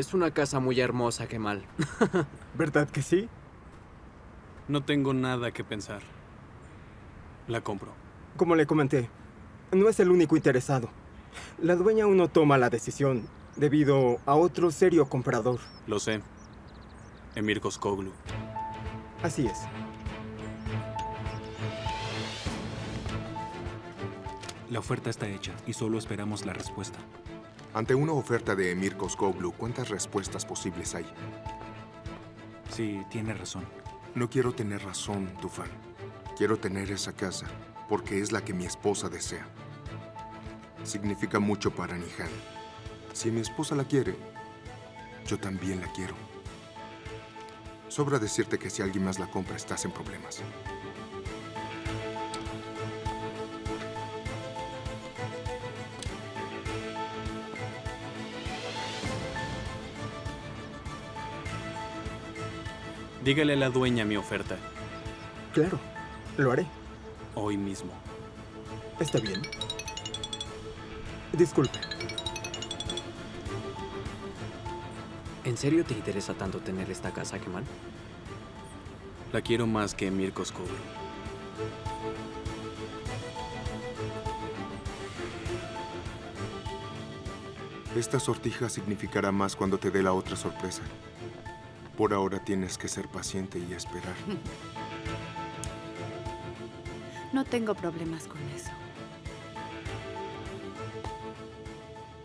Es una casa muy hermosa, Kemal. ¿Verdad que sí? No tengo nada que pensar. La compro. Como le comenté, no es el único interesado. La dueña aún no toma la decisión debido a otro serio comprador. Lo sé. Emir Koskoglu. Así es. La oferta está hecha y solo esperamos la respuesta. Ante una oferta de Emir Koskoglu, ¿cuántas respuestas posibles hay? Sí, tiene razón. No quiero tener razón, Tufan. Quiero tener esa casa, porque es la que mi esposa desea. Significa mucho para Nihan. Si mi esposa la quiere, yo también la quiero. Sobra decirte que si alguien más la compra, estás en problemas. Dígale a la dueña mi oferta. Claro, lo haré. Hoy mismo. Está bien. Disculpe. ¿En serio te interesa tanto tener esta casa, Kemal? La quiero más que Emir Koskoglu. Esta sortija significará más cuando te dé la otra sorpresa. Por ahora tienes que ser paciente y esperar. No tengo problemas con eso.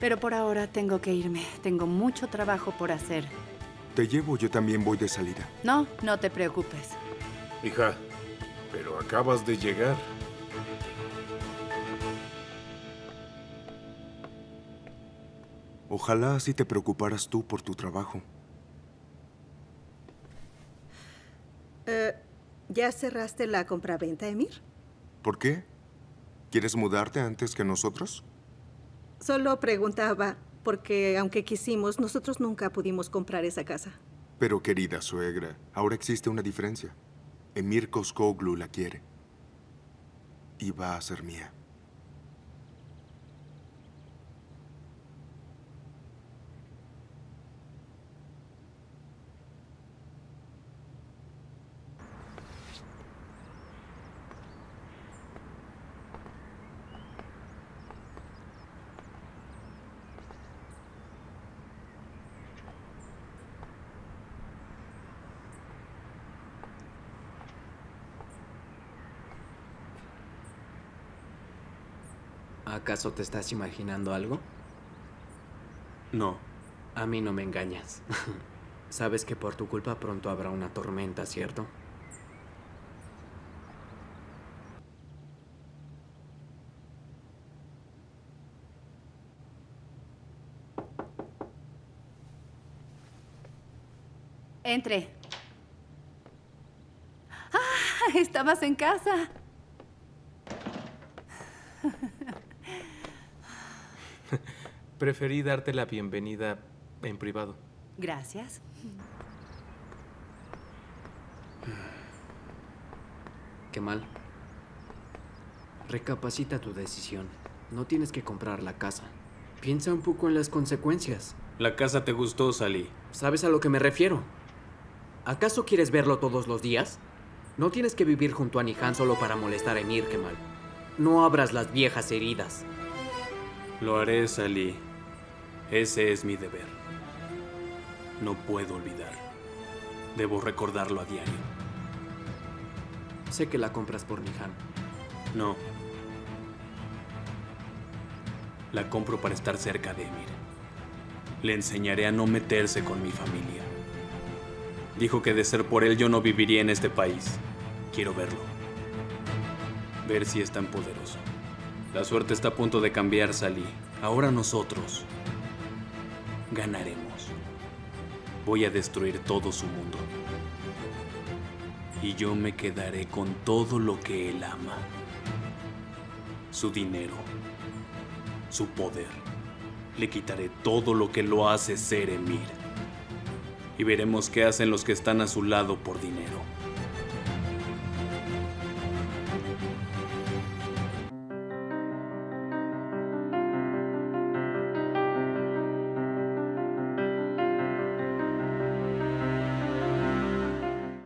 Pero por ahora tengo que irme. Tengo mucho trabajo por hacer. Te llevo, yo también voy de salida. No, no te preocupes. Hija, pero acabas de llegar. Ojalá así te preocuparas tú por tu trabajo. ¿Ya cerraste la compraventa, Emir? ¿Por qué? ¿Quieres mudarte antes que nosotros? Solo preguntaba, porque aunque quisimos, nosotros nunca pudimos comprar esa casa. Pero querida suegra, ahora existe una diferencia. Emir Koskoglu la quiere. Y va a ser mía. ¿Acaso te estás imaginando algo? No. A mí no me engañas. Sabes que por tu culpa pronto habrá una tormenta, ¿cierto? Entre. Ah, estabas en casa. Preferí darte la bienvenida en privado. Gracias. Qué mal. Recapacita tu decisión. No tienes que comprar la casa. Piensa un poco en las consecuencias. La casa te gustó, Sally. ¿Sabes a lo que me refiero? ¿Acaso quieres verlo todos los días? No tienes que vivir junto a Nihan solo para molestar a Emir, Kemal. No abras las viejas heridas. Lo haré, Sally. Ese es mi deber. No puedo olvidar. Debo recordarlo a diario. Sé que la compras por Nihan. No. La compro para estar cerca de Emir. Le enseñaré a no meterse con mi familia. Dijo que de ser por él yo no viviría en este país. Quiero verlo. Ver si es tan poderoso. La suerte está a punto de cambiar, Sally. Ahora nosotros ganaremos. Voy a destruir todo su mundo. Y yo me quedaré con todo lo que él ama. Su dinero. Su poder. Le quitaré todo lo que lo hace ser Emir. Y veremos qué hacen los que están a su lado por dinero.